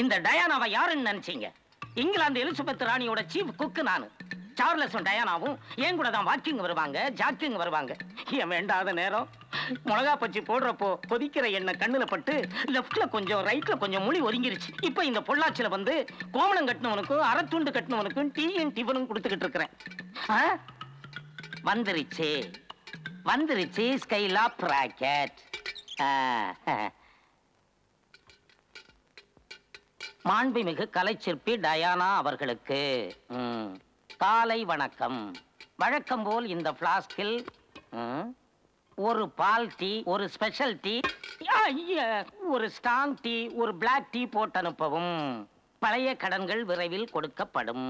இந்த டயானாவை யாருன்னு நினைச்சீங்க? இங்கிலாந்து எலிசபெத் ராணியோட சீஃப் குக்கு நானு. சார்லஸும் டயானாவும் என் கூட தான் வாக்கிங் வருவாங்க ஜாக்கிங் வருவாங்க. என் வேண்டாத நேரம்? மிளகா பச்சி போடுறப்போ கொதிக்கிற எண்ணெய் கண்ணுல பட்டு லெஃப்ட்ல கொஞ்சம் ரைட்ல கொஞ்சம் மொழி ஒதுங்கிருச்சு இப்போ இந்த பொள்ளாச்சியில வந்து கோமணம் கட்டினவனுக்கும் அறத்துண்டு கட்டினவனுக்கும் டீயும் டிஃபனும் கொடுத்துக்கிட்டு இருக்கிறேன். ஆ? வந்துருச்சு. வந்துருச்சு ஸ்கைலா பிராக்கெட் மாண்புமிகு கலைச்சிற்பி டயானா அவர்களுக்கு. காலை வணக்கம். வழக்கம் போல் இந்த பிளாஸ்கில் ஒரு பால் டீ ஒரு ஸ்பெஷல் டீ ஒரு ஸ்ட்ராங் டீ ஒரு பிளாக் டீ போட்டு அனுப்பவும் பழைய கடன்கள் விரைவில் கொடுக்கப்படும்.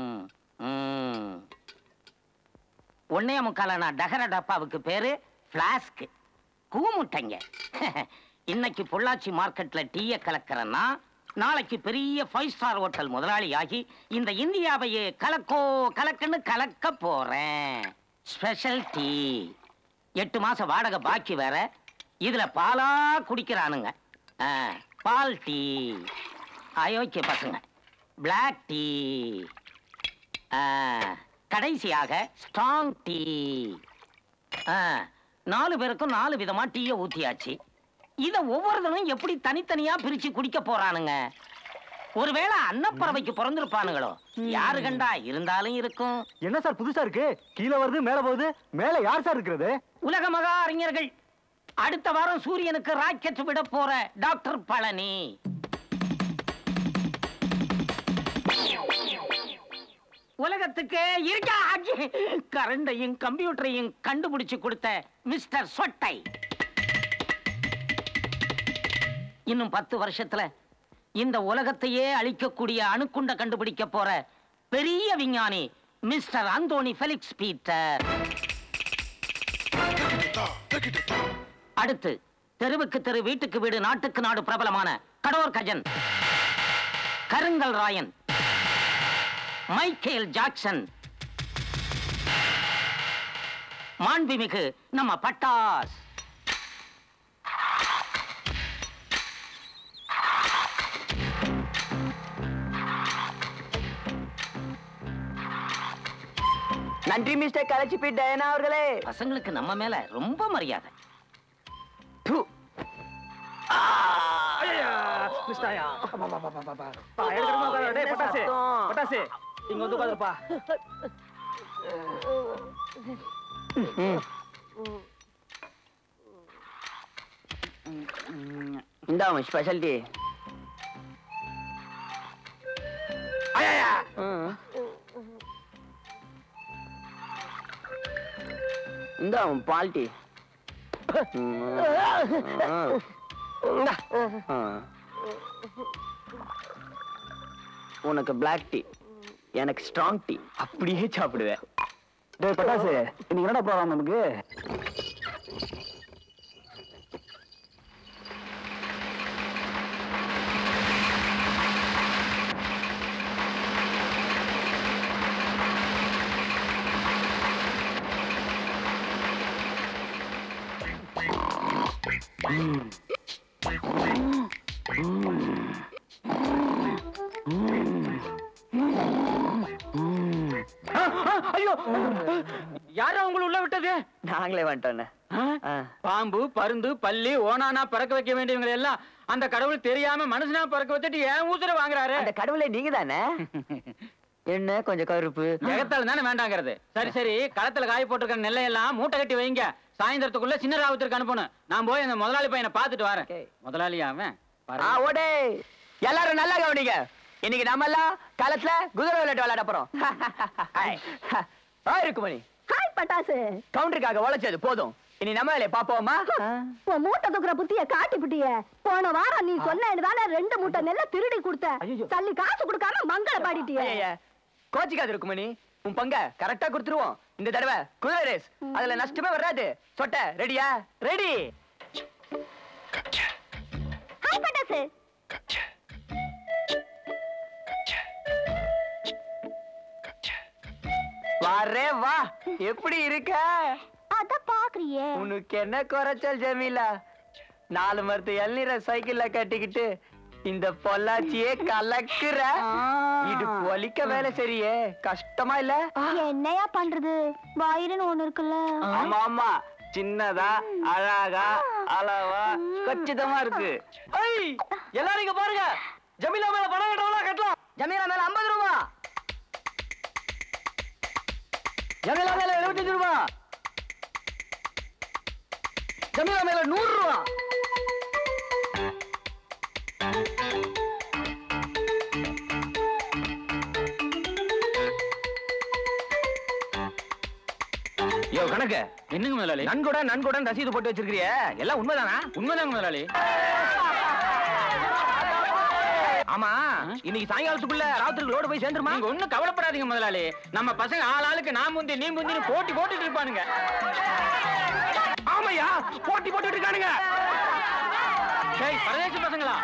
ஒன்னே ஒன்னே நான் டகர டப்பாவுக்கு பேரு பிளாஸ்க் கூமுட்டைங்க. இன்னைக்கு பொள்ளாச்சி மார்க்கெட்ல டீய கலக்கிறேன்னா நாளைக்கு பெரிய ஃபைவ் ஸ்டார் ஹோட்டல் முதலாளி ஆகி இந்த இந்தியாவையே கலக்கோ கலக்குன்னு கலக்க போறேன். ஸ்பெஷல் டீ எட்டு மாசம் வாடகை பாக்கி வேற. இதுல பாலா குடிக்கிறானுங்க. பால் டீ அயோக்கிய பசங்க. பிளாக் டீ ஆ, கடைசியாக ஸ்ட்ராங் டீ ஆ, நாலு பேருக்கும் நாலு விதமா டீயை ஊத்தியாச்சு. இத ஒவ்வொருத்தரும் எப்படி தனித்தனியா பிரிச்சு குடிக்க போறானுங்க? ஒருவேளை அன்னப்பறவைக்கு பிறந்திருப்பானுங்களோ? யாரு கண்டா இருந்தாலும் இருக்கும். என்ன சார் புதுசா இருக்கு? கீழே வருது மேல போகுது மேல யார் சார் இருக்கிறது? உலக மகா அறிஞர்கள் அடுத்த வாரம் சூரியனுக்கு ராக்கெட் விட போற டாக்டர் பழனி. உலகத்துக்கு இருக்கா? கரண்டையும் கம்ப்யூட்டரையும் கண்டுபிடிச்சு கொடுத்த மிஸ்டர் சொட்டை. இன்னும் பத்து வருஷத்துல இந்த உலகத்தையே அழிக்கக்கூடிய அணுக்குண்ட கண்டுபிடிக்க போற பெரிய விஞ்ஞானி மிஸ்டர் அந்தோனி ஃபெலிக்ஸ் பீட்டர். அடுத்து தெருவுக்கு தெரு வீட்டுக்கு வீடு நாட்டுக்கு நாடு பிரபலமான கடோர் கஜன் கருங்கல் ராயன் மைக்கேல் ஜாக்சன் மாண்புமிகு நம்ம பட்டாஸ். நன்றி மிஸ்டர் கலச்சிபி டயனா அவர்களே. பசங்களுக்கு நம்ம மேல ரொம்ப மரியாதை. இங்க வந்து இந்தா ஸ்பெஷாலிட்டி இந்தா உன் பால்ட்டி. உனக்கு பிளாக் டீ எனக்கு ஸ்ட்ராங் டீ அப்படியே சாப்பிடுவேன். டேய் பட்டாசு இன்னைக்கு என்னடா ப்ரோக்ராம் நமக்கு? ஐயோ! யாரா உள்ள விட்டது? நாங்களே வந்துட்டோண்ணே. பாம்பு பருந்து பல்லி ஓனானா பறக்க வைக்க வேண்டியவங்க எல்லாம் அந்த கடவுள் தெரியாம மனுஷனா பறக்க வச்சுட்டு ஏன் ஊசுர வாங்குறாரு. அந்த கடவுளே நீங்க தானே? என்ன கொஞ்சம் கருப்பு? ஜெகத்தால தானே வேண்டாங்கிறது. சரி சரி களத்துல காய போட்டிருக்க நெல்லையெல்லாம் மூட்டை கட்டி வைங்க. சாயந்தரத்துக்குள்ள சின்ன ராவத்திற்கு அனுப்பணும். நான் போய் அந்த முதலாளி பையனை பார்த்துட்டு வரேன். முதலாளி அவன். ஓடே. எல்லாரும் நல்லா கவனிங்க. இன்னைக்கு நம்ம எல்லாம் களத்துல குதிரை விளையாட்டு விளையாட போறோம். இருக்குமணி ஹாய் பட்டாசு. கவுண்டருக்காக உழைச்சது போதும். இனி நம்ம வேலையை பாப்போமா உன் மூட்டை தூக்குற புத்திய காட்டி புட்டிய. போன வாரம் நீ சொன்னதானே ரெண்டு மூட்டை நெல்ல திருடி கொடுத்த. தள்ளி காசு கொடுக்காம மங்கள பாடிட்டிய. கோச்சிக்காது இருக்குமணி உன் பங்க கரெக்டா கொடுத்துருவோம். இந்த தடவை குதிரை ரேஸ் அதுல நஷ்டமே வராது. சொட்ட ரெடியா ரெடி ஹாய் பட்டாசு. வாரே வா. எப்படி இருக்க? அத பாக்குறியே. உனக்கு என்ன குறைச்சல் ஜமீலா? நாலு மரத்து இளநீரை சைக்கிள்ல கட்டிக்கிட்டு இந்த பொள்ளாச்சியே கலக்குற. இது வலிக்க வேலை சரியே. கஷ்டமா இல்ல? என்னையா பண்றது? வயிறுன்னு ஒண்ணு இருக்குல்ல. ஆமா ஆமா. சின்னதா அழகா அளவா கச்சிதமா இருக்கு. எல்லாரும் இங்க பாருங்க. ஜமீலா மேல பணம் கட்டலாம் கட்டலாம். ஜமீலா மேல 50 ரூபா. ஜமீலா மேல 25 ரூபா. ஜமீலா மேல 100 ரூபா. யோ கணக்கு என்னங்க முதலாளி? நன்கொடன் நன்கொடன் ரசீது போட்டு வச்சிருக்கிறிய. எல்லாம் உண்மைதானா? உண்மைதாங்க முதலாளி. ஆமா இன்னைக்கு சாயங்காலத்துக்குள்ள ராத்திரிக்கு லோடு போய் சேர்ந்துருமா? நீங்க ஒண்ணும் கவலைப்படாதீங்க முதலாளி. நம்ம பசங்க ஆள் ஆளுக்கு நான் முந்தி நீ முந்தின்னு போட்டி போட்டுட்டு இருப்பானுங்க. ஆமையா? போட்டி போட்டுட்டு இருக்கானுங்க. பரதேசி பசங்களா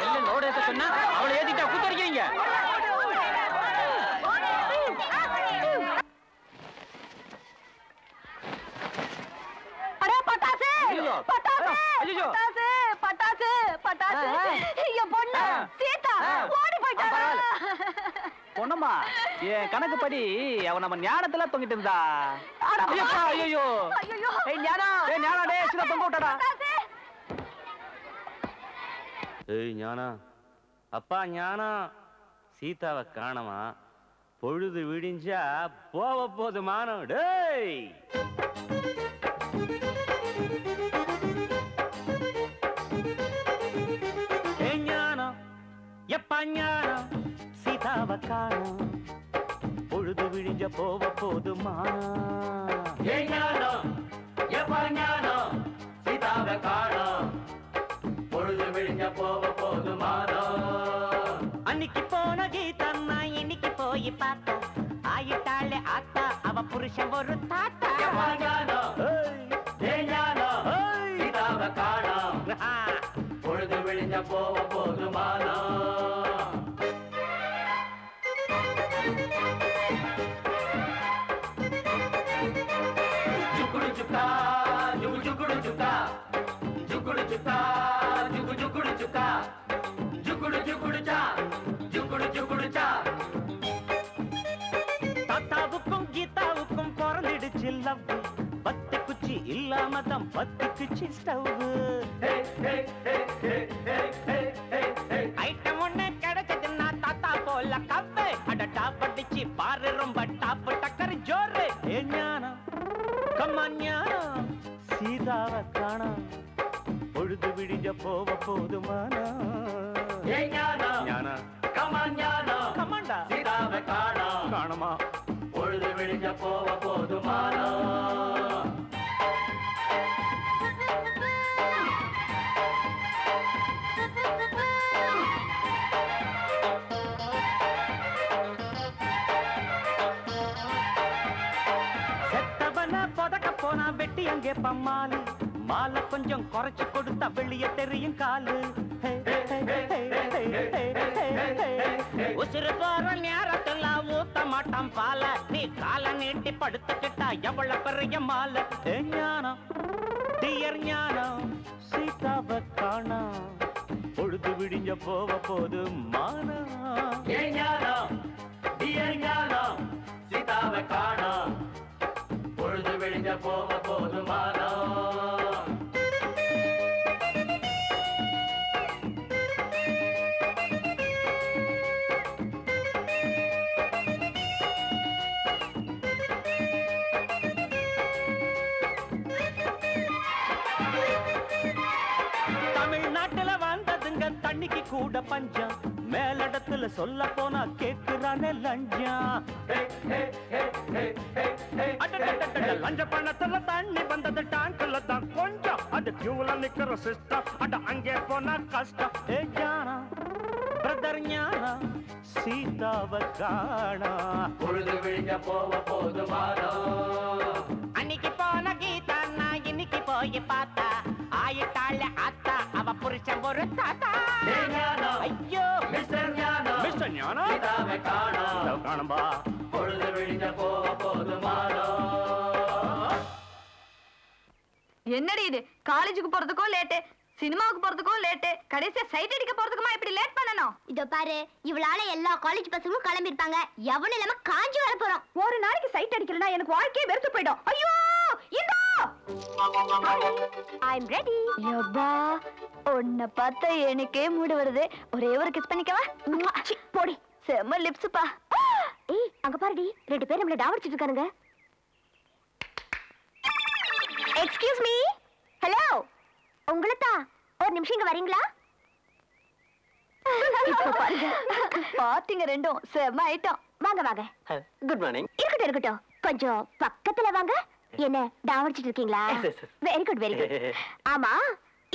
வெளில லோடு ஏத்த சொன்னா அவளை ஏத்திட்டா குத்தரிக்கிறீங்க அடே பட்டாசு ஐயோ. பட்டாசு ஐயோ. பட்டாசு பட்டாசு. என் பொண்ணு. சீதா. ஓடி பொண்ணம்மா என் நம்ம ஞானத்துல தொங்கிட்டு இருந்தா அட ஐயப்பா. ஏய் ஏய் ஞானம் டேய் சின்ன தொங்க விட்டடா. ஏய் ஞானா அப்பா ஞானா சீதாவை காணமா பொழுது விடிஞ்சா போவ போது மானம் டேய் எப்பா ஞானம் சீதாவை காணோம். பொழுது விடிஞ்ச போவ போது மானம் ஏய் ஞானம் ஞானம்? சீதாவை காணோம். பொழுது விழிஞ்ச போவ போது அன்னைக்கு போன கீதம்மா இன்னைக்கு போய் பார்த்தா ஆயிட்டாளே ஆத்தா அவ புருஷன் ஒரு தாத்தா. பொழுது விழிஞ்ச போவ இல்லாம தான் பத்து குச்சி வெட்டி அங்கே பம்மாலு மாலை கொஞ்சம் குறைச்சு கொடுத்தா வெளிய தெரியும் காலு. உசுறு போற நேரத்துல ஊத்த மாட்டான் பால. நீ கால நீட்டி படுத்துக்கிட்டா எவ்வளவு பெரிய மாலை? ஞானம் டியர் ஞானம் சீதாவை காணா பொழுது விடிஞ்ச போவ போது மானா கூட பஞ்சம். மேலிடத்துல சொல்ல போனா கேக்குறானே லஞ்சம். லஞ்ச பணத்துல தண்ணி வந்தது டேங்க்ல தான் கொஞ்சம். அது கியூல நிக்கிற சிஸ்டம் அட அங்கே போனா கஷ்டம். ஏ ஞானா பிரதர் ஞானா சீதாவை காணா. பொழுது விழிஞ்ச போவ போது அன்னைக்கு போன கீதா நான் இன்னைக்கு போய் பார்த்தா. ஆயிட்டாள் ஆத்தா அவ புருஷன் ஒரு தாத்தா. ஐயோ. மிஸ்டர் ஞானா மிஸ்டர் ஞானா சீதாவை காணா காணும்பா. பொழுது விழிஞ்ச போவ போது என்னடி இது? காலேஜுக்கு போறதுக்கோ லேட்டு சினிமாவுக்கு போறதுக்கும் லேட்டு கடைசியா சைட் அடிக்க போறதுக்குமா இப்படி லேட் பண்ணணும்? இதோ பாரு இவளால எல்லா காலேஜ் பசங்களும் கிளம்பி இருப்பாங்க எவனும் இல்லாம காஞ்சி வர போறோம் ஒரு நாளைக்கு சைட் அடிக்கலனா எனக்கு வாழ்க்கையே வெறுத்து போயிடும். ஐயோ! இந்தோ! ஐ அம் ரெடி யப்பா உன்னை பார்த்தா எனக்கே மூடு வருது. ஒரே ஒரு கிஸ் பண்ணிக்கவா? சி, போடி. செம்ம லிப்ஸ்ப்பா ஏய் அங்க பாருடி. ரெண்டு பேரும் நம்மள டாவடிச்சிட்டு இருக்கானுங்க. எக்ஸ்கியூஸ் மீ ஹலோ உங்களதா ஒரு நிமிஷம் இங்க வரீங்களா? இப்ப பாருங்க. பாத்தீங்க ரெண்டும். செம்ம ஐட்டம் வாங்க வாங்க. குட் மார்னிங் இருக்கட்டும் இருக்கட்டும். கொஞ்சம் பக்கத்துல வாங்க. என்ன டாவடிச்சிட்டு இருக்கீங்களா. வெரி குட் வெரி குட் ஆமா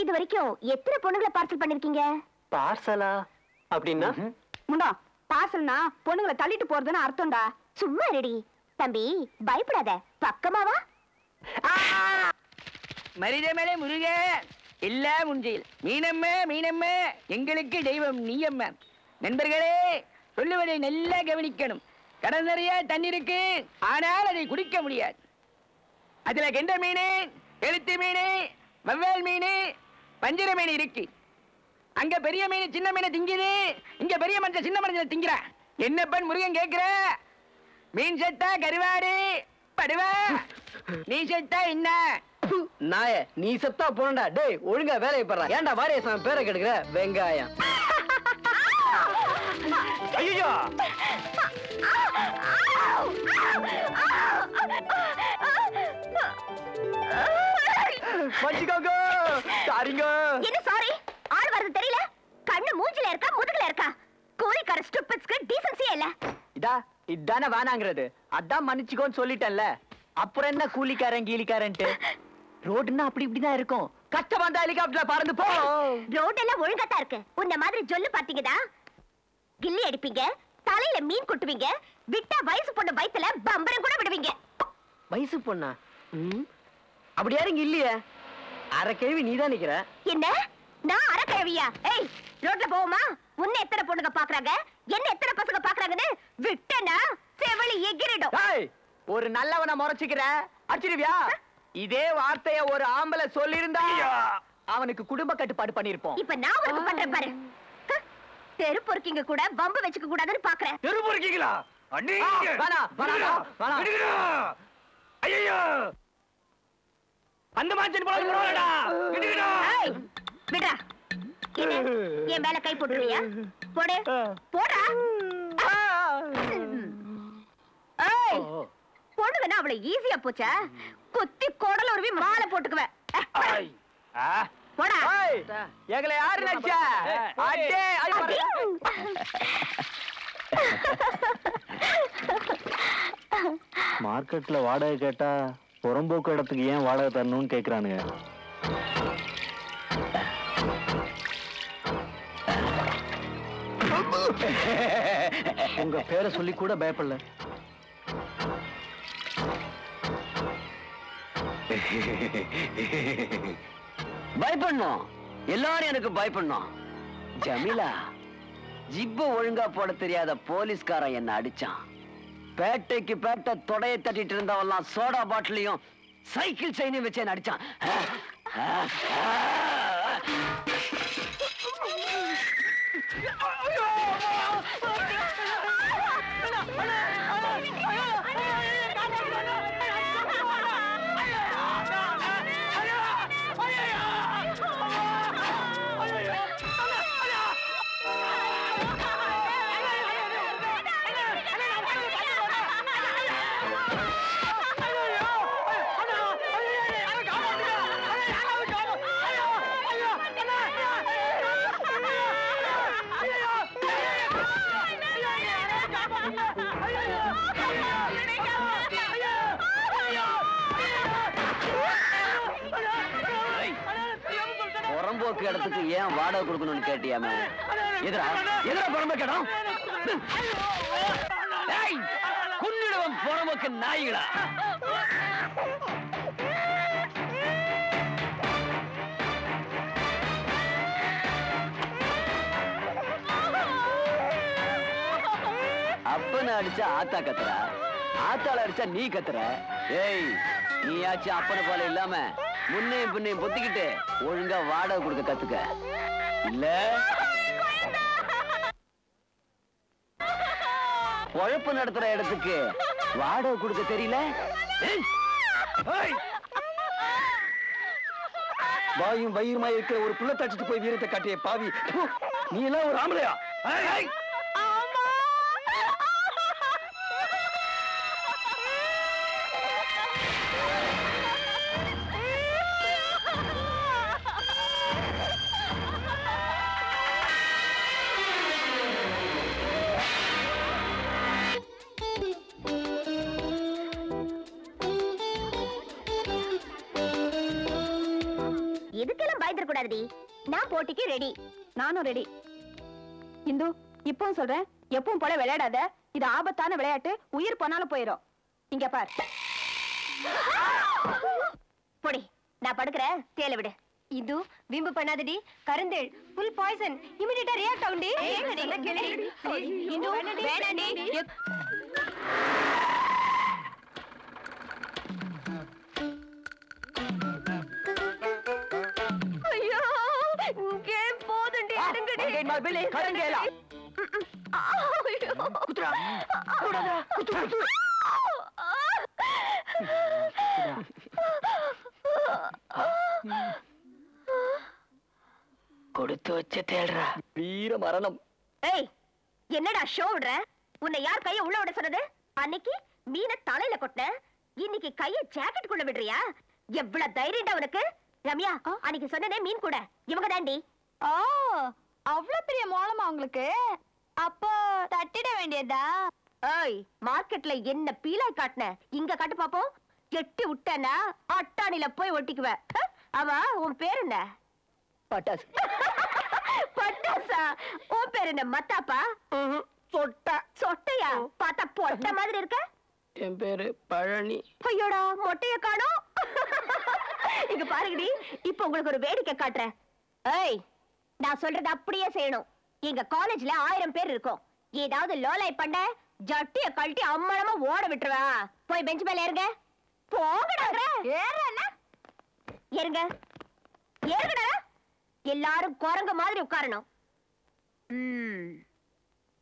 இது வரைக்கும் எத்தனை பொண்ணுங்களை பார்சல் பண்ணிருக்கீங்க? பார்சலா அப்படின்னா? முண்டா பார்சல்னா பொண்ணுங்களை தள்ளிட்டு போறதுன்னு அர்த்தம்டா. சும்மா ரெடி தம்பி பயப்படாத. பக்கமா வா மரிதமலை முருக எல்லா முன்றையில் மீனம்மா மீனம்மா எங்களுக்கு தெய்வம் நீயம்மா. நண்பர்களே சொல்லுவதை நல்லா கவனிக்கணும். கடல் நிறைய தண்ணி இருக்கு ஆனால் அதை குடிக்க முடியாது. அதுல கெண்ட மீன் எழுத்து மீன் வவ்வால் மீன் பஞ்சர மீன் இருக்கு அங்க பெரிய மீன் சின்ன மீனை திங்குது இங்க பெரிய மனுஷன் சின்ன மனுஷனை திங்கிறான் என்னப்பன் முருகன் கேக்குற மீன் செத்தா கருவாடு படுவா நீ செத்தா என்ன நாய நீ செத்தா போனடா டேய் ஒழுங்கா வேலையை பாரு ஏன்டா வாரியசாமி பேரை கெடுக்கிற வெங்காயம் ஐயோ மன்னிச்சுக்கோங்க சாரிங்க. என்ன சாரி? ஆள் வரது தெரியல? கண்ணு மூஞ்சில இருக்கா முதுகுல இருக்கா? கூலிக்கார ஸ்டூபிட்ஸ்க்கு டீசன்சியே இல்ல. இதா இதானே வேணாங்கிறது அதான் மன்னிச்சுக்கோன்னு சொல்லிட்டேன்ல. அப்புறம் என்ன கூலிக்காரன் கீலிக்காரன்ட்டு? ரோடுன்னா அப்படி இப்படிதான் இருக்கும். கஷ்டம் வந்தா ஹெலிகாப்டர்ல பறந்து போ. ரோட் எல்லாம் ஒழுங்கா தான் இருக்கு. உன்ன மாதிரி ஜொல்லு பாத்தீங்கடா கில்லி அடிப்பீங்க தலையில மீன் கொட்டுவீங்க விட்டா வயசு பொண்ணு வயித்துல பம்பரம் கூட விடுவீங்க. வயசு பொண்ணா? அப்படி யாரும் இல்லையே? அரை கேள்வி நீதான் நிக்கிற. என்ன? நான் அறக்கிழவியா ஏய் ரோட்ல போவோமா? உன்னை எத்தனை பொண்ணுங்க பாக்குறாங்க? என்ன எத்தனை பசங்க பாக்குறாங்கன்னு விட்டனா? செவளி எகிரிடும். ஒரு நல்லவனை முறைச்சுக்கிற. அடிச்சிருவியா இதே வார்த்தைய ஒரு ஆம்பளை சொல்லியிருந்தா அவனுக்கு குடும்ப கட்டுப்பாடு பண்ணிருப்போம் இப்ப நான் உனக்கு பண்றேன் பாரு. தெரு பொறுக்கிங்க கூட பம்பு வச்சுக்க கூடாதுன்னு பாக்குறேன். அண்ணி வேணாம், வேணாம். ஐயோ அந்த மாச்சன் போல ஏய், விடுடா. என்ன? என் மேல கை போட்டுருவியா போடு. போடா. ஏய் பொண்ணுங்கன்னா அவ்வளவு ஈஸியா போச்சா? குத்தி குடல உருவி மாலை போட்டுக்குவேன். ஐய். ஆ. போடா. ஏய், எங்களை யாரு நடிச்சா அடே. மார்க்கெட்ல வாடகை கேட்டா புறம்போக்கு இடத்துக்கு ஏன் வாடகை தரணும்னு கேக்குறானுங்க. உங்க பேரை சொல்லி கூட பயப்படல. பயப்படணும். எல்லாரும் எனக்கு பயப்படணும். ஜமீலா ஜிப்ப ஒழுங்கா போட தெரியாத போலீஸ்காரன் என்ன அடிச்சான். பேட்டைக்கு பேட்டை தொடைய தட்டிட்டு இருந்தவெல்லாம் சோடா பாட்டிலையும் சைக்கிள் செயினையும் வச்சு அடிச்சான். ஏன் வாடகை கொடுக்கணும்னு கேட்டியாமே எதிரா? எதிரா புறம்போக்கு கேட்டோம்? ஏய், கொன்னிடுவன் நாய்களா? அப்பன அடிச்சா ஆத்தா கத்துற. ஆத்தால அடிச்சா நீ கத்துற. ஏய் நீயாச்சும் அப்பனை போல இல்லாம முன்னே பின்னையும் பொத்திக்கிட்டு ஒழுங்கா வாடகை கொடுக்க கத்துக்க. இல்ல? குழப்பு நடத்துற இடத்துக்கு வாடகை கொடுக்க தெரியல? வாயும் வயிறுமா இருக்கிற ஒரு புள்ள தச்சுட்டு போய் வீரத்தை காட்டிய பாவி. நீ எல்லாம் ஒரு ஆம்பளையா? ரெடி நானும் ரெடி இந்து இப்பவும் சொல்றேன் எப்பவும் போல விளையாடாத. இது ஆபத்தான விளையாட்டு. உயிர் போனாலும் போயிடும் இங்க பார். பொடி நான் படுக்கிறேன் தேல விடு. இது விம்பு பண்ணாதடி. கருந்தேள் ஃபுல் பாய்சன் இமிடியேட்டா ரியாக்ட் ஆகுண்டி இந்து வேணாண்டி. போதுண்டி எடுங்கடி கருங்கேலா. குத்துறா குத்து குத்து கொடுத்து வச்ச தேடுறா. வீர மரணம். ஏய் என்னடா ஷோ விடுற? உன்னை யார் கைய உள்ள விட சொன்னது? அன்னைக்கு மீனை தலையில கொட்டின. இன்னைக்கு கைய ஜாக்கெட் குள்ள விடுறியா? எவ்வளவு தைரியம்டா உனக்கு. ரம்யா அன்னைக்கு சொன்னனே மீன் கூட. இவங்க தாண்டி ஓ அவ்வளவு பெரிய மோளமா உங்களுக்கு? அப்போ தட்டிட வேண்டியதா? ஏய் மார்க்கெட்ல என்ன பீலாய் காட்டுன? இங்க காட்டு பாப்போம் எட்டி விட்டனா அட்டாணில போய் ஒட்டிக்குவ. அவ உன் பேர் என்ன? பட்டாசு. பட்டாசா? உன் பேர் என்ன மத்தாப்பா? சொட்டா. சொட்டையா? பார்த்தா பொட்ட மாதிரி இருக்க? என் பேரு பழனி. ஐயோடா மொட்டைய காணோம். இங்க பாருங்கடி இப்ப உங்களுக்கு ஒரு வேடிக்கை காட்டுறேன். ஏய் நான் சொல்றது அப்படியே செய்யணும். எங்க காலேஜ்ல ஆயிரம் பேர் இருக்கோம். ஏதாவது லோலை பண்ண ஜட்டிய கழட்டி அம்மனமா ஓட விட்டுருவா. போய் பெஞ்ச் மேல ஏறுங்க. போகடா ஏறனா ஏறுங்க. ஏறுங்கடா. எல்லாரும் குரங்கு மாதிரி உட்காரணும்.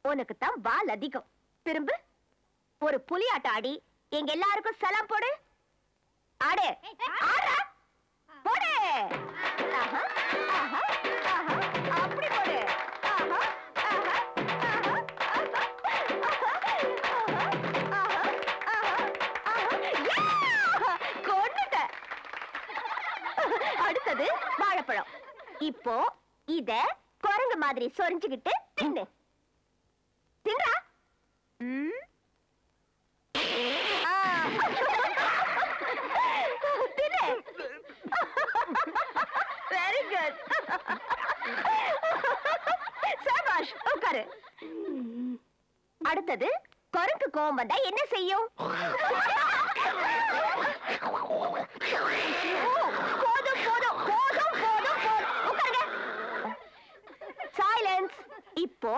உனக்கு தான் வால் அதிகம். திரும்ப. ஒரு புலியாட்டம் ஆடி. எங்க எல்லாருக்கும் சலாம் போடு. ஆடு. ஆடுறா. போடு. ஆஹா, ஆஹா, ஆஹா. அப்படி போடு. ஆஹா, ஆஹா, ஆஹா, அடுத்தது வாழைப்பழம். இப்போ இத குரங்கு மாதிரி சொரிஞ்சுக்கிட்டு தின்னு. தின்றா ம். ஆ. தின்னு வெரி குட் சபாஷ் உட்காரு. அடுத்தது குரங்கு கோவம் வந்தா என்ன செய்யும்? போதும் போதும் போதும் போதும் உட்காருங்க. சைலன்ஸ் இப்போ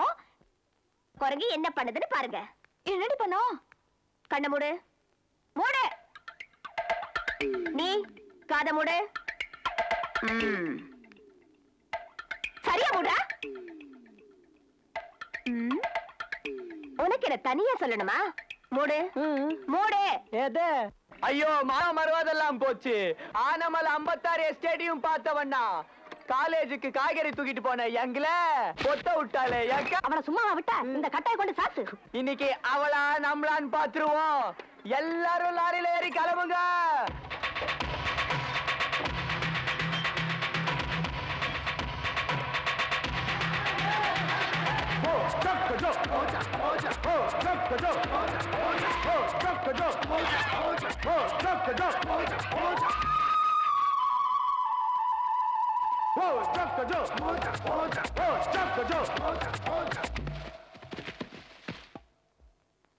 குரங்கு என்ன பண்ணுதுன்னு பாருங்க. என்னடி பண்ணோம் கண்ண மூடு. மூடு. நீ காத மூடு. ம். சரியா ம். உனக்கு என்ன தனியா சொல்லணுமா? மூடு. மூடு. எது? ஐயோ மாமா மருவாதெல்லாம் போச்சு. ஆனமல் ஐம்பத்தாறு எஸ்டேடியும் பார்த்தவண்ணா. காலேஜுக்கு காய்கறி தூக்கிட்டு போன எங்கள பொத்த விட்டாளே எங்க? அவளை சும்மா விட்டா? இந்த கட்டையை கொண்டு சாத்து. இன்னைக்கு அவளா நம்மளான்னு பாத்துருவோம் எல்லாரும் லாரியில ஏறி கிளம்புங்க.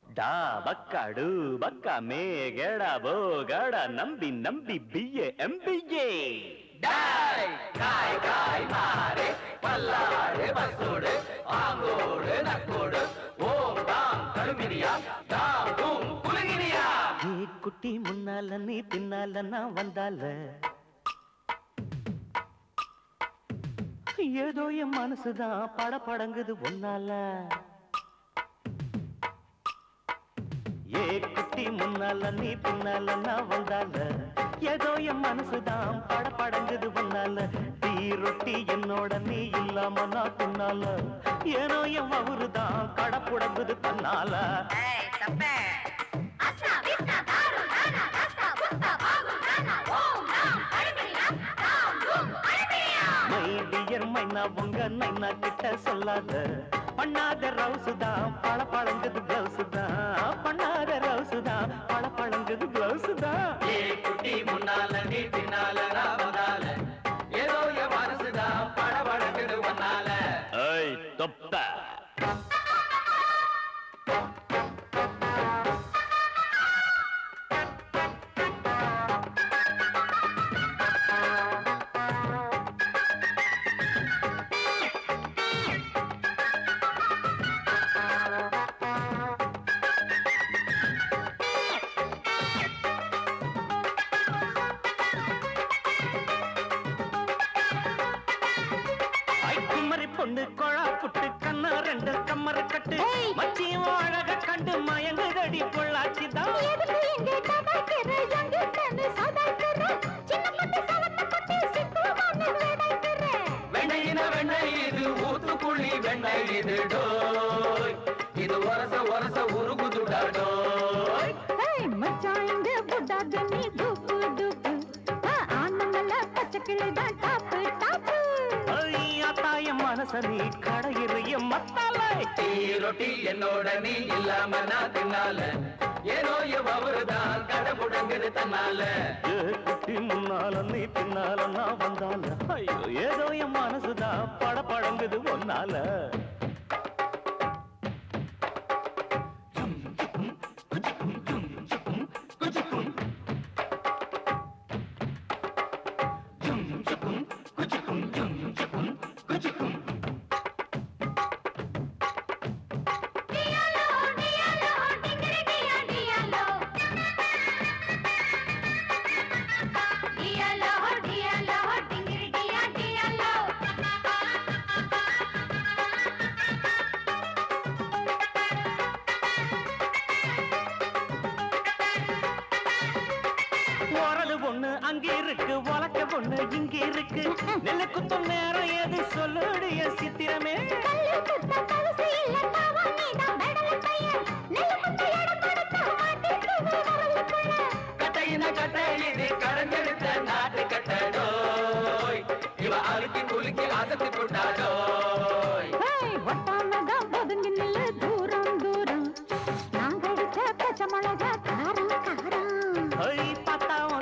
ಡಾ ಬಕ್ಕಡು ಬಕ್ಕ ಮೇ ಗಡ ಬೋ ಗಡ ನಂಬಿ ನಂಬಿ ಬಿಯೆ ಎಂಬಿಯೆ டாய் காய் காய் மாறே பல்லாறு பசோடு ஆங்கோடு நக்கோடு ஓம் தாம் கருமிரியா தாவும் குலுங்கினியா. நீ குட்டி முன்னால நீ பின்னால வந்தால? ஏதோ என் மனசுதான் பட படங்குது ஒன்னால ஏ குட்டி முன்னால நீ பின்னால நான் வந்தால? ஏதோ என் மனசுதான் பட படங்குது பண்ணால தீ ரொட்டி என்னோட நீ இல்லாம நான் பின்னால ஏனோ என் அவருதான் கடப்புடங்குது தன்னால. டியர் மைனா உங்க நைனா கிட்ட சொல்லாத. பண்ணாத ரவுசு தான் பழ பழங்குது பிளவுஸ் தான். பண்ணாத ரவுசு தான் பழ பழங்குது பிளவுஸ் தான். முன்னால நீ பின்னால நான் தாய மனச நீ கடையிறைய மத்தாலை டீ ரொட்டி என்னோட நீ இல்லாம நான் தின்னால. ஏனோ அவருதான் கடை முடங்குது தன்னால. முன்னால நீ பின்னால நான் வந்தால. ஐயோ ஏதோ என் மனசுதான் பட படங்குது ஒன்னால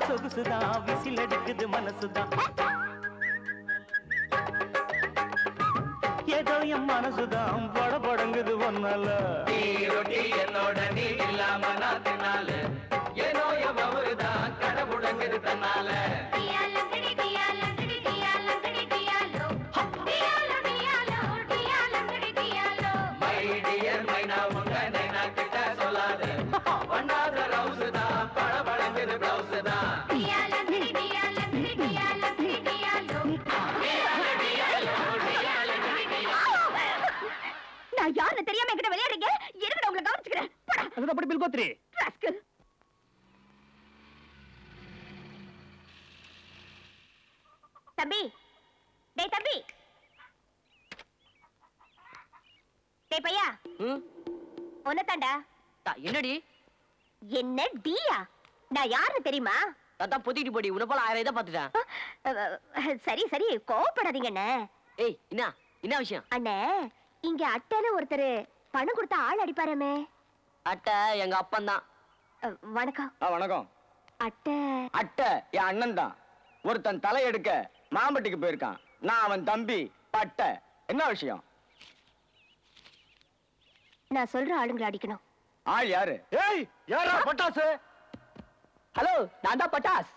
சொகுசுதான் விசில் அடிக்குது மனசுதான். ஏதோ என் மனசுதான் முடங்குது தன்னால மை டியர் மைனா உங்க நைனா கிட்ட சொல்லாத. பண்ணாத ரவுசு தான். தம்பி. டேய் தம்பி. டேய் பையா. ஒன்னதாண்டா என்னடி? என்ன டியா? நான் யாருன்னு தெரியுமா? தாத்தா பொத்திட்டு போடி. உன்னை போல ஆயிரம் இதை அஹ், சரி சரி. கோவப்படாதீங்க அண்ணே. ஏய் என்ன என்ன விஷயம்? அண்ணே இங்க அட்டைன்னு ஒருத்தர் பணம் கொடுத்த ஆள் அடிப்பாரமே. அட்டை எங்க அப்பன் தான் வணக்கம். வணக்கம். அட்டை. அட்டை என் அண்ணன் தான் ஒருத்தன் தலையெடுக்க மாம்பட்டிக்கு போயிருக்கான். நான் அவன் தம்பி பட்டை. என்ன விஷயம்? நான் சொல்ற ஆளுங்களை அடிக்கணும். ஆள் யாரு? ஏய் யாரா பட்டாசு? ஹலோ நான் தான் பட்டாஸ்.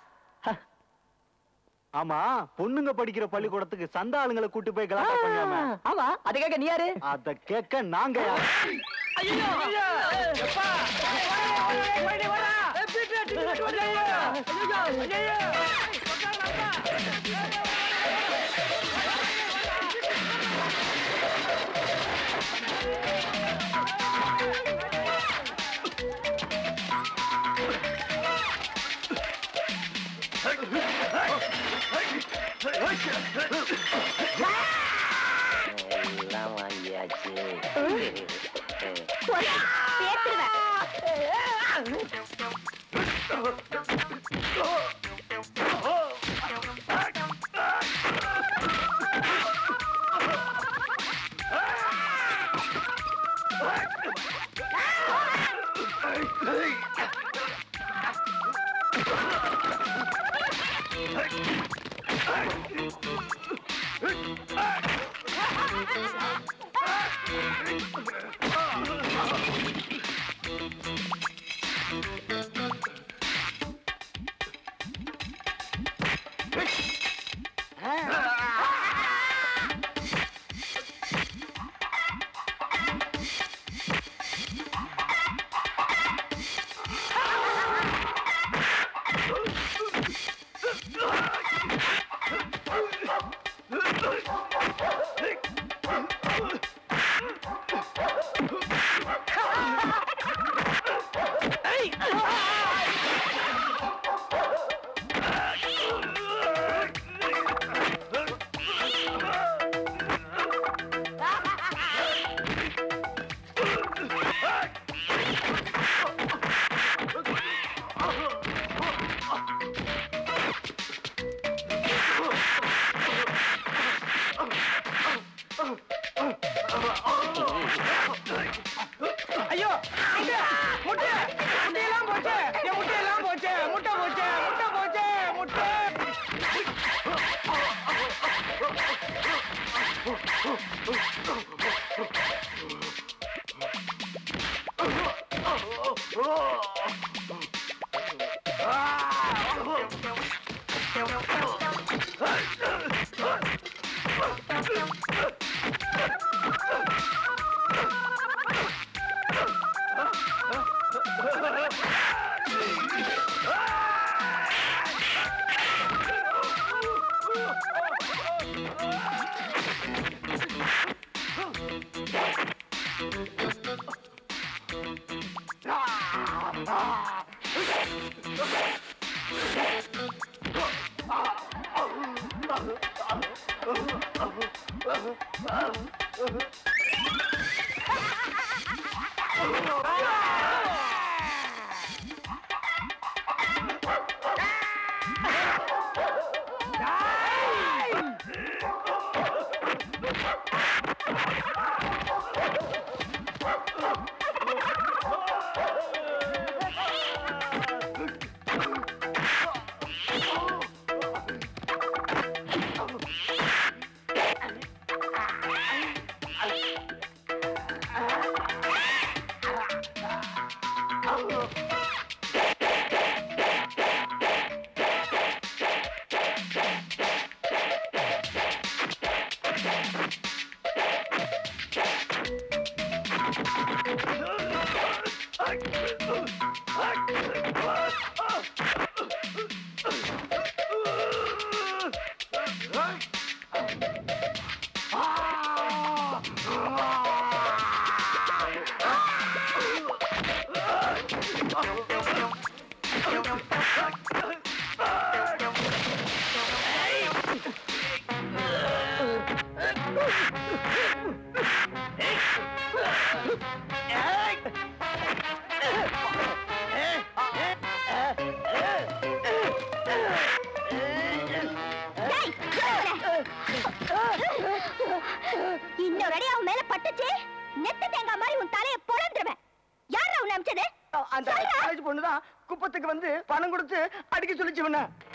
ஆமா பொண்ணுங்க படிக்கிற பள்ளிக்கூடத்துக்கு சந்த ஆளுங்களை கூட்டி போய் கலாட்டா பண்ணாம. ஆமா அதை கேட்க நீ யாரு? அத கேட்க நாங்க யாரு? எல்லாம் வாங்கியாச்சு சேர்த்துருவேன். அடிக்க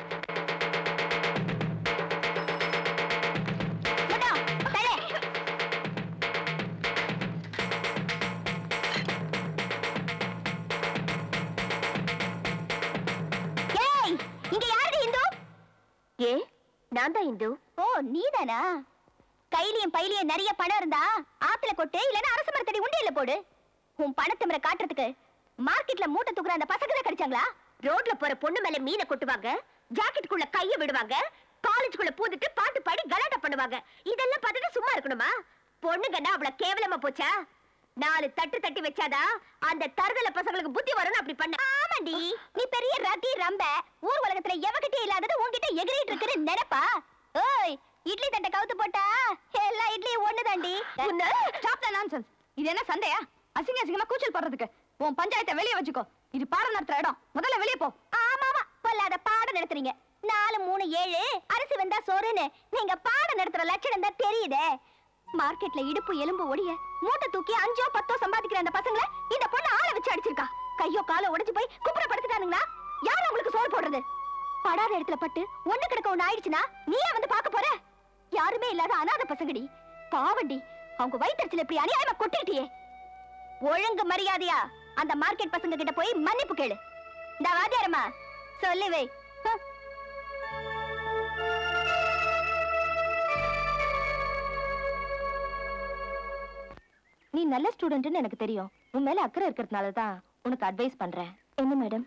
நல்ல எனக்கு தெரியும். உன் மேல அக்கறை இருக்கிறதுனால தான் உனக்கு அட்வைஸ் பண்றேன். என்ன மேடம்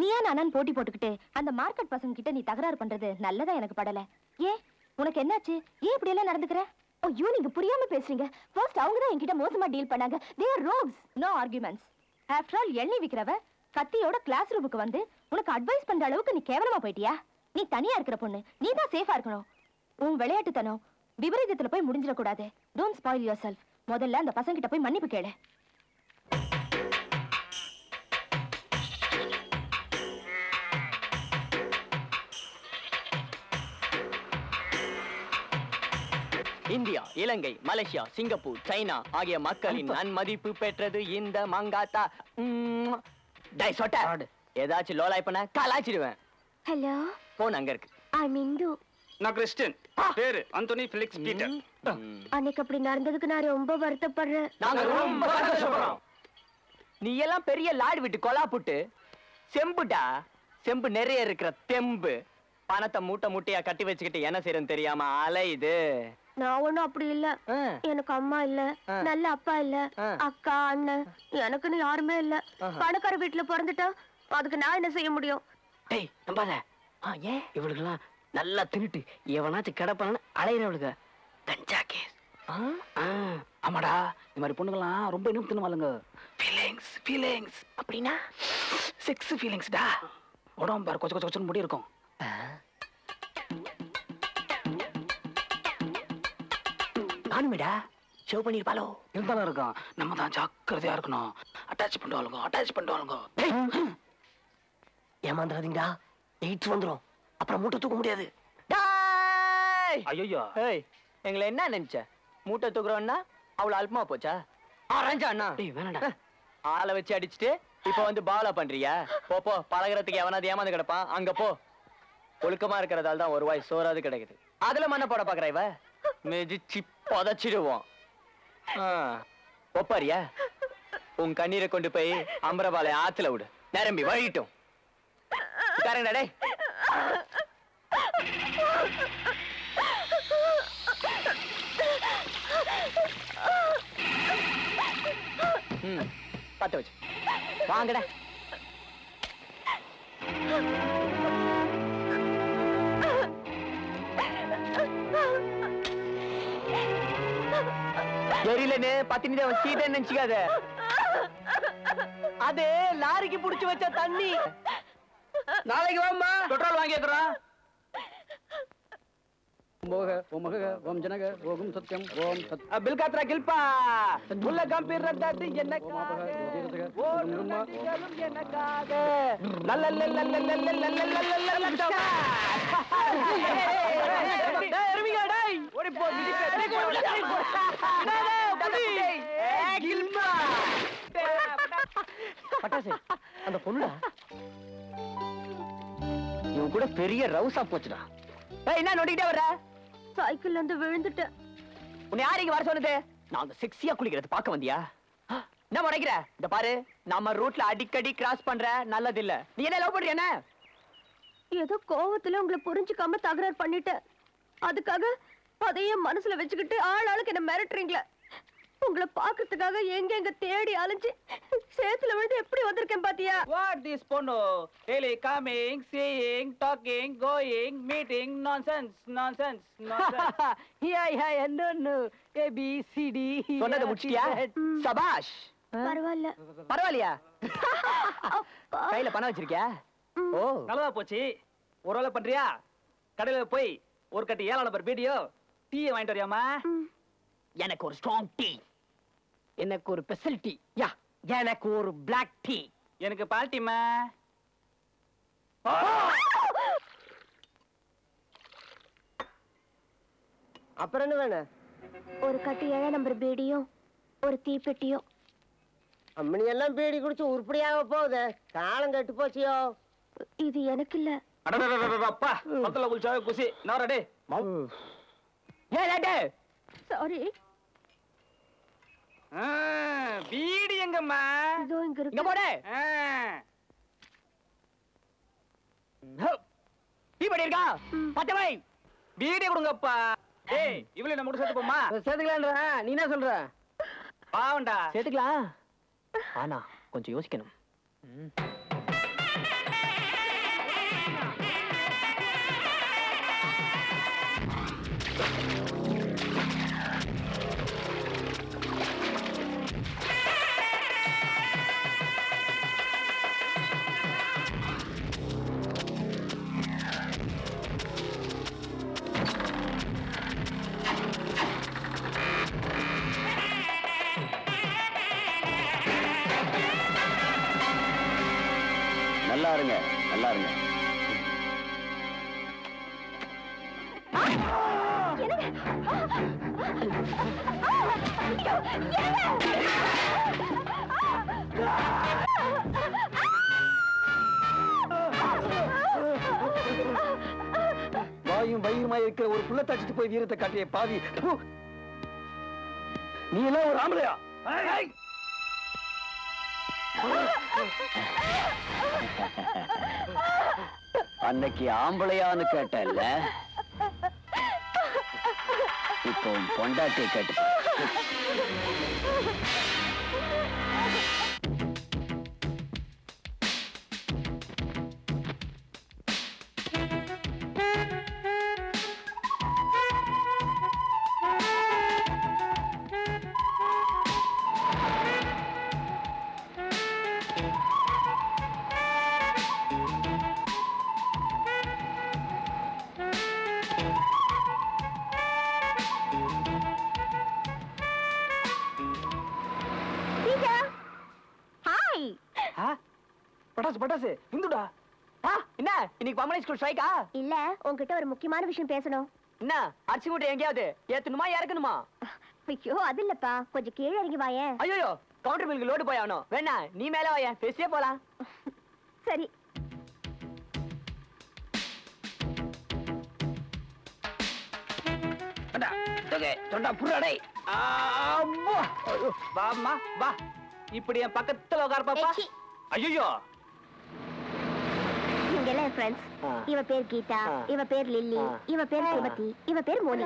நீயா நானான் போட்டி போட்டுக்கிட்டு அந்த மார்க்கெட் பசங்க கிட்ட நீ தகராறு பண்றது நல்லதா எனக்கு படல. ஏன் உனக்கு என்னாச்சு? ஏன் இப்படி எல்லாம் நடந்துக்கிற? ஐயோ நீங்க புரியாம பேசுறீங்க. ஃபர்ஸ்ட் அவங்க தான் என்கிட்ட மோசமா டீல் பண்ணாங்க. They are rogues no arguments after all எண்ணி விக்கிறவ கத்தியோட கிளாஸ் ரூமுக்கு வந்து உனக்கு அட்வைஸ் பண்ற அளவுக்கு நீ கேவலமா போயிட்டியா? நீ தனியா இருக்கிற பொண்ணு. நீ தான் சேஃபா இருக்கணும். உன் விளையாட்டுத்தனம் விபரீதத்துல போய் முடிஞ்சிடக்கூடாது. டோன்ட் ஸ்பாயில் யுவர் செல்ஃப் முதல்ல அந்த பசங்கிட்ட போய் மன்னிப்பு கேளு. India Ilangai Malaysia Singapore China ஆகிய மக்களின் நன்மதிப்பு பெற்றது இந்த மங்காத்தா. டேய் சொட்ட. ஏதாச்சும் லோலாய் பண்ண கலாச்சிடுவேன் ஹலோ? போன் அங்க இருக்கு. ஐ இந்து நான் கிறிஸ்டின். பேரு அந்தோனி பிலிக்ஸ் பீட்டர். அன்னைக்கு அப்படி நடந்ததுக்கு நான் ரொம்ப வருத்தப்படுறேன். நாங்க ரொம்ப சந்தோஷப்படுறோம் நீ எல்லாம் பெரிய லாடு விட்டு கொலா புட்டு. செம்புடா. செம்பு நிறைய இருக்கிற தெம்பு. பணத்தை மூட்டை மூட்டையா கட்டி வச்சுக்கிட்டு என்ன செய்யறன்னு தெரியாம அலையுது. நான் ஒண்ணும் அப்படி இல்ல. எனக்கு அம்மா இல்ல. நல்ல அப்பா இல்ல. அக்கா அண்ணன். எனக்குன்னு யாருமே இல்ல. பணக்கார வீட்டுல பிறந்துட்டா அதுக்கு நான் என்ன செய்ய முடியும்? டேய் நம்பாத. ஏன் இவளுக்கெல்லாம் நல்லா தின்னுட்டு எவனாச்சும் கிடப்பான்னு அலையிறவளுக்கு கஞ்சா கேஸ். ஆமாடா. இந்த மாதிரி பொண்ணுங்களாம் ரொம்ப இன்னும் தின்னுவாளுங்க ஃபீலிங்ஸ் ஃபீலிங்ஸ் அப்படின்னா? செக்ஸ் ஃபீலிங்ஸ்டா உடம்பு பாரு கொச்ச கொச்ச கொச்சன்னு முடி இருக்கும். நானுமேடா. ஷோ பண்ணிருப்பாளோ? இருந்தாலும் இருக்கும். நம்ம தான் ஜாக்கிரதையா இருக்கணும். அட்டாச் பண்ணுவாளுங்க அட்டாச் பண்ணுவாளுங்க ஏமாந்துடாதீங்கடா எயிட்ஸ் வந்துரும். அப்புறம் மூட்டை தூக்க முடியாது. ஐயோ ஏய் எங்களை என்ன நினைச்ச? மூட்டை தூக்குறோம்னா அவ்வளவு அல்பமா போச்சா? ஆரஞ்சா அண்ணா. வேணாடா ஆளை வச்சு அடிச்சுட்டு இப்ப வந்து பாலா பண்றியா? போ போ பழகுறதுக்கு எவனாவது ஏமாந்து கிடப்பான். அங்க போ. ஒழுக்கமா இருக்கிறதால தான் ஒரு வாய் சோறாது கிடைக்குது. அதுல மண்ணை போட பாக்குற இவ? மிதிச்சு புதைச்சிடுவோம். ஒப்பாரியா? உன் கண்ணீரை கொண்டு போய் அம்பரபாலை ஆத்துல விடு. நிரம்பி வழிட்டும் ம் பத்த வச்சு. வாங்கடா. எரியலன்னு பத்தினி தேவன் சீதை நினைச்சுக்காத. அது லாரிக்கு புடிச்சு வச்ச தண்ணி. நாளைக்கு வாம்மா. பெட்ரோல் வாங்கிக்கிறோம். ஓக ஓமக ஓம் ஜனக ஓகும் சத்யம் ஓம் சத் பில் காத்ரா கில்பா ஓடும் நதிகளும் எனக்காக பட்டாசு அந்த பொண்ணுடா இவன் கூட பெரிய ரவுசா போச்சுடா என்ன நோண்டிக்கிட்டே வர்ற சைக்கிள்ல இருந்து விழுந்துட்டேன். உன்னை யார் இங்க வர சொன்னது? நாங்க செக்ஸியா குளிக்கிறது பார்க்க வந்தியா? என்ன முறைக்கிற இந்த பாரு நம்ம ரூட்ல அடிக்கடி கிராஸ் பண்ற நல்லது இல்ல நீ என்ன லவ் பண்றியா என்ன? ஏதோ கோவத்துல உங்களை புரிஞ்சுக்காம தகராறு பண்ணிட்டேன். அதுக்காக அதையே மனசுல வச்சுக்கிட்டு ஆள் ஆளுக்கு என்ன மிரட்டுறீங்களே. உங்களை பாக்குறதுக்காக எங்க எங்க தேடி அலைஞ்சு சேத்துல விழுந்து எப்படி வந்திருக்கேன் பாத்தியா? What this பொண்ணு? Coming, seeing, talking, going, meeting, nonsense, nonsense, nonsense. யா யா என்ன ஏ பி சி டி சொன்னதை முடிச்சிட்டியா? சபாஷ். பரவாயில்ல. பரவாயில்லையா? கையில பணம் வச்சிருக்கியா? ஓ. நல்லதா போச்சு. ஒரு வேலை பண்றியா? கடையில போய் ஒரு கட்டி ஏழாம் நம்பர் வீடியோ டீயை வாங்கிட்டு வரியாமா எனக்கு ஒரு ஸ்ட்ராங் டீ எனக்கு ஒரு ஸ்பெஷல் டீ யா எனக்கு ஒரு பிளாக் டீ எனக்கு பால் டீமா அப்புறம் என்ன வேணும்? ஒரு கட்டு ஏழை நம்பர் பீடியும் ஒரு தீப்பெட்டியும். அம்மனி எல்லாம் பீடி குடிச்சு உருப்படியாக போகுது. காலம் கெட்டு போச்சியோ? இது எனக்கு இல்ல அப்பா பக்கத்துல குளிச்சாவே குசி. நான் டே ஏ லேட்டு சாரி வீடு எங்கம்மா? இதோ இங்க இங்க இருக்கு போடு. ஆ. டீ படி இருக்கா? பத்து வை. வீடு கொடுங்கப்பா. ஏய் இவ்வளவு நம்ம சேர்த்து போமா? சேர்த்துக்கலான்ற நீ என்ன சொல்ற? பாவண்டா சேர்த்துக்கலாம். ஆனா கொஞ்சம் யோசிக்கணும். போய் வீரத்தை காட்டிய பாவி. நீ எல்லாம் ஒரு ஆம்பளையா. அன்னைக்கு ஆம்பளையான்னு கேட்டல்ல? இப்போ பொண்டாட்டியை கேட்டு ஸ்ட்ரைக்கா இல்ல உன்கிட்ட ஒரு முக்கியமான விஷயம் பேசணும். என்ன? அரிசி மூட்டை எங்கேயாவது ஏத்தணுமா இறக்கணுமா? ஐயோ அது இல்லப்பா. கொஞ்சம் கீழே இறங்கி ஐயோ கவுண்டர் லோடு போய் ஆகணும். வேணா நீ மேல வாயேன். பேசியே போலாம். சரி. தொண்டா புறாடே ஆம்மா. வாம்மா வா. இப்படி என் பக்கத்துல உட்கார பாப்பா. ஐயோ நீங்க எல்லாம் என் ஃப்ரெண்ட்ஸ். இவ பேர் கீதா. இவ பேர் லில்லி. இவ பேர். சுமதி இவ பேர் மோனி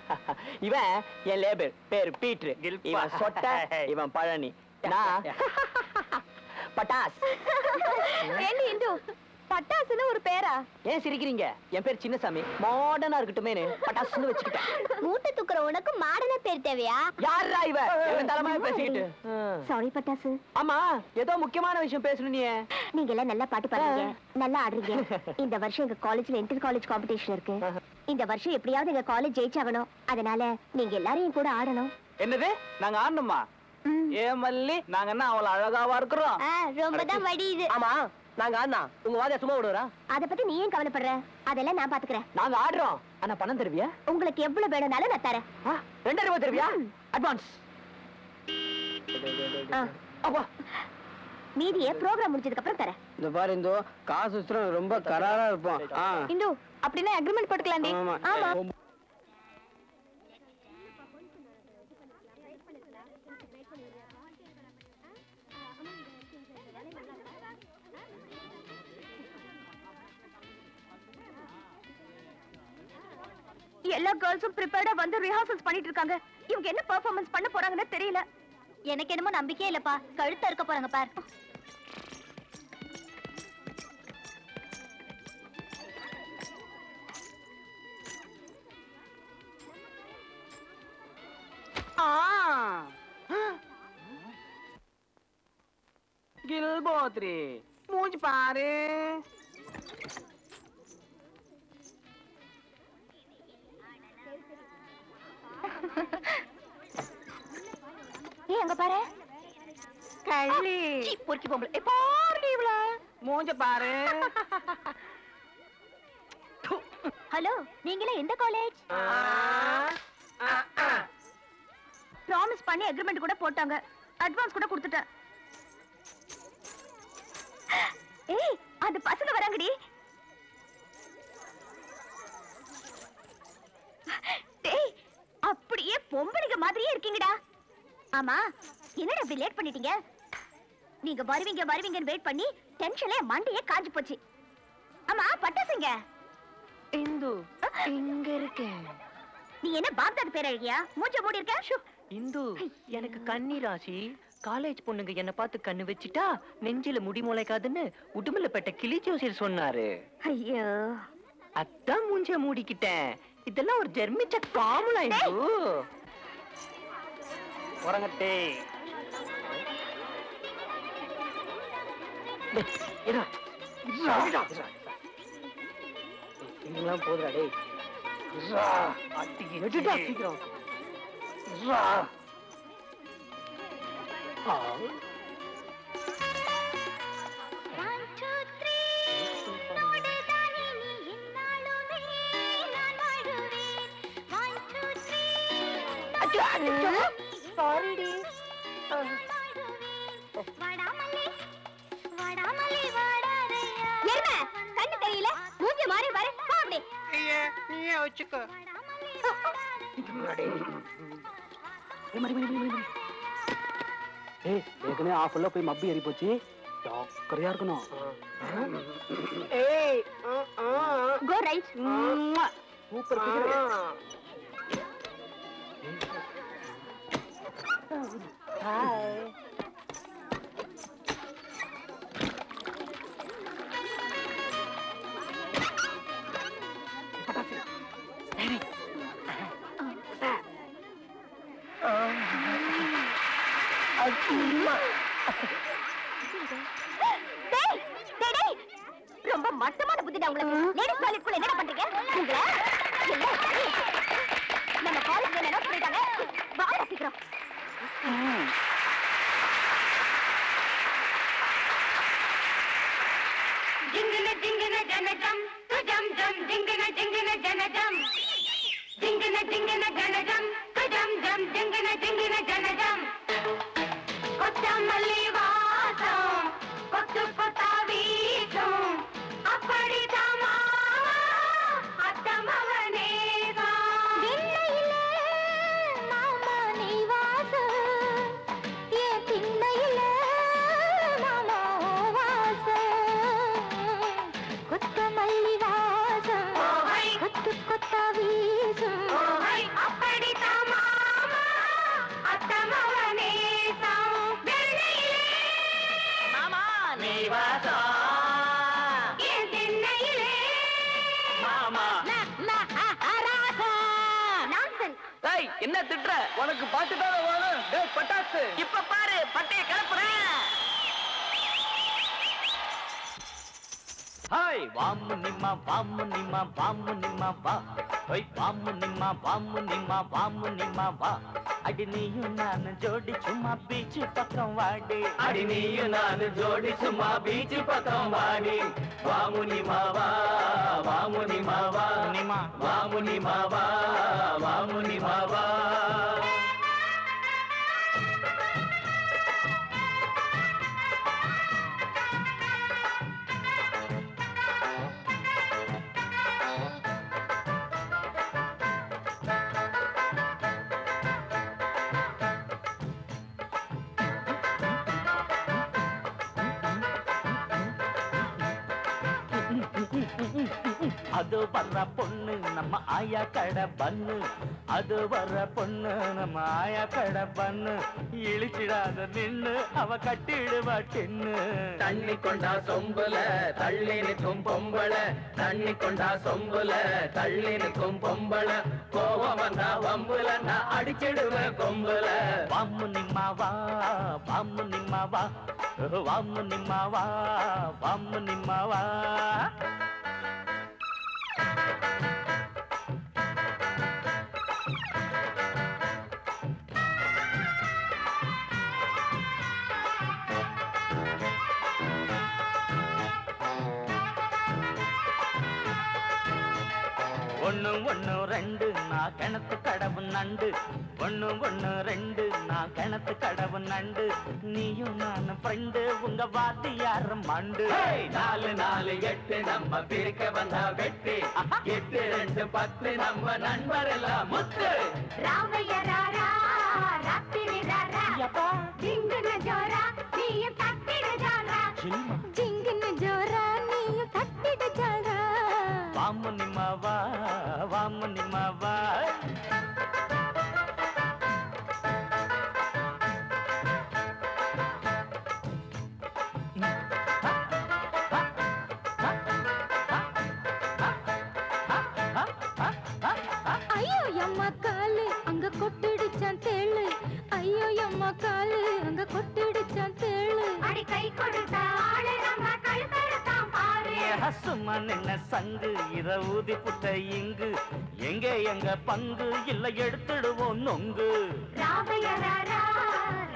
இவன் என் லேபர் பேர் பீட்ரு. இவன் சொட்ட இவன் பழனி நான் பட்டாஸ் ஏண்டி இந்து பட்டாசுன்னு ஒரு பேரா? ஏன் சிரிக்கிறீங்க? என் பேர் சின்னசாமி. மாடர்னா இருக்கட்டுமேனு பட்டாசுன்னு வச்சுக்கிட்டேன். மூட்டை தூக்குற உனக்கு மாடன பேர் தேவையா? யாரா இவ? தலைமையா பேசிக்கிட்டு. சாரி பட்டாசு. ஆமா ஏதோ முக்கியமான விஷயம் பேசணும் நீ நீங்க எல்லாம் நல்லா பாட்டு பாடுறீங்க. நல்லா ஆடுறீங்க. இந்த வருஷம் எங்க காலேஜ்ல இன்டர் காலேஜ் காம்படிஷன் இருக்கு. இந்த வருஷம் எப்படியாவது எங்க காலேஜ் ஜெயிச்சாகணும். அதனால நீங்க எல்லாரும் என் கூட ஆடணும். என்னது? நாங்க ஆடணுமா. ஏ மல்லி? நாங்க என்ன அவ்வளவு அழகாவா இருக்கிறோம்? ஆ, ரொம்ப தான் வடியுது. ஆமா. நாங்க ஆனா உங்க வாதியா சும்மா விடுவரா அத பத்தி நீ ஏன் கவலைப்படுற? அதெல்லாம் நான் பாத்துக்கிறேன். நாங்க ஆடுறோம். ஆனா பணம் தருவியா? உங்களுக்கு எவ்வளவு வேணும்னாலும் நான் தரேன். ரெண்டாயிரம் ரூபாய் தருவியா? அட்வான்ஸ் மீதியை ப்ரோக்ராம் முடிஞ்சதுக்கு அப்புறம் தரேன். இந்த பாரு இந்தோ காசு ரொம்ப கராரா இருப்போம். இந்து அப்படின்னா அக்ரிமெண்ட் போட்டுக்கலாண்டி ஆமா. எல்லா கேர்ள்ஸும் ப்ரிப்பேர்டா வந்து ரிஹர்சல்ஸ் பண்ணிட்டு இருக்காங்க. இவங்க என்ன பெர்ஃபார்மன்ஸ் பண்ண போறாங்கன்னு தெரியல. எனக்கு என்னமோ நம்பிக்கையே இல்லப்பா. கழுத்த இருக்க போறாங்க பார். கில்போத்ரி மூஞ்சி பாரு. அங்க பாரு. கள்ளி. பொறுக்கி பொம்பளை. பாருடி இவள. மூஞ்ச பாரு. ஹலோ நீங்களே எந்த காலேஜ் ப்ராமிஸ் பண்ணி அக்ரிமெண்ட் கூட போட்டாங்க. அட்வான்ஸ் கூட கொடுத்துட்டேன். ஏய் அந்த பசங்க வராங்கடி. டேய் அப்படியே பொம்பளைங்க மாதிரியே இருக்கீங்கடா. ஆமா என்னடா இப்படி லேட் பண்ணிட்டீங்க? நீங்க வருவீங்க வருவீங்கன்னு வெயிட் பண்ணி டென்ஷன்ல மண்டையே காஞ்சு போச்சு. ஆமா பட்டாசுங்க. இந்து இங்க இருக்கேன் நீ என்ன பாக்தாத் பேர் அழகியா மூஞ்ச மூடி இருக்க. இந்து எனக்கு கன்னி ராசி காலேஜ் பொண்ணுங்க என்ன பார்த்து கண்ணு வச்சுட்டா நெஞ்சில முடி முளைக்காதுன்னு உடுமல பெட்ட கிளி ஜோசியர் சொன்னாரு. ஐயோ. அதான் மூஞ்ச மூடிக்கிட்டேன். இதெல்லாம் ஒரு ஜெர்மிச்ச காமலா இந்து. உறங்கட்டே. இதெல்லாம் போதுடா எடுடா சீக்கிரம். ஆ. சாரிடி கண்ணு தெரியல? மூஞ்சி மாறி வர போ அப்படி. நீயே வச்சுக்கோ. ஏய் ஏற்கனவே ஆஃப் உள்ள போய் மப்பி ஏறி போச்சு ஜாக்கிரதையா இருக்கணும். ஏய் கோ ரைட் சூப்பர் ஹாய் டேய் டேய் டேய் ரொம்ப மட்டமான புத்திடா உங்களுக்கு லேடிஸ் டாய்லெட் குள்ள என்ன பண்றீங்க உங்களை நம்ம காலேஜ்ல என்ன பண்ணிட்டாங்க வாங்க சீக்கிரம் Mm. Jingana jingana janajam, tu jam jam. Jingana jingana janajam, jingana jingana janajam, tu jam jam. Jingana jingana janajam. கொத்தமல்லி வாசம் கொத்து கொத்தா வீசும் அப்படிதான் அத்தமவர் என்ன திட்டுற? உனக்கு பாட்டு தான் வேணும்? டேய் பட்டாசு. இப்ப பாரு பட்டைய கிளப்புறேன். ஹாய் வாமு நிம்மா பாமு நிம்மா பாமு நிம்மா வா. ஹோய் பாமு நிம்மா பாமு நிம்மா பாமு நிம்மா வா. அடி நீயும் நான் ஜோடி சும்மா பீச்சு பக்கம் வாடி. அடி நீயும் நான் ஜோடி சும்மா பீச்சு பக்கம் வாடி. వాముని మావా వాముని మావా వాముని మావా వాముని మావా. அது வர்ற பொண்ணு நம்ம ஆயா கடை பண்ணு. அது வர்ற பொண்ணு நம்ம ஆயா கடை பண்ணு. இழிச்சிடாத நின்னு அவ கட்டிடுவா டின்னு. தண்ணி கொண்டா சொம்புல தள்ளி நிற்கும் பொம்பள. தண்ணி கொண்டா சொம்புல தள்ளி நிற்கும் பொம்பள. கோவம் வந்தா வம்புல நான் அடிச்சிடுவேன் கொம்புல. வாமு நிம்மாவா வாமு நிம்மாவா வாமு நிம்மாவா வாமு நிம்மாவா ஒன்னும் ஒன்னும் ரெண்டு நான் கிணத்து கடவு நண்டு. ஒண்ணு ஒண்ணு ரெண்டு நான் கிணத்து கடவு நண்டு. நீயும் நானும் ஃப்ரெண்டு உங்க வாத்தியார் மண்டு. நாலு நாலு எட்டு நம்ம பிரிக்க வந்தா வெட்டு. எட்டு ரெண்டு பத்து நம்ம நண்பர் எல்லாம் முத்து. ராமைய ராரா ராத்திரி ராரா. ஜோரா நீயும் தட்டிடு ஜாரா. ஜிங்குன ஜோரா நீயும் தட்டிடு ஜாரா. வாமுனி மாவா வாமுனி மாவா ஐயோ அம்மா காலு அங்க கொட்டிடுச்சான் தேளு. ஐயோ அம்மா காலு அங்க கொட்டிடுச்சான் தேளு. அடி கை கொடுத்த ஆளு. சும்மா நின்ன சங்கு இத ஊதி புட்ட இங்கு. எங்க எங்க பங்கு இல்ல எடுத்துடுவோம் நொங்கு. ராமைய ராரா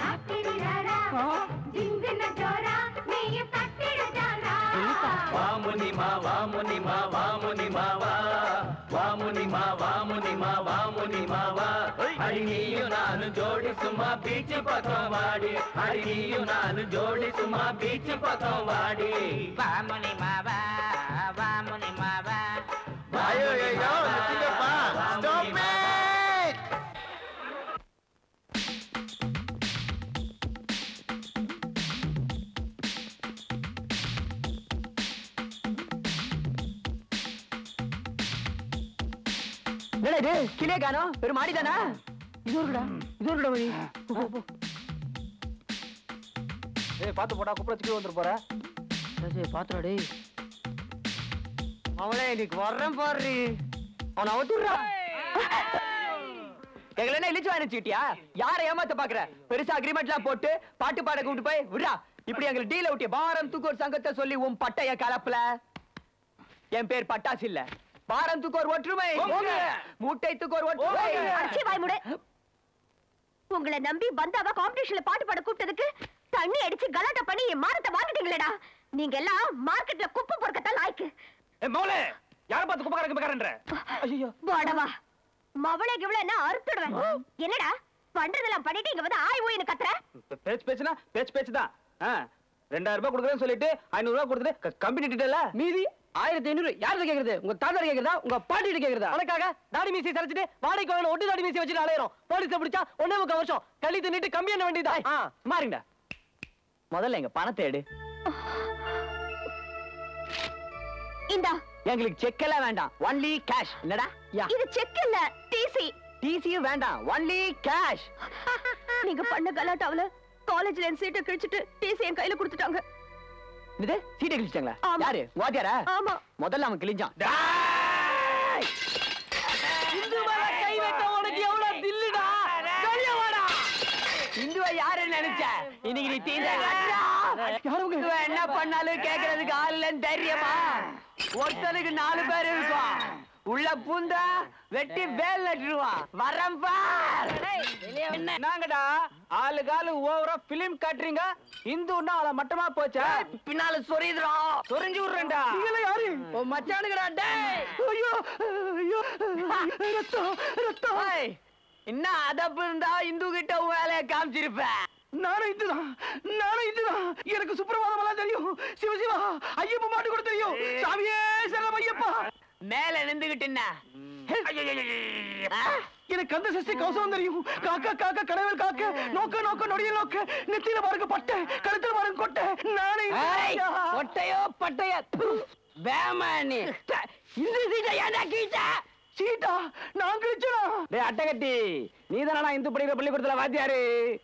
ராத்திரி ராரா ஜிங்குன ஜோரா நீயும் தட்டிடு ஜாரா வாமுனி மா வாமுனி மா வாமுனி மாவா வாமுனி மா வாமுனி மா வாமுனி மாவா அடி நீயும் நானு ஜோடி சும்மா பீச்சு பக்கம் வாடி. அடி நீயும் நானு ஜோடி சும்மா பீச்சு பக்கம் வாடி. வாமுனி மாவா வாமுனி மாவா ஐயோ, ஐயோ, நிறுத்துங்கப்பா. Stop it. என்னடா இது கிளியே காணோம் வெறும் இது ஒருடா இது ஒருடா. ஏய் பாத்து போடா குப்பை வச்சுட்டு வந்துட்டு போற சரி பாத்துடா டேய் அவனே இன்னைக்கு வர்றேன் பாரு. அவனை அவுத்துடுறா. எங்களை என்ன இழிச்சு வாங்கிச்சிட்டியா யாரை ஏமாத்த பாக்குற? பெருசா அக்ரிமெண்ட்லாம் போட்டு பாட்டு பாட கூப்பிட்டு போய் விடுறா. இப்படி எங்களுக்கு டீல விட்டிய பாரம் தூக்கோர் சங்கத்தை சொல்லி உன் பட்டைய கலப்புல. என் பேர் பட்டாசு இல்ல. பாரம் தூக்கோர் ஒற்றுமை. மூட்டை தூக்கோர் ஒற்றுமை. அடிச்சி வாய் முடு. உங்களை நம்பி பந்தாவா காம்படிஷன்ல பாட்டு பாட கூப்பிட்டதுக்கு தண்ணி அடிச்சு கலாட்டா பண்ணி என் மானத்தை வாங்கிட்டீங்களேடா. நீங்க எல்லாம் மார்க்கெட்ல குப்பை பொறுக்கத்தான் லாய்க்கு. ஏ மௌலே யார பார்த்து குப்பை கறக்க போறன்ற ஐயோ வாடவா மவளை கிவளை என்ன அறுத்துடுவேன்? என்னடா? பண்றதெல்லாம் பண்ணிட்டு இங்க வந்து ஆய் ஊயின்னு கத்துற? பேச்சு பேச்சுனா பேச்சு பேச்சு தான் ரெண்டாயிரம் ரூபாய் கொடுக்குறேன்னு சொல்லிட்டு ஐநூறு ரூபாய் கொடுத்துட்டு கம்பெனி கிட்டல மீதி ஆயிரத்தி ஐநூறு. யார்கிட்ட கேக்குறது? உங்க தாத்தா கேக்குறதா? உங்க பாட்டி கேக்குறதா? உனக்காக தாடி மீசி சரிச்சிட்டு வாங்கின ஒட்டு தாடி மீசி வச்சுட்டு அலையிறோம். போலீஸை பிடிச்சா ஒன்னே முக்கால் வருஷம். கழி தின்னுட்டு கம்பி என்ன வேண்டியதா முதல்ல எங்க பணத்தை எடு. இந்தா. எங்களுக்கு செக் எல்லாம் வேண்டாம். ஒன்லி கேஷ் என்னடா? இது செக் இல்ல டிசி டிசியும் வேண்டாம். ஒன்லி கேஷ் நீங்க பண்ண கலாட்டாவுல காலேஜ்ல என் சீட்டை கிழிச்சிட்டு டிசி என் கையில கொடுத்துட்டாங்க. இது சீட்டை கிழிச்சிட்டாங்களா. யாரு? வாத்தியாரா? ஆமா. முதல்ல அவன் கிழிஞ்சான். கை வைக்க உனக்கு எவ்வளவு தில்லுடா? வெளிய வாடா! இந்துவை யாரு நினைச்ச? இன்னைக்கு நீ இந்துவ என்ன பண்ணாலும் கேக்குறதுக்கு ஆள் தைரியமா? ஒருத்தனுக்கு நாலு பேர் இருக்கும் உள்ள பூந்தா வெட்டி வேல் நட்டுருவான் வரம் பார். என்னங்கடா? ஆளு காலு ஓவரா பிலிம் காட்டுறீங்க? இந்துன்னா அவள மட்டமா போச்சா? பின்னால சொரிதுறோம் சொரிஞ்சு விடுறேன்டா. நீங்களே யாரு? உன் மச்சானுங்கடா டேய். ஐயோ ஐயோ ரத்தம் ரத்தம். என்ன அதப்பு இருந்தா இந்து கிட்ட வேலையை காமிச்சிருப்ப. நானும் இந்துதான் நானும் இந்துதான் எனக்கு சுப்பிரபாதம் எல்லாம் தெரியும். சிவ சிவா ஐயப்ப மாட்டு கூட தெரியும். சாமியே சரணம் ஐயப்பா. மேல நின்றுகிட்டு என்ன? எனக்கு அந்த சஷ்டி கவசம் தெரியும். காக்கா காக்கா கடவுள் காக்க நோக்க நோக்க நொடிய நோக்க நெத்தியில பாருங்க பட்டை கழுத்துல பாருங்க கொட்டை. நானே ஏய், ஒட்டையோ பட்டையோ? வேமா நீ. இந்த சீட்டை ஏன்டா கீட்ட சீட்டா நான் கிழிச்சனா? டேய் அட்டகட்டி நீ தானடா இந்து படிக்கிற பள்ளிக்கூடத்துல வாத்தியாரு?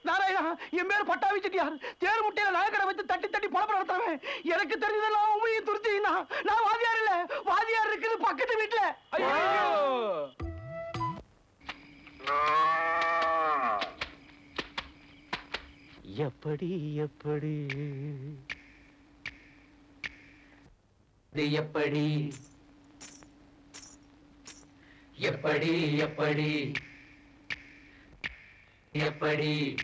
நாராயணா என் பேர் பட்டாவி செட்டியார் தேர் முட்டையில நகைக்கடை வச்சு தட்டி தட்டி பழப்பட நடத்துறவன். எனக்கு தெரிஞ்சதெல்லாம் உண்மையை துருத்தினா நான் வாத்தியார் இல்ல. வாத்தியார் இருக்குது பக்கத்து வீட்டுல ஐயோ! எப்படி எப்படி? எப்படி? எப்படி எப்படி? எப்படி?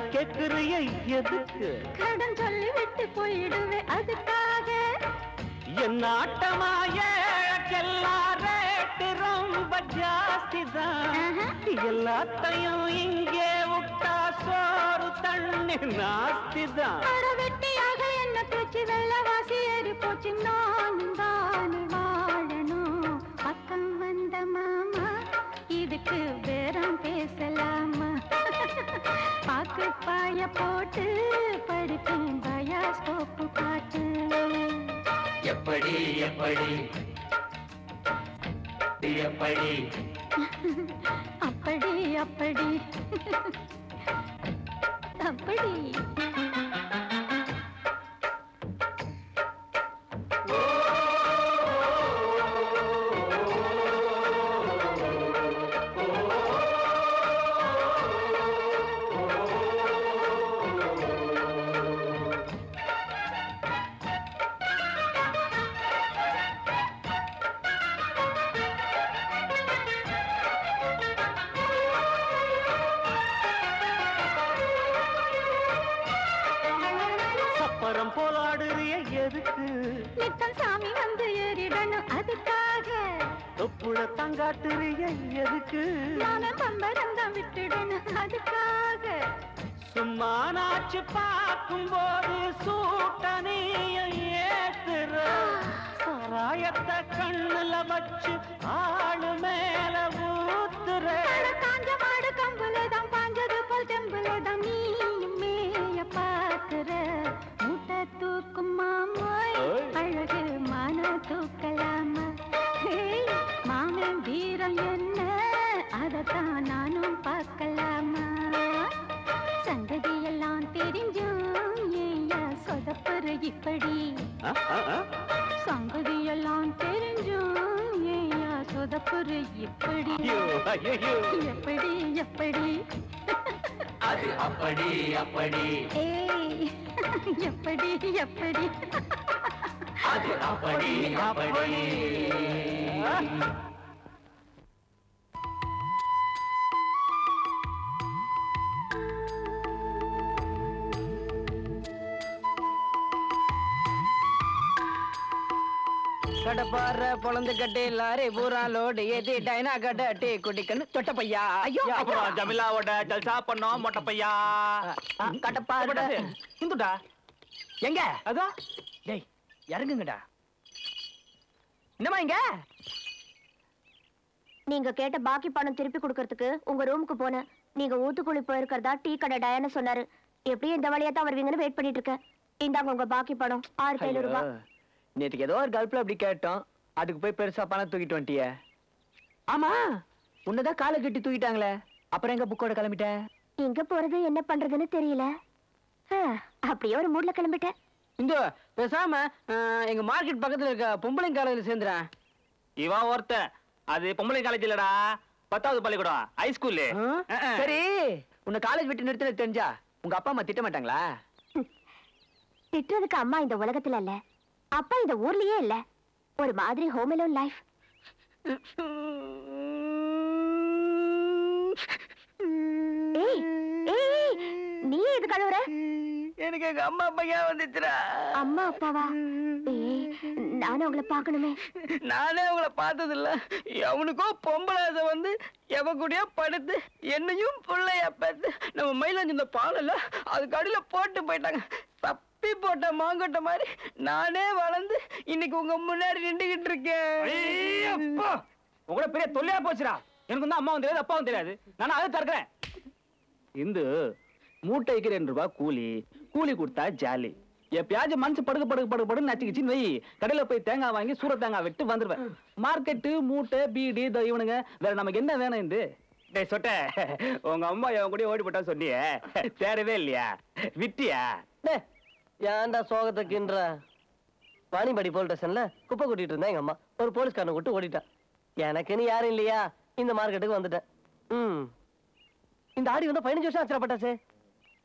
சில்லறைய கேக்குறிய எதுக்கு? கடன் சொல்லி விட்டு போயிடுவே அதுக்காக. என் ஆட்டமாய ரேட்டு ரொம்ப ஜாஸ்தி தான் எல்லாத்தையும் இங்கே விட்டா சோறு தண்ணி நாஸ்தி தான் வெட்டியாக என்ன பேச்சு வெள்ளவாசி ஏறி போச்சு நானும் தானே வாழணும். பக்கம் வந்த மாமா இதுக்கு பேரம் பேசலாமா? பாக்கு பாய போட்டு படிப்பேன் பயாஸ்கோப்பு பாட்டு. எப்படி? எப்படி எப்படி? அப்படி அப்படி. அப்படி. தங்காட்டுறிய எதுக்கு? பம்பரம் தான் விட்டுடணும் அதுக்காக. சும்மா நாச்சு பார்க்கும் போது சூட்டனைய ஏத்துற சாராயத்தை கண்ணுல வச்சு ஆளு மேல ஊத்துற. காஞ்ச மாடு கம்புல தான் பாஞ்சது போல் செம்புல தான் நீயும் மேய பாக்குற மூட்டை தூக்கும் அழகு மான தூக்கலாமா மாமன் வீரம் என்ன? அதத்தான் நானும் பார்க்கலாமா? சங்கதி எல்லாம் தெரிஞ்சும் ஏயா சொதப்புற இப்படி? சங்கதி எல்லாம் தெரிஞ்சும் ஏயா சொதப்புற இப்படி. எப்படி எப்படி? அது அப்படி அப்படி. எப்படி எப்படி? அது அப்படி. அப்படி. கடப்பாற பொழந்து கட்டி லாரி பூரா லோடு ஏத்தி டைனா கட்ட டீ குடிக்கன்னு தொட்ட பையா ஐயோ அப்புறம் ஜமிலாவோட ஜல்சா பண்ணோம் மொட்டை பையா கடப்பாற இந்துடா. எங்க? அதோ. டேய் இறங்குங்கடா. என்னம்மா இங்க? நீங்க கேட்ட பாக்கி பணம் திருப்பி கொடுக்கறதுக்கு உங்க ரூமுக்கு போனேன். நீங்க ஊத்துக்குழி போயிருக்கிறதா டீ கடை டயன்னு சொன்னாரு. எப்படியும் இந்த வழியா தான் வருவீங்கன்னு வெயிட் பண்ணிட்டு இருக்கேன். இந்தாங்க உங்க பாக்கி பணம். ஆறு ஐநூறு ரூபாய். நேத்துக்கு ஏதோ ஒரு கல்ப்ல அப்படி கேட்டோம். அதுக்கு போய் பெருசா பணம் தூக்கிட்டு வந்துட்டிய. ஆமா உன்னதான் காலை கட்டி தூக்கிட்டாங்களே. அப்புறம் எங்க புக்கோட கிளம்பிட்ட? எங்க போறது என்ன பண்றதுன்னு தெரியல. ஆ, அப்படியே ஒரு மூட்ல கிளம்பிட்டேன் இந்த பேசாம எங்க மார்க்கெட் பக்கத்துல இருக்க பொம்பளை காலேஜ்ல சேர்ந்துறேன். இவன் ஒருத்தன் அது பொம்பளை காலேஜ் இல்லடா. பத்தாவது பள்ளிக்கூடம் ஹைஸ்கூலு சரி உன்னை காலேஜ் விட்டு நிறுத்தின தெரிஞ்சா உங்க அப்பா அம்மா திட்ட மாட்டாங்களா திட்டுறதுக்கு அம்மா இந்த உலகத்துல இல்ல. அப்பா இந்த ஊர்லயே இல்ல. ஒரு மாதிரி ஹோம் அலோன் லைஃப் நீ எது கழுவுற? எனக்கு எங்க அம்மா அப்பா ஏன் வந்துச்சுடா? அம்மா அப்பாவா? நானும் உங்களை பார்க்கணுமே. நானே உங்களை பார்த்தது இல்ல எவனுக்கோ பொம்பளை ஆசை வந்து எவ கூடயோ படுத்து என்னையும் பிள்ளைய பார்த்து நம்ம மயிலாஞ்சி இந்த பாலல்ல அதுக்கு அடியில போட்டு போயிட்டாங்க. தப்பி போட்ட மாங்கொட்ட மாதிரி நானே வளர்ந்து இன்னைக்கு உங்க முன்னாடி நின்றுகிட்டு இருக்கேன். உங்கள பெரிய தொல்லையா போச்சுடா. எனக்கு வந்து அம்மாவும் தெரியாது அப்பாவும் தெரியாது. நான் அதை திறக்கிறேன் இந்து மூட்டை ரெண்டு ரூபாய் கூலி கூலி கொடுத்தா ஜாலி. எப்பயாச்சும் மனசு படுக்க படுக்க படுக்க படுன்னு நச்சுக்கிச்சின்னு வை. கடையில போய் தேங்காய் வாங்கி சூற தேங்காய் விட்டு வந்துருவேன். மார்க்கெட்டு மூட்டை பீடி இதோ இவனுங்க. வேற நமக்கு என்ன வேணும் இந்த? டேய் சொட்ட. உங்க அம்மா என் கூட ஓடி போட்டா சொன்னியே. தேரவே இல்லையா? விட்டியா? ஏன்டா சோகத்தை கின்ற வாணிபடி போல் ஸ்டேஷன்ல குப்பை கூட்டிட்டு இருந்தேன் எங்க அம்மா. ஒரு போலீஸ்காரனை விட்டு ஓடிட்டான். எனக்குன்னு யாரும் இல்லையா? இந்த மார்க்கெட்டுக்கு வந்துட்டேன். ம். இந்த ஆடி வந்து பதினஞ்சு வருஷம் ஆச்சரப்பட்டாச்சு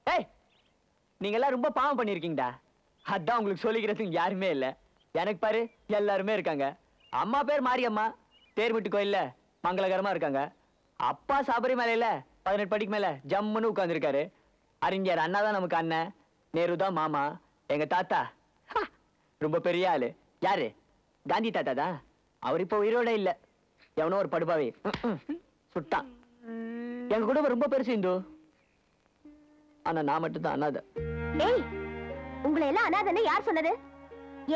ஏய் நீங்க எல்லாம் ரொம்ப பாவம் பண்ணிருக்கீங்கடா அதான் உங்களுக்கு சொல்லிக்கிறதுக்கு யாருமே இல்ல. எனக்கு பாரு எல்லாருமே இருக்காங்க. அம்மா பேர் மாரியம்மா. தேர்விட்டு கோயில்ல மங்களகரமா இருக்காங்க. அப்பா சபரிமலையில பதினெட்டு படிக்கு மேல ஜம்முன்னு உட்காந்துருக்காரு அறிஞர் அண்ணா தான் நமக்கு அண்ணன். நேரு தான் மாமா எங்க தாத்தா. ரொம்ப பெரிய ஆளு. யாரு? காந்தி தாத்தா தான் அவர் இப்போ உயிரோட இல்ல. எவனோ ஒரு படுபாவி. சுட்டான் எங்க குடும்பம் ரொம்ப பெருசு இந்து. ஆனா நான் மட்டும் தான் அனாதை. ஏய் உங்களை எல்லாம் அனாதன்னு யார் சொன்னது?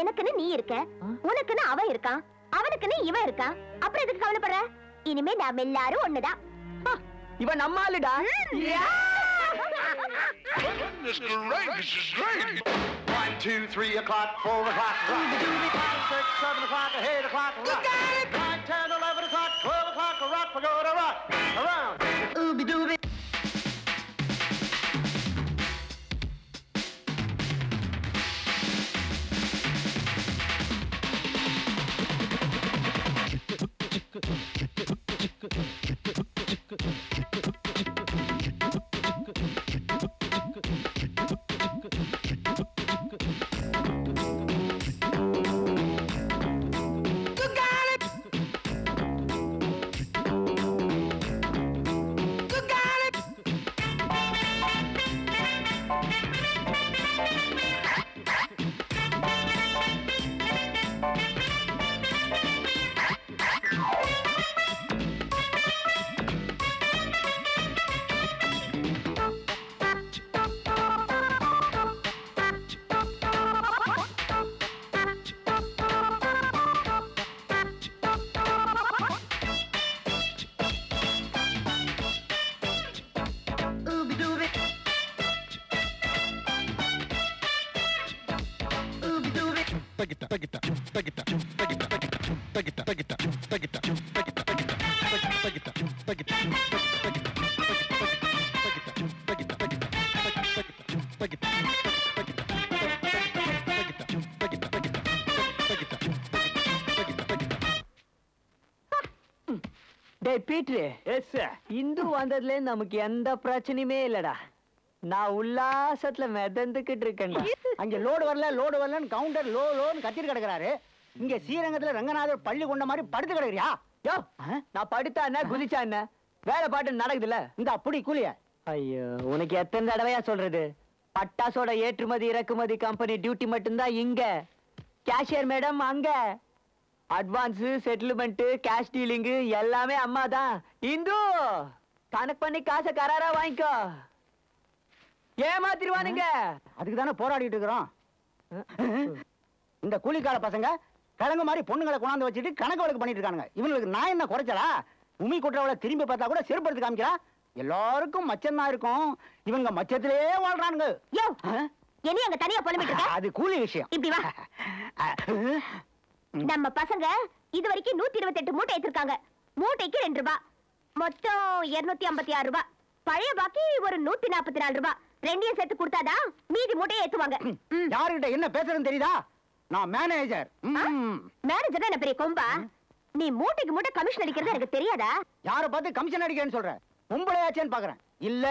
எனக்குன்னு நீ இருக்க உனக்குன்னு அவன் இருக்கான் அவனுக்குன்னு இவன் இருக்கான் அப்புறம் எதுக்கு கவலைப்படுற? இனிமே நாம எல்லாரும் ஒண்ணுதான் இவன் Goodness great, this is great. One, two, three o'clock, four o'clock, rock. Two o'clock, six, seven o'clock, eight o'clock, rock. You got it. Nine, ten, eleven o'clock, twelve o'clock, rock. We're going to rock around. Ooby dooby. Good. பீட்ரு எஸ் இந்து வந்ததுல நமக்கு எந்த பிரச்சனையுமே இல்லடா. நான் உல்லாசத்துல மிதந்துக்கிட்டு இருக்கேன்டா. அங்க லோடு வரல லோடு வரலன்னு கவுண்டர் லோ லோன்னு கத்திட்டு கிடக்குறாரு. இங்க ஸ்ரீரங்கத்துல ரங்கநாதர் பள்ளி கொண்ட மாதிரி படுத்து கிடக்குறியா? யோ நான் படுத்தா என்ன குதிச்சா என்ன? வேலை பாட்டு நடக்குதுல்ல இந்த அப்படி கூலிய. ஐயோ உனக்கு எத்தனை தடவையா சொல்றது? பட்டாசோட ஏற்றுமதி இறக்குமதி கம்பெனி டியூட்டி மட்டும்தான் இங்க. கேஷியர் மேடம் அங்க. அட்வான்ஸ் செட்டில்மெண்ட் கேஷ் டீலிங் எல்லாமே அம்மா தான் இந்து கணக்கு பண்ணி காசை கராரா வாங்கிக்கோ. ஏமாத்திருவானுங்க அதுக்கு தானே போராடிட்டு இருக்கிறோம். இந்த கூலிக்கால பசங்க கிழங்கு மாதிரி பொண்ணுங்களை கொண்டாந்து வச்சுட்டு கணக்கு வழக்கு பண்ணிட்டு இருக்கானுங்க. இவங்களுக்கு நான் என்ன குறைச்சலா? உமி குற்றவளை திரும்பி பார்த்தா கூட செருப்பு எடுத்து காமிக்கிறா? எல்லாருக்கும் மச்சம் தான் இருக்கும். இவங்க மச்சத்திலேயே வாழ்றானுங்க. என்ன அங்க தனியா புலம்பிட்டு இருக்க? அது கூலி விஷயம். இப்படி வா. நம்ம பசங்க இது வரைக்கும் நூத்தி இருபத்தி எட்டு மூட்டை எடுத்திருக்காங்க மூட்டைக்கு ரெண்டு ரூபாய் மொத்தம் இருநூத்தி ஐம்பத்தி ஆறு ரூபாய் பழைய பாக்கி ஒரு நூத்தி நாற்பத்தி நாலு ரூபாய் ரெண்டையும் சேர்த்து கொடுத்தாதான் மீதி மூட்டையை ஏத்துவாங்க. யாருகிட்ட என்ன பேசுறதுன்னு தெரியுதா? நான் மேனேஜர் மேனேஜர் என்ன பெரிய கொம்பா? நீ மூட்டைக்கு மூட்டை கமிஷன் அடிக்கிறது எனக்கு தெரியாதா? யார பார்த்து கமிஷன் அடிக்கிறேன்னு சொல்றேன் பொம்பளையாச்சேன்னு பாக்குறேன். இல்ல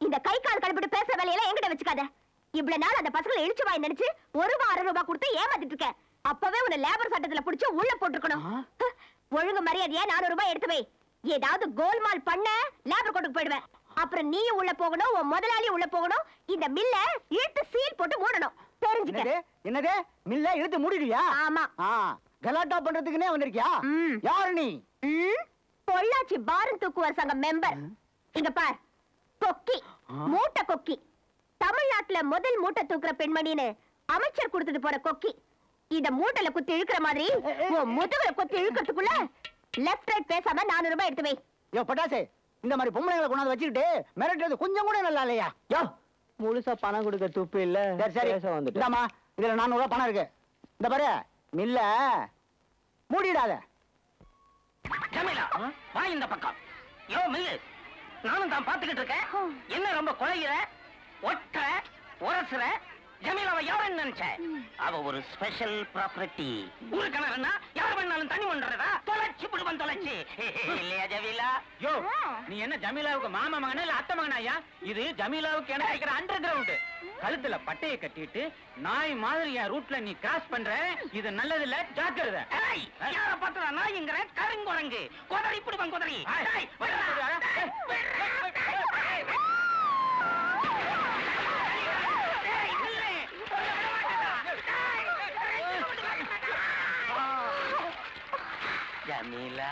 இந்த கை கால் கழுப்பிட்டு பேசுற வேலையெல்லாம் என்கிட்ட வச்சுக்காத. இவ்வளவு நாள் அந்த பசங்களை இழிச்சு வாய் நினைச்சு ஒரு ரூபா அரை ரூபாய் கொடுத்து ஏமாத்திட்டு இருக்க அப்பவே உன்னை லேபர் சட்டத்துல புடிச்சு உள்ள போட்டுருக்கணும். ஒழுங்கு மரியாதையா நானூறு ரூபாய் எடுத்து வை. ஏதாவது கோல்மால் பண்ண லேபர் கோட்டுக்கு போயிடுவேன். அப்புறம் நீயும் உள்ள போகணும் உன் முதலாளி உள்ள போகணும். இந்த மில்ல இழுத்து சீல் போட்டு மூடணும். தெரிஞ்சுக்க. என்னது? மில்ல இழுத்து மூடிடுவியா ஆமா. ஆ கலாட்டா பண்றதுக்குனே வந்திருக்கியா? யாரு நீ? பொள்ளாச்சி பாரன் தூக்குவார் சங்க மெம்பர் இங்க பார். கொக்கி. மூட்டை கொக்கி. தமிழ்நாட்டுல முதல் மூட்டை தூக்குற பெண்மணின்னு அமைச்சர் கொடுத்துட்டு போற கொக்கி. இத மூட்டையில குத்தி இழுக்கிற மாதிரி உன் முதுகுல குத்தி இழுக்கிறதுக்குள்ள லெஃப்ட் ரைட் பேசாம நானூறு ரூபாய் எடுத்து வை. யோ பட்டாசு இந்த மாதிரி பொம்பளைங்களை கொண்டாந்து வச்சுக்கிட்டு மிரட்டுறது கொஞ்சம் கூட நல்லா இல்லையா? யோ முழுசா பணம் கொடுக்க துப்பு இல்ல. சரி இந்தாம்மா இதுல நானூறு ரூபாய் பணம் இருக்கு. இந்த பாரு மில்ல. மூடிடாத. வா இந்த பக்கம். யோ மில்லு நானும் தான் பாத்துக்கிட்டு இருக்கேன். என்ன ரொம்ப குழையிற ஒட்டுற உரசுற ஜமீலாவை யாருன்னு நினைச்ச? அவ ஒரு ஸ்பெஷல் ப்ராப்பர்ட்டி ஒரு கிணறுனா யார் வேணாலும் தண்ணி பண்றதா தொலைச்சு விடுவன் தொலைச்சு. இல்லையா ஜமீலா? யோ நீ என்ன ஜமீலாவுக்கு மாமா மகனா இல்ல அத்தை மகனாயா இது ஜமீலாவுக்கு எனக்கு இருக்கிற அண்டர் கிரவுண்ட் கழுத்துல பட்டைய கட்டிட்டு நாய் மாதிரி என் ரூட்ல நீ கிராஸ் பண்ற இது நல்லது இல்ல ஜாக்கிரதை. ஏய், யார பார்த்தா நாய்ங்கிற? கருங்குரங்கு. குதறி பிடிவன் குதறி ஏய், விடுடா. ஏய், நில்லு. ஜமீலா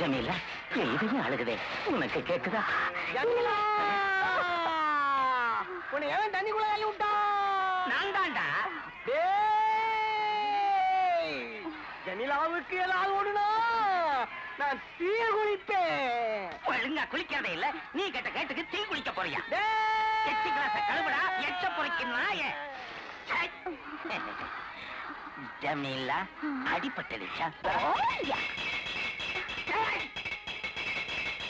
ஜமீலா இதுவும் அழுகுதே உனக்கு கேக்குதா? உன்னை எவன் தண்ணிக்குள்ள தள்ளி விட்டா? நான் தான்டா. ஜனிலாவுக்கு ஏதாவது ஒண்ணுனா நான் தீய குளிப்பேன். ஒழுங்கா குளிக்கிறதே இல்ல. நீ கேட்ட கேட்டுக்கு தீ குளிக்க போறியா? எச்சி கிளாஸ கழுவுடா. எச்ச பொறுக்கி நாய. சை. ஜமீலா அடிபட்டுடுச்சா ஏய்,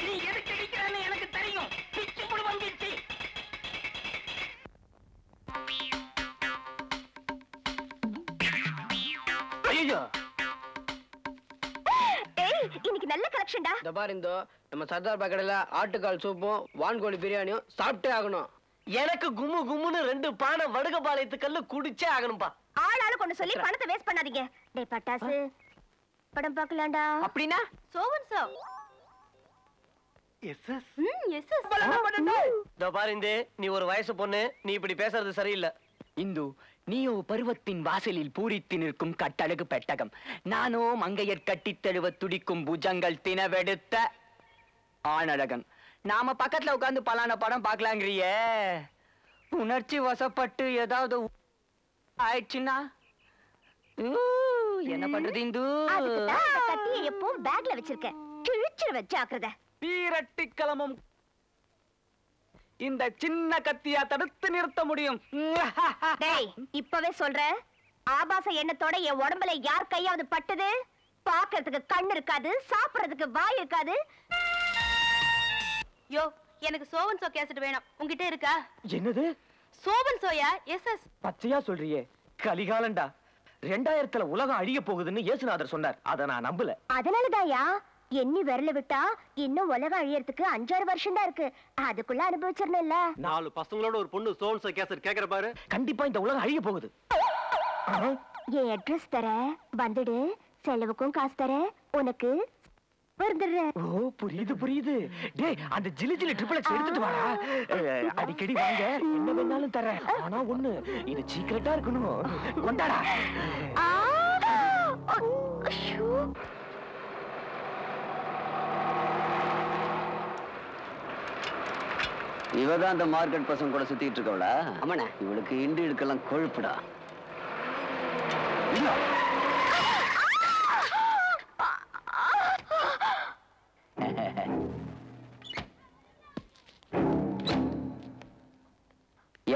நீ எதுக்கு அடிக்கிறன்னு எனக்கு தெரியும். பிச்சு புடு வந்துச்சு ஐயோ நல்ல கலெக்ஷன்டா இந்த பாரு இந்தோ நம்ம சர்தார் பக்கெட்ல ஆட்டுக்கால் சூப்பும் வான்கோழி பிரியாணியும் சாப்பிட்டே ஆகணும். எனக்கு கும்மு கும்முன்னு ரெண்டு பானை வடுகபாளையத்து கல்லு குடிச்சே ஆகணும்பா. ஆள் ஆளு கொண்டு சொல்லி பணத்தை வேஸ்ட் பண்ணாதீங்க. டேய் பட்டாசு. படம் பார்க்கலாம்டா. அப்படின்னா? சோவன் சோ எஸ் எஸ் ம் எஸ் எஸ் இதோ பாரு இந்து நீ ஒரு வயசு பொண்ணு நீ இப்படி பேசுறது சரியில்லை. இந்து நீயோ பருவத்தின் வாசலில் பூரித்து நிற்கும் கட்டழகு பெட்டகம். நானோ மங்கையர் கட்டித் தழுவ துடிக்கும் புஜங்கள் தினவெடுத்த ஆணழகன். நாம பக்கத்துல உட்கார்ந்து பலான படம் பார்க்கலாங்கிறியே. உணர்ச்சி வசப்பட்டு ஏதாவது ஆயிடுச்சுன்னா? என்ன பண்றது இந்து? எப்பவும் பேக்ல வச்சிருக்கேன். கிழிச்சிருவேன் ஜாக்கிரதை பீரட்டி கிளம்பும் இந்த சின்ன கத்தியா தடுத்து நிறுத்த முடியும். டேய் இப்பவே சொல்றேன் ஆபாச எண்ணத்தோட என் உடம்புல யார் கையாவது பட்டது? பாக்குறதுக்கு கண் இருக்காது சாப்பிடுறதுக்கு வாய் இருக்காது. யோ எனக்கு சோவன் சோ கேசட் வேணும். உங்ககிட்ட இருக்கா? என்னது? சோவன் சோயா? Yes yes. பச்சையா சொல்றியே. கலிகாலண்டா ரெண்டாயிரத்துல உலகம் அழிய போகுதுன்னு இயேசுநாதர் சொன்னார். அதை நான் நம்பல. அதனாலதாயா எண்ணி விரல விட்டா இன்னும் உலகம் அழியறதுக்கு அஞ்சாறு வருஷம் தான் இருக்கு. அதுக்குள்ள அனுபவிச்சிடணும்ல. நாலு பசங்களோட ஒரு பொண்ணு சோன்ச கேசட் கேக்குற பாரு கண்டிப்பா இந்த உலகம் அழிய போகுது. என் அட்ரஸ் தர வந்துடு செலவுக்கும் காசு தர உனக்கு புரியுது புரியுது. டேய் அந்த ஜிலி ஜிலி ட்ரிபிள் எடுத்துட்டு வாடா. அடிக்கடி வாங்க. என்ன வேணாலும் தரேன் ஆனா ஒண்ணு இது சீக்கிரட்டா இருக்கணும். கொண்டாடா. இவதான் அந்த மார்க்கெட் பசங்க கூட சுத்திட்டு இருக்கவளா? ஆமாண்ணா. இவளுக்கு இண்டு இடுக்கெல்லாம் கொழுப்புடா.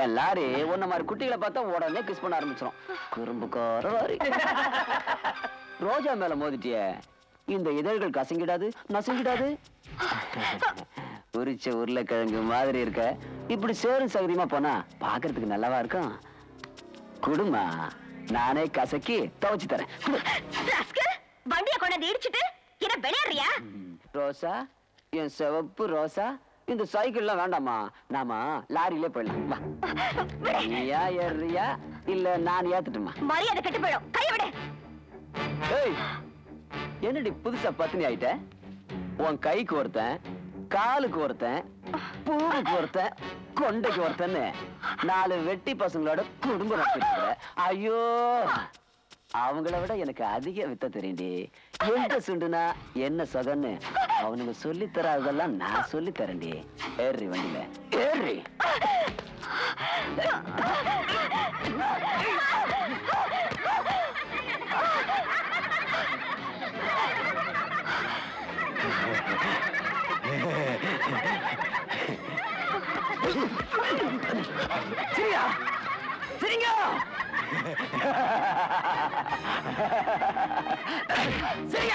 என் லாரி உன்ன மாதிரி குட்டிகளை பார்த்தா உடனே கிஸ் பண்ண ஆரம்பிச்சிடும் குறும்புக்கார லாரி. ரோஜா மேல மோதிட்டியே. இந்த இதழ்கள் கசங்கிடாது நசங்கிடாது. உரிச்ச உருளைக்கிழங்கு மாதிரி இருக்க. இப்படி சேரும் சகதியமா போனா பாக்குறதுக்கு நல்லாவா இருக்கும்? குடுமா. நானே கசக்கி துவைச்சு தரேன். வண்டியை கொண்டாந்து இடிச்சிட்டு என்ன விளையாடுறியா? ரோசா என் சிவப்பு ரோசா இந்த சைக்கிள்லாம் வேண்டாமா? நாம லாரியிலே போயிடலாம். வா. நீயா ஏறியா இல்ல நான் ஏத்துட்டுமா? மரியாதை கெட்டு போயிடும். கைய விடு. ஏய் என்னடி புதுசா பத்தினி ஆயிட்ட? உன் கைக்கு ஒருத்தன் காலுக்கு ஒருத்தன் பூவுக்கு ஒருத்தன் கொண்டைக்கு ஒருத்தன்னு நாலு வெட்டி பசங்களோட குடும்பம் நடத்திட்டு ஐயோ! அவங்கள விட எனக்கு அதிக வித்த தெரியுண்டி எந்த சுண்டுனா என்ன சொகன்னு அவனுங்க சொல்லி தராதெல்லாம் நான் சொல்லி தரேன்டி. ஏறி வண்டியில. ஏறி சரியா. சரிங்க. சரிங்க.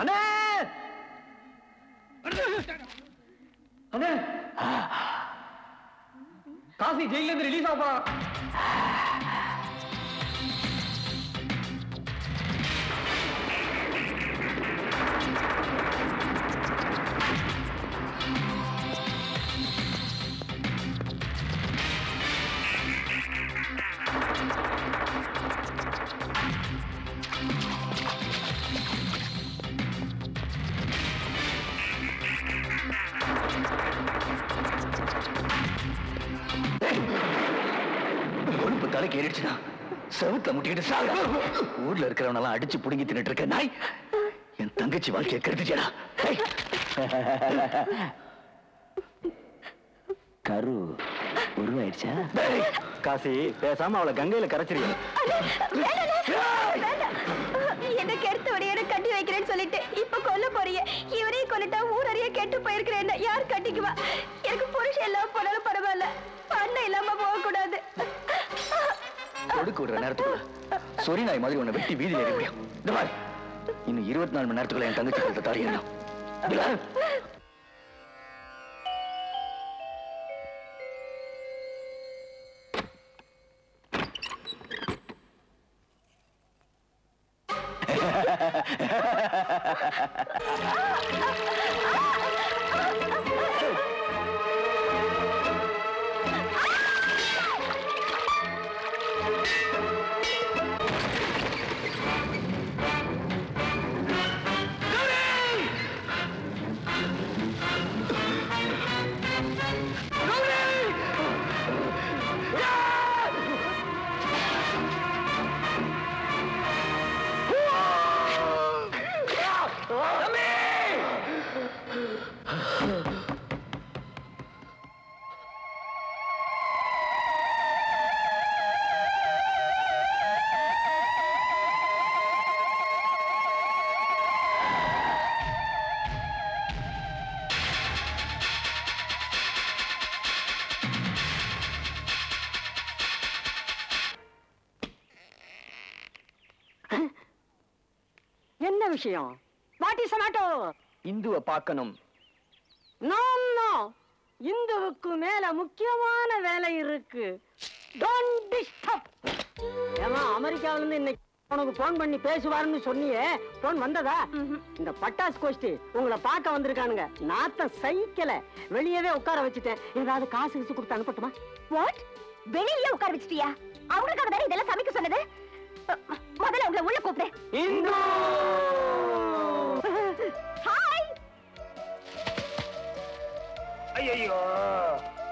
அண்ணே. அண்ணே. காசி ஜெயில இருந்து ரிலீஸ் ஆக போறான் செவுத்த முட்டிக்கிட்டு சாக ஊர்ல இருக்கிறவனெல்லாம் அடிச்சு புடுங்கி தின்னுட்டு இருக்க நாய். என் தங்கச்சி வாழ்க்கையை கெடுத்துச்சேடா. ஏய். கரு உருவாயிடுச்சா? காசி பேசாம அவளை கங்கையில கரைச்சிருக்க என்ன கெடுத்து விடையற கட்டி வைக்கிறேன்னு சொல்லிட்டு இப்ப கொல்ல போறீங்க. இவரையும் கொல்லிட்டா ஊரறிய கெட்டு போயிருக்கிறேன் யார் கட்டிக்குவா? எனக்கு புருஷன் இல்லாம போனாலும் பரவாயில்ல. பண்ண இல்லாம போக கூடாது கொடுக்க விடுற நேரத்துக்குள்ள சொரி நாய் மாதிரி உன்னை வெட்டி வீதியில ஏறி முடியும் இந்த பாரு. இன்னும் இருபத்தி நாலு மணி நேரத்துக்குள்ள என் தங்கச்சி கழுத்தை தாரியணும் ha விஷயம்? வாட் இஸ் மேட்டோ இந்துவை பார்க்கணும். நோ நோ இந்துவுக்கு மேல முக்கியமான வேலை இருக்கு. டோன்ட் டிஸ்டர்ப் ஏமா அமெரிக்காவில இருந்து இன்னைக்கு உனக்கு போன் பண்ணி பேசுவாருன்னு சொன்னியே. போன் வந்ததா? இந்த பட்டாசு கோஷ்டி உங்களை பார்க்க வந்திருக்கானுங்க. நாத்தம் சைக்கல வெளியவே உட்கார வச்சுட்டேன். ஏதாவது காசு கிசு கொடுத்து அனுப்பட்டுமா? வாட் வெளியில உட்கார வச்சிட்டியா? அவங்களுக்காக தானே இதெல்லாம் சமைக்க சொன்னது? முதல்ல உங்களை உள்ள கூப்பிடு. இந்து! ஹாய் ஐயோ ஐயோ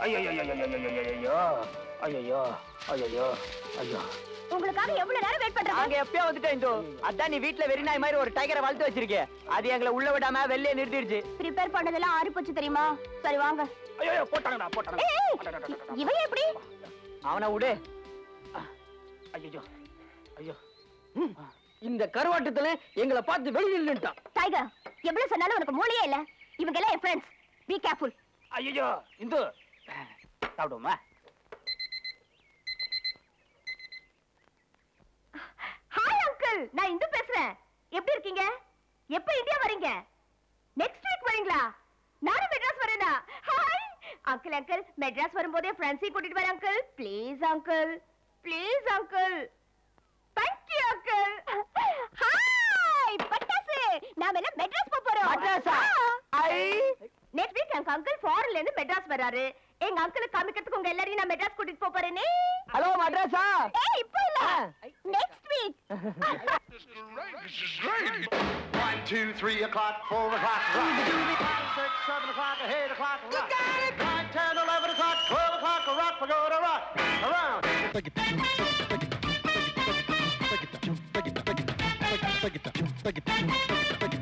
ஐயோ ஐயோ ஐயோ! ஐயோ ஐயோ உங்களுக்காக எவ்வளவு நேரம் வெயிட் பண்றாங்க நாங்க எப்பயோ வந்துட்டோம் இந்து. அதான் நீ வீட்ல வெறி நாய் மாதிரி ஒரு டைகரை வளர்த்து வச்சிருக்கே அது எங்களை உள்ள விடாம வெளியே நிறுத்திடுச்சு ப்ரிப்பேர் பண்ணதெல்லாம் ஆறி போச்சு தெரியுமா? சரி வாங்க. ஐயோ போட்டாங்கடா போட்டாங்க ஏய், இவன் எப்படி? அவனை விடு. ஐயோ ஐயோ. இந்த கருவாட்டத்துல எங்களை பார்த்து வெளியில் நின்ட்டான் டைகர் எவ்வளவு சொன்னாலும் உனக்கு மூளையே இல்ல. இவங்க எல்லாம் என் ஃப்ரெண்ட்ஸ் பி கேர்ஃபுல் ஐயோ இந்து. சாப்பிடுவோமா? ஹாய் அங்கிள் நான் இந்து பேசுறேன். எப்படி இருக்கீங்க? எப்ப இந்தியா வரீங்க? நெக்ஸ்ட் வீக் வரீங்களா? நானும் மெட்ராஸ் வரேனா? ஹாய் அங்கிள் அங்கிள் மெட்ராஸ் வரும்போதே ஃப்ரெண்ட்ஸையும் கூட்டிட்டு வரேன் uncle please uncle please uncle uncle hi பட்டாசு. நாம எல்லாம் மெட்ராஸ் போக போறோம். மெட்ராஸா? ஐ. நெக்ஸ்ட் வீக் எங்க அங்கிள் ஃபாரின்ல இருந்து மெட்ராஸ் வராரு எங்க அங்கிள் காமிக்கிறதுக்கு உங்க எல்லாரையும் நான் மெட்ராஸ் கூட்டிட்டு போப் போறேனே. ஹலோ மட்ராஸா? ஏய் இப்போ இல்ல. Next week One, two, three o'clock, four o'clock, rock. Five, six, seven o'clock, eight o'clock, rock. Nine, ten, eleven o'clock, twelve o'clock, rock, pagoda, rock. Around. たけたたけたたけた。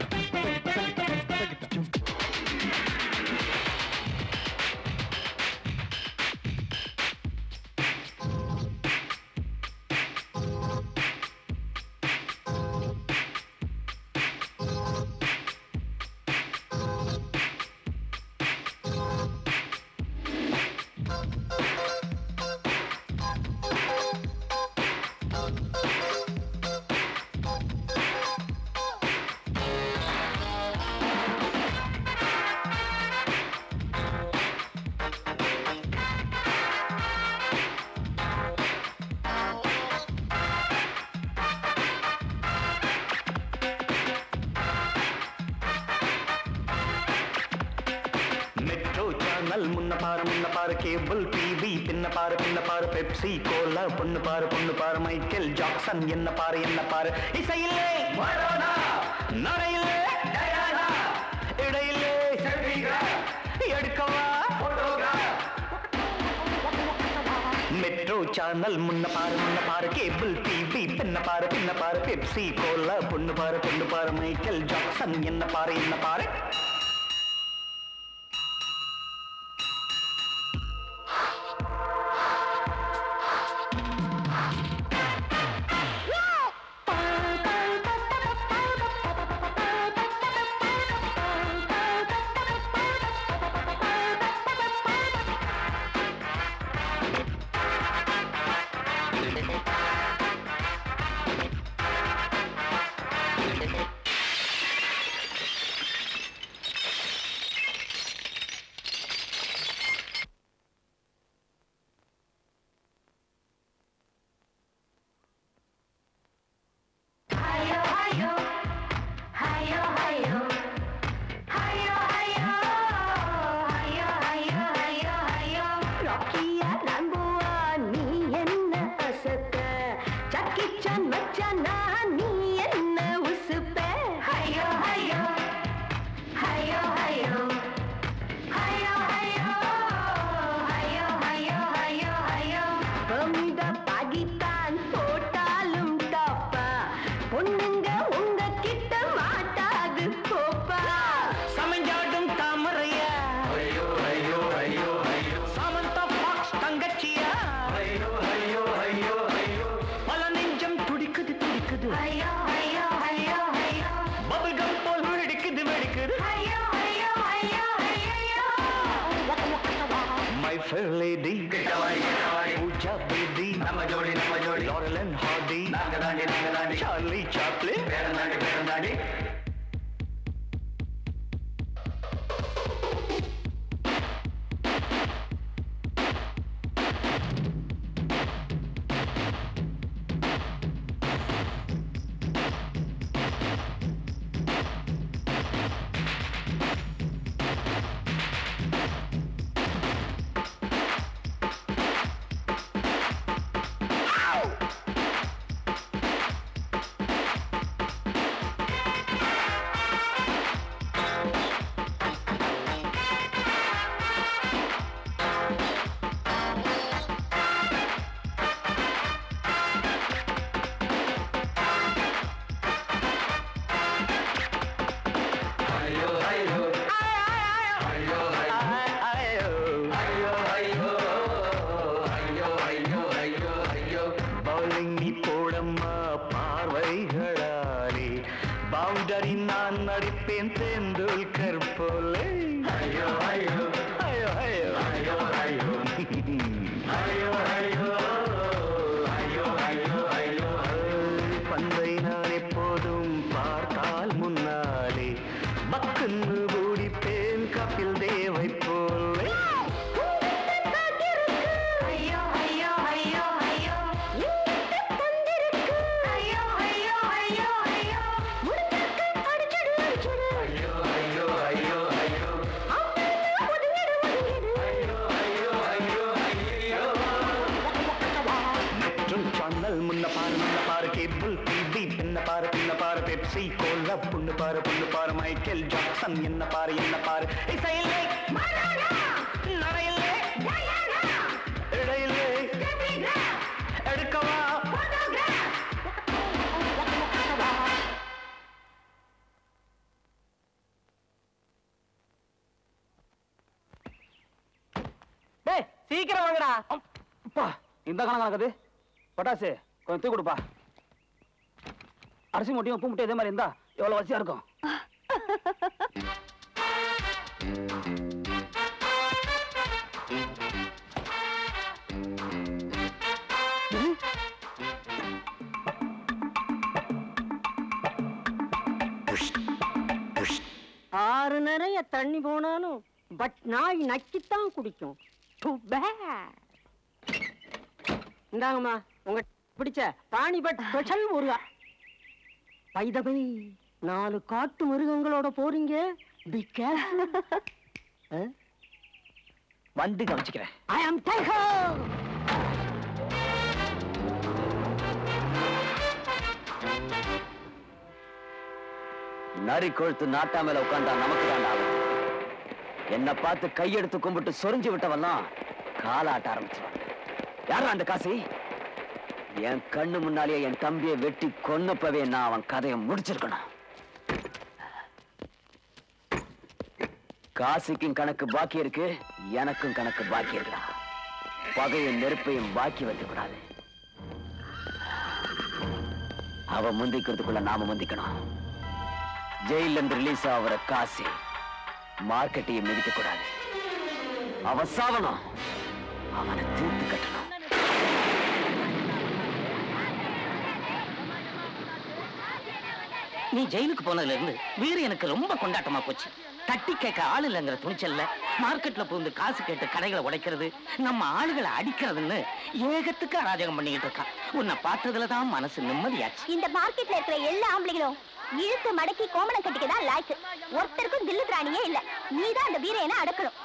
Michael என்ன பாரு என்ன பாரு. இசையிலே மரோனா நடையிலே இடையிலே எடுக்கவா மெட்ரோ சேனல் முன்ன பாரு முன்ன பாரு. கேபிள் டிவி பின்ன பாரு பின்ன பாரு. பெப்சி கோலா பொண்ணு பாரு பொண்ணு பாரு. மைக்கேல் ஜாக்சன் என்ன பாரு என்ன பாரு. ஆகுது? பட்டாசு கொஞ்சம் தூக்கி கொடுப்பா. அரிசி மூட்டையும் உப்பு மூட்டையும் இதே மாதிரி இருந்தா எவ்வளவு வசதியா இருக்கும்? ஆறு நிறைய தண்ணி போனாலும் பட் நாய் நக்கித்தான் குடிக்கும். Too bad. இந்தாங்கம்மா உங்க பிடிச்ச பாணிபட் ஸ்பெஷல் முருகா பைதபை நாலு காட்டு மிருகங்களோட போறீங்க. பி கேர்ஃபுல் வந்து கவனிச்சுக்கிறேன். ஐ அம் டைகர் நரி கொழுத்து நாட்டா மேல உட்கார்ந்தா நமக்கு ஆகும். என்ன பார்த்து கையெடுத்து கும்பிட்டு சொரிஞ்சு விட்டவெல்லாம் காலாட்ட ஆரம்பிச்சிருவாங்க. யாரா அந்த காசி? என் கண்ணு முன்னாலேயே என் தம்பியை வெட்டி கொன்னப்பவே நான் அவன் கதையை முடிச்சிருக்கணும். காசிக்கும் கணக்கு பாக்கி இருக்கு எனக்கும் கணக்கு பாக்கி இருக்கலாம் பகையும் நெருப்பையும் பாக்கி வைக்க கூடாது அவ முந்திக்கிறதுக்குள்ள நாம முந்திக்கணும். ஜெயில இருந்து ரிலீஸ் ஆகிற காசி மார்க்கெட்டையும் மிதிக்க கூடாது அவ சாவணும். அவனை தீர்த்து கட்டணும். நீ ஜெயிலுக்கு போனதுல இருந்து வீடு எனக்கு ரொம்ப கொண்டாட்டமா போச்சு. தட்டி கேட்க ஆள் இல்லைங்கிற துணிச்சல்ல மார்க்கெட்ல புகுந்து காசு கேட்டு கடைகளை உடைக்கிறது நம்ம ஆளுகளை அடிக்கிறதுன்னு ஏகத்துக்கு அராஜகம் பண்ணிக்கிட்டு இருக்கான் உன்னை பார்த்ததுல தான் மனசு நிம்மதியாச்சு. இந்த மார்க்கெட்ல இருக்கிற எல்லா ஆம்பளைகளும் இழுத்து மடக்கி கோமணம் கட்டிக்கதான் லாய்க்கு. ஒருத்தருக்கும் தில்லு திராணியே இல்ல. நீதான் அந்த வீரையனை அடக்கணும்.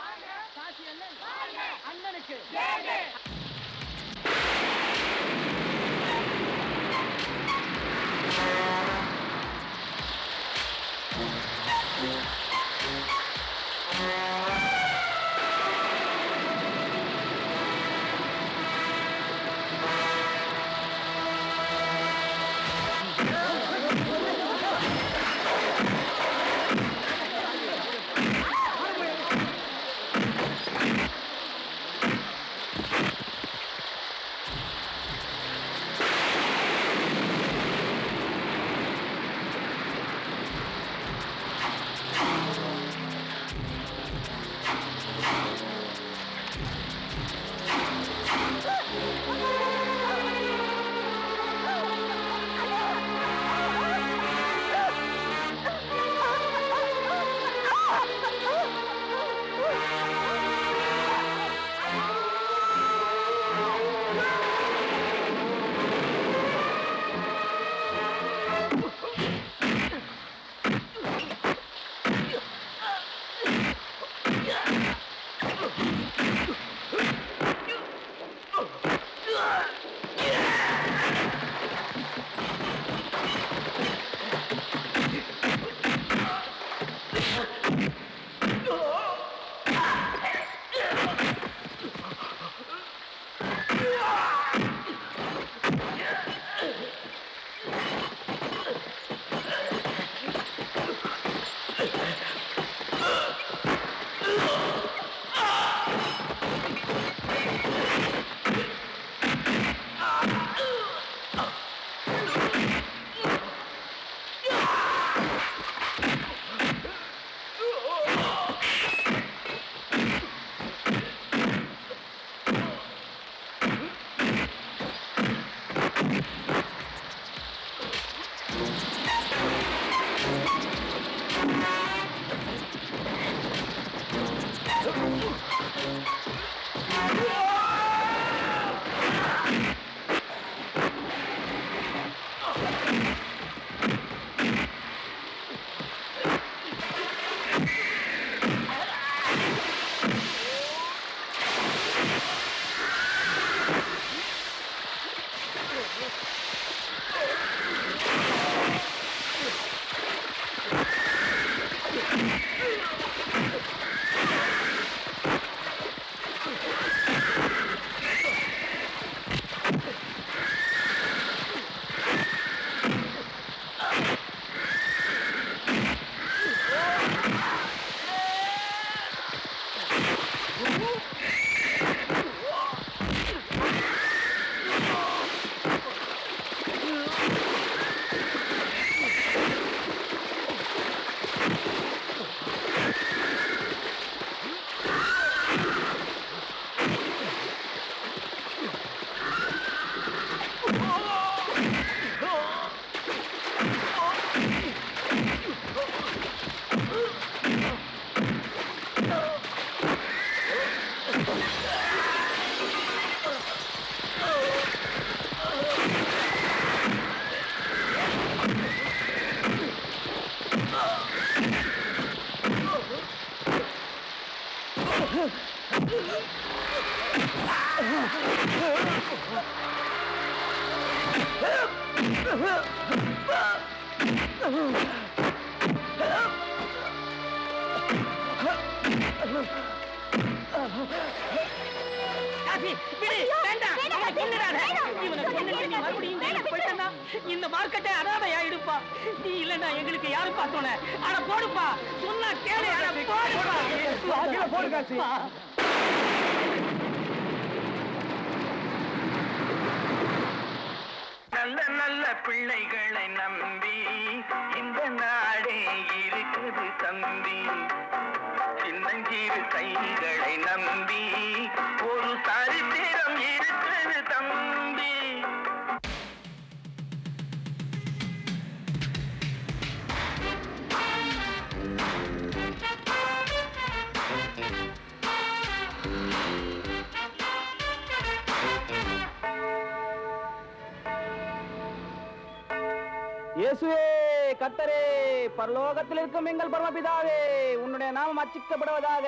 பரலோகத்தில் இருக்கும் எங்கள் பரமபிதாவே உன்னுடைய நாமம் அச்சிக்கப்படுவதாக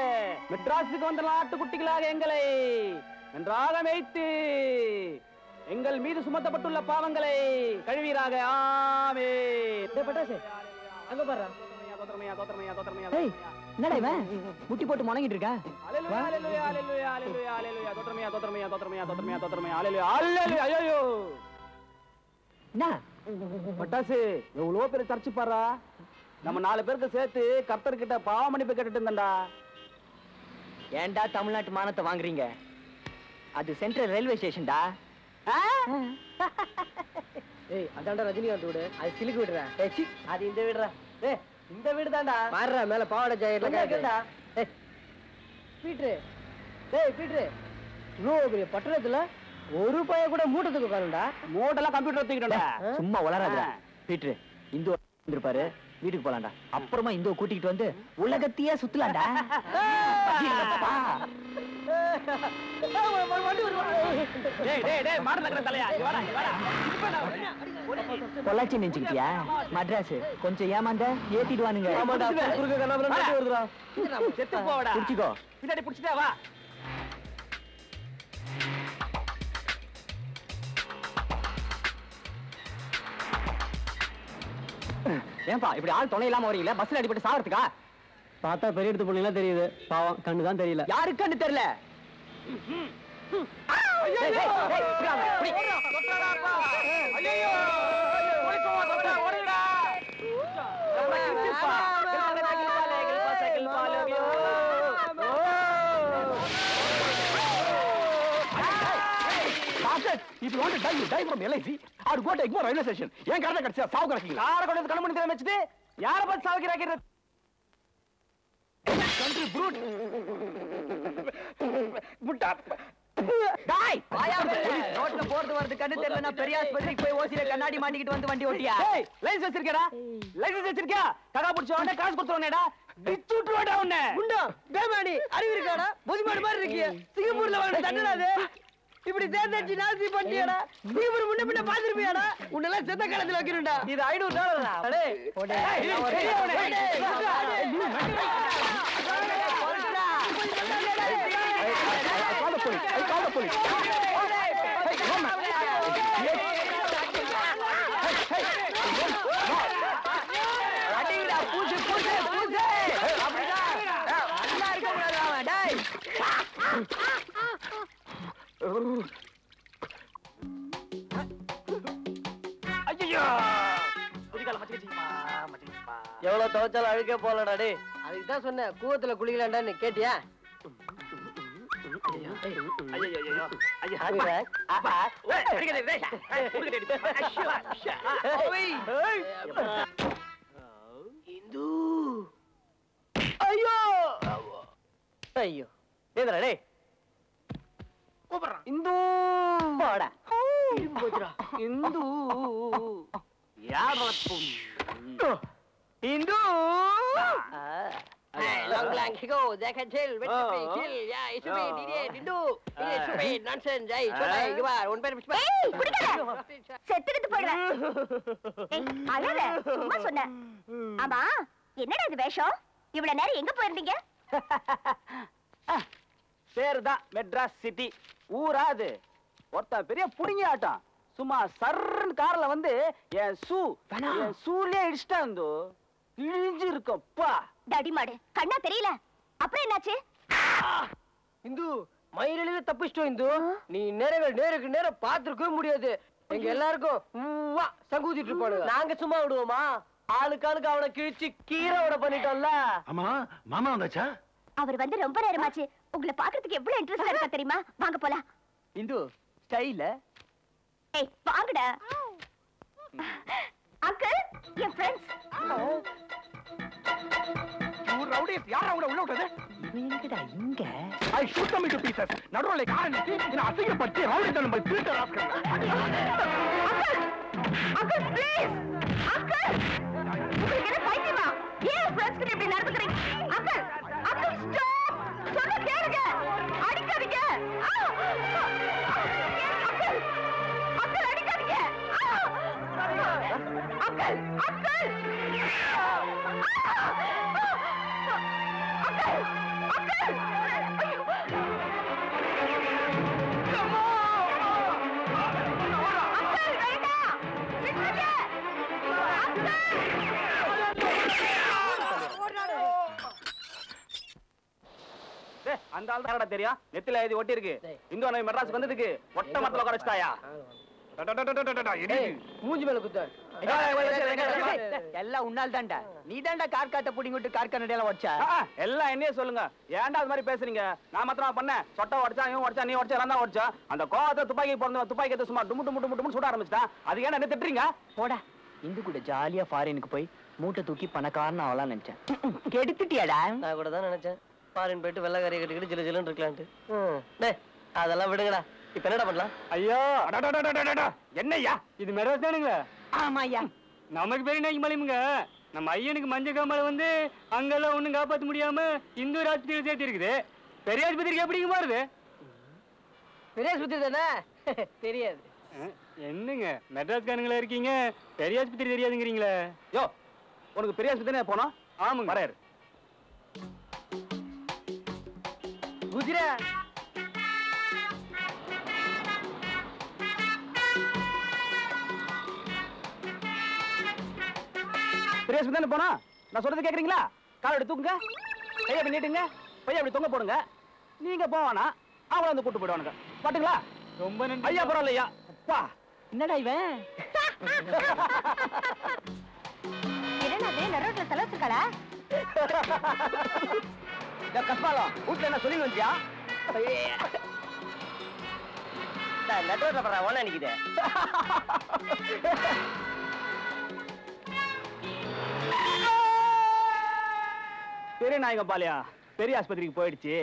மெட்ராஸுக்கு வந்த நாட்டுக்குட்டிகளாக எங்களை நன்றாக மேய்த்து எங்கள் மீது சுமத்தப்பட்டுள்ள பாவங்களை கழுவீராக. ஆமே பட்டாசு. அங்க பாரு. முட்டி போட்டு முணங்கிட்டு இருக்கா? பட்டாசு எவ்வளவு பேர் சர்ச்சு பாடுறா நம்ம நாலு பேருக்கு சேர்த்து கர்த்தர் கிட்ட பாவ மன்னிப்பு கேட்டுட்டு இருந்தேன்டா. ஏன்டா தமிழ்நாட்டு மானத்தை வாங்குறீங்க? அது சென்ட்ரல் ரயில்வே ஸ்டேஷன்டா. ஏய் அதான்டா ரஜினிகாந்த் வீடு. அது சிலுக்கு விடுறா. ஏய் சி அது இந்த வீடுறா ஏய் இந்த வீடு தான்டா மாறுறா மேல பாவாடை ஜாக்கெட்ல கேட்டா ஏய் பீட்ரு. ஏய் பீட்ரு. இவ்வளோ பெரிய பட்டணத்துல ஒரு பைய கூட மூட்டத்துக்கு உட்காருண்டா மூட்டெல்லாம் கம்ப்யூட்டர் தூக்கிட்டோம்டா சும்மா வளராத பீட்ரு இந்து வந்திருப்பாரு வீட்டுக்கு போலாம்டா. அப்புறமா இந்துவை கூட்டிக்கிட்டு வந்து உலகத்தையே சுத்தலாம்டா. பொள்ளாச்சி நினைச்சுக்கிட்டியா? மட்ராஸ். கொஞ்சம் ஏமாந்த ஏத்திடுவானுங்க ஆமாடா, ஏன்பா இப்படி ஆள் துணை இல்லாம வரீங்களா பஸ்ல அடிபட்டு சாவறதுக்கா? பார்த்தா பெரிய எடுத்து பொண்ணுலாம் தெரியுது. பாவம் கண்ணு தான் தெரியல. யாருக்கு கண்டு தெரியல டேய், டேய், டேய், இப்படி வாங்க, இப்படி. If you want to die, you die from LIC or go to Egmore railway station. ஏன் காரணம் கடைசியா சாவு கிடக்கீங்க காரை கொண்டு கண்ணு பண்ணி வச்சுட்டு யாரை பார்த்து சாவுக்கிறாங்க கண்ட்ரி ப்ரூட் முட்டா டாய் வாயா ரோட்ல போறது வரது கண்ணு தெரியலனா பெரிய ஆஸ்பத்திரிக்கு போய் ஓசில கண்ணாடி மாட்டிக்கிட்டு வந்து வண்டி ஓட்டியா? ஏய் லைசென்ஸ் வச்சிருக்கடா லைசென்ஸ் வச்சிருக்கியா? ககா புடிச்ச உடனே காசு கொடுத்துருவானேடா? டிச்சு விட்டுருவாடா உன்னை. அறிவு இருக்காடா? முதுமாடு மாதிரி இருக்கிய. சிங்கப்பூர்ல வாங்க தண்டனா அது. இப்படி சேர்ந்தடிச்சு நாசி பண்ணியாடா சிங்கப்பூர் முன்ன பின்ன பாத்துருப்பியாடா உன்னெல்லாம் செத்த காலத்துல வைக்கிறேன்டா இது ஐநூறு டாலரா பூசு பூசு பூசு அப்படிதான் நல்லா இருக்க கூடாது அவன் டேய் ஐயோ குதிகால மச்சிக்கிச்சிமா மச்சிக்கிச்சிமா எவ்வளவு துவைச்சாலும் அழுக்கே போலடா டே அதுக்கு தான் சொன்னேன் கூவத்துல குளிக்கலாண்டான்னு கேட்டியா? ஐயோ ஐயோ ஐயோ. ஐயோ ஆகுதா? அப்பா ஏய். அடிக்கடி டேய் ஏய். குடுக்கடி ஓய் இந்து. ஐயோ. ஐயோ. ஏதா டே கூப்பிடுறான். இந்து. போடா. Hindu. யாரப்பும். Hindu. Long ago, they can tell when to be kill. Yeah, it's me, Didier, Dindu. Didier, stupid, nonsense. Hey, so hey, you are one better. ஏய் குடிக்காத செத்துக்கிட்டு போயிடுவேன் ஏய் அழாத. சும்மா சொன்னேன் ஆமா என்னடா இது வேஷம்? இவ்வளவு நேரம் எங்க போயிருந்தீங்க? பேரு தான் மெட்ராஸ் சிட்டி. ஊராது ஒருத்தன் பெரிய புடிங்கி ஆட்டம் சும்மா சர்ன்னு கார்ல வந்து என் ஷூ என் ஷூலயே இடிச்சிட்டான் இந்து. இழிஞ்சு இருக்கப்பா டாடி மாடு கண்ணா தெரியல. அப்புறம் என்னாச்சு? இந்து மயிரில தப்பிச்சிட்டோம் இந்து. நீ நேரங்கள் நேருக்கு நேரம் பார்த்திருக்கவே முடியாது. எங்க எல்லாருக்கும் உவ்வா சங்கூதிட்டு இருப்பானுங்க. நாங்க சும்மா விடுவோமா? ஆளுக்கு ஆளுக்கு அவனை கிழிச்சு கீரை விட பண்ணிட்டோம்ல. ஆமா மாமா வந்தாச்சா? அவர் வந்து ரொம்ப நேரமாச்சு. உங்களை பாக்குறதுக்கு எவ்வளவு இன்ட்ரெஸ்டா இருக்கா தெரியுமா? வாங்க போலாம். இந்து ஸ்டைல ஏய் வாங்கடா. அங்கிள் என் ஃப்ரெண்ட்ஸ் ரவுடிஸ் யாரா உங்களை உள்ள விட்டது? எங்கடா இங்க? I shoot them into pieces நடுவுல காரை நிறுத்தி என்ன அசிங்கப்படுத்தி ரவுடி தனம் போய் திருட்ட ராஸ்கல் அங்கிள் ப்ளீஸ் அங்கிள். உங்களுக்கு என்ன பைத்தியமா? ஏன் ஃப்ரெண்ட்ஸ் கிட்ட இப்படி நடந்துக்கிறீங்க? அங்கிள் அங்கிள் ஸ்டாப் அக்கல் அக்கல் அந்த ஆள் தான் தெரியும் நெத்தில எழுதி ஒட்டி இருக்கு இந்து நம்ம மெட்ராஸ் வந்ததுக்கு ஒட்ட மரத்துல குறைச்சிட்டாயா மூஞ்சி மேல குத்த எல்லாம் உன்னால் தான்டா நீ தான்டா கார் காட்ட புடிங்கிட்டு கார் கண்ணடியால உடச்சா எல்லாம் என்னையே சொல்லுங்க ஏன்டா அது மாதிரி பேசுறீங்க நான் மாத்திரமா பண்ணேன் சொட்டை உடச்சா இவன் உடச்சா நீ உடச்சா எல்லாம் தான் உடச்சா அந்த கோவத்தை துப்பாக்கி பிறந்த துப்பாக்கி எடுத்து சும்மா டுமு டுமு டுமு டுமு சுட ஆரம்பிச்சிட்டான் அது ஏன்டா என்ன திட்டுறீங்க போடா இந்து கூட ஜாலியா ஃபாரினுக்கு போய் மூட்டை தூக்கி பணக்காரன் ஆகலாம் நினைச்சேன் கெடுத்துட்டியாடா நான் கூட தான் நினைச்சேன் ஃபாரின் போயிட்டு வெள்ளக்காரியை கட்டிக்கிட்டு ஜிலு ஜிலுன்னு இருக்கலான்ட்டு. ம். டேய் அதெல்லாம் விடுங்கடா. இப்ப என்னடா பண்ணலாம்? ஐயோ என்னய்யா? இது மெட்ராஸ் தானுங்களா? ஆமாய்யா. நமக்கு பெரிய நாய்க்கு மலைமுங்க நம்ம ஐயனுக்கு மஞ்சள் காமலை வந்து அங்கெல்லாம் ஒண்ணும் காப்பாத்த முடியாம இந்து ஆஸ்பத்திரியில் சேர்த்து இருக்குது பெரிய ஆஸ்பத்திரிக்கு எப்படிங்க மாறுது? பெரிய சுத்தி தானே? தெரியாது. என்னங்க? மெட்ராஸ்காரங்களா இருக்கீங்க? பெரிய ஆஸ்பத்திரி தெரியாதுங்கிறீங்களே? யோ உனக்கு பெரிய ஆஸ்பத்திரி போனோம்? ஆமாங்க. வரையாரு குதிரை. ஆஸ்பத்திரி தானே போனோம். நான் சொல்றது கேக்குறீங்களா? காலை எடுத்து தூக்குங்க. கையை அப்படி நீட்டுங்க. பையன் அப்படி தொங்க போடுங்க. நீங்க போவானா அவங்கள வந்து கூட்டு போயிடுவானுங்க. பாட்டுங்களா ரொம்ப நன்றி. ஐயா பரவாயில்லையா? அப்பா. என்னடா இவன்? என்னடா அது நரோட்ல தலை வச்சிருக்காளா கஸ்பாலம் வீட்டுல என்ன சொல்லி வந்தியா? நெட்வொர்க்ல பண்ற ஒண்ணா நிக்குது. பெரிய நாயகம் பாலியா பெரிய ஆஸ்பத்திரிக்கு போயிடுச்சு.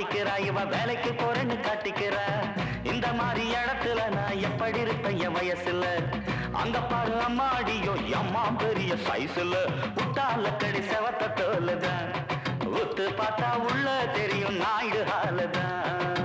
ஒண்ண இவ வேலைக்கு போறேன்னு காட்டிக்கிறா. இந்த மாதிரி இடத்துல நான் எப்படி இருப்பேன் என் வயசுல? அங்க பாரு அம்மாடியோ அம்மா பெரிய சைஸ்ல உட்டால கடி செவத்த தோலுதான். உத்து பார்த்தா உள்ள தெரியும் நாயுடு ஹாலுதான்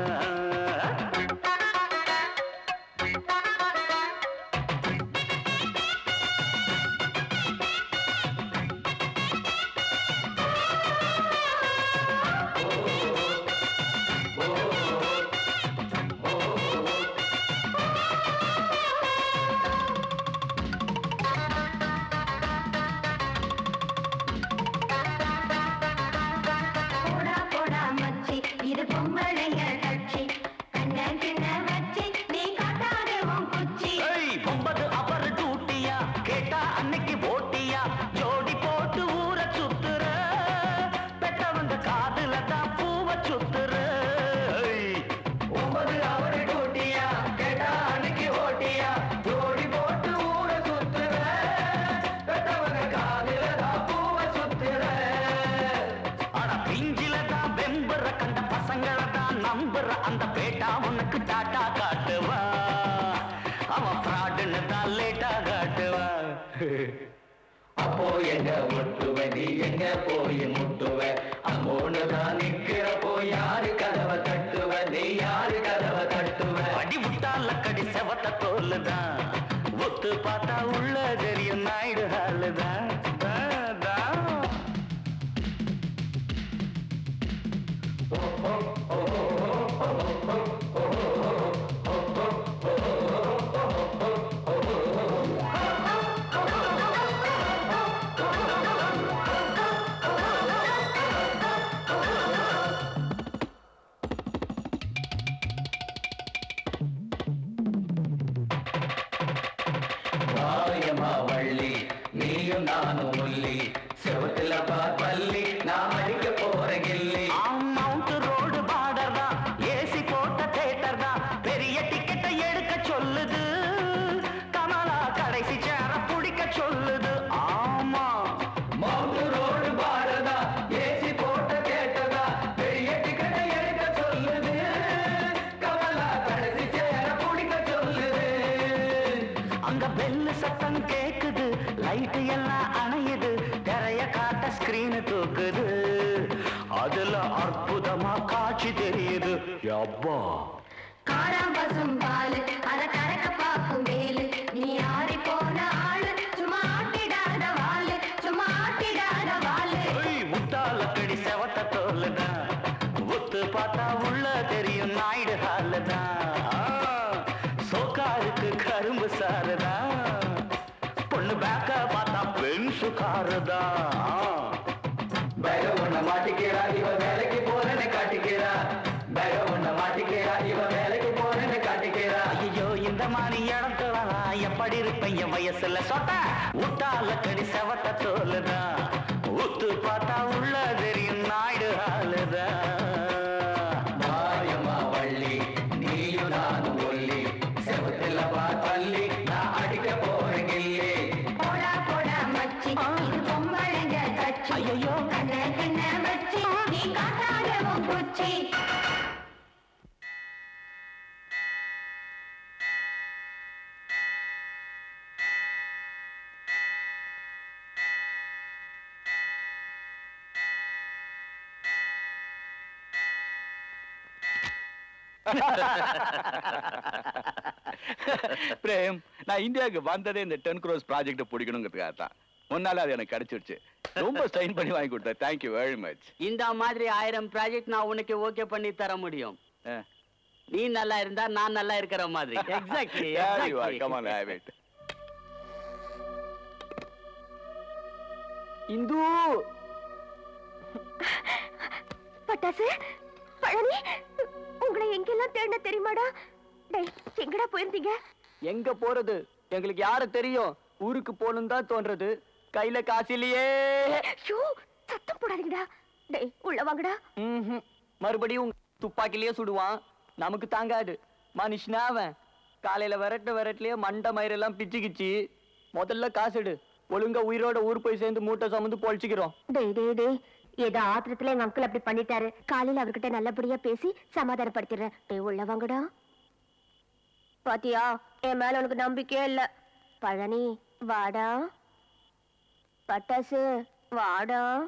காட்சி தெரியுது அப்பா காராம்பசும் பாலு அத கறக்க பாக்கும் வேலு. நீ ஆறி போன ஆளு சும்மா ஆட்டிடாத வாளு சும்மா ஆட்டிடாத ஏய், முட்டால கடி செவத்த தோல்லுதான் நான் இருப்பேன் என் வயசுல. சொட்ட முட்டால கடி செவட்ட தோலுதான் ஊத்து பார்த்தா உள்ள பிரேம் நான் இந்தியாவுக்கு வந்ததே இந்த டென் க்ரோஸ் ப்ராஜெக்ட் பிடிக்கணுங்கிறதுக்காக தான் முன்னால அது எனக்கு கிடைச்சிருச்சு. ரொம்ப ஸ்ட்ரெயின் பண்ணி வாங்கி கொடுத்தேன். தேங்க்யூ வெரி மச் இந்த மாதிரி ஆயிரம் ப்ராஜெக்ட் நான் உனக்கு ஓகே பண்ணி தர முடியும். நீ நல்லா இருந்தா நான் நல்லா இருக்கிற மாதிரி. Exactly come on I wait Hindu! பட்டாசு? பழனி உங்களை எங்கெல்லாம் தேடின தெரியுமாடா? டேய் எங்கடா போயிருந்தீங்க? எங்க போறது? எங்களுக்கு யாரு தெரியும்? ஊருக்கு போகணும் தான் தோன்றது. கையில காசு இல்லையே. சத்தம் போடாதீங்கடா. டேய் உள்ள வாங்கடா. மறுபடியும் உங்க துப்பாக்கிலேயே சுடுவான். நமக்கு தாங்காது. மனுஷனா அவன். காலையில விரட்டு விரட்டுலயே மண்டை மயிரெல்லாம் பிச்சுக்கிச்சு. முதல்ல காசு எடு. ஒழுங்கா உயிரோட ஊர் போய் சேர்ந்து மூட்டை சுமந்து பொழிச்சுக்கிறோம். டேய் டேய் டேய். ஏதோ ஆத்திரத்துல எங்க அங்கிள் அப்படி பண்ணிட்டாரு. காலையில அவர்கிட்ட நல்லபடியா பேசி சமாதானப்படுத்திடுறேன். டேய் உள்ள வாங்கடா. பாத்தியா? என் மேல உனக்கு நம்பிக்கையே இல்ல. பழனி வாடா. பட்டாசு வாடா.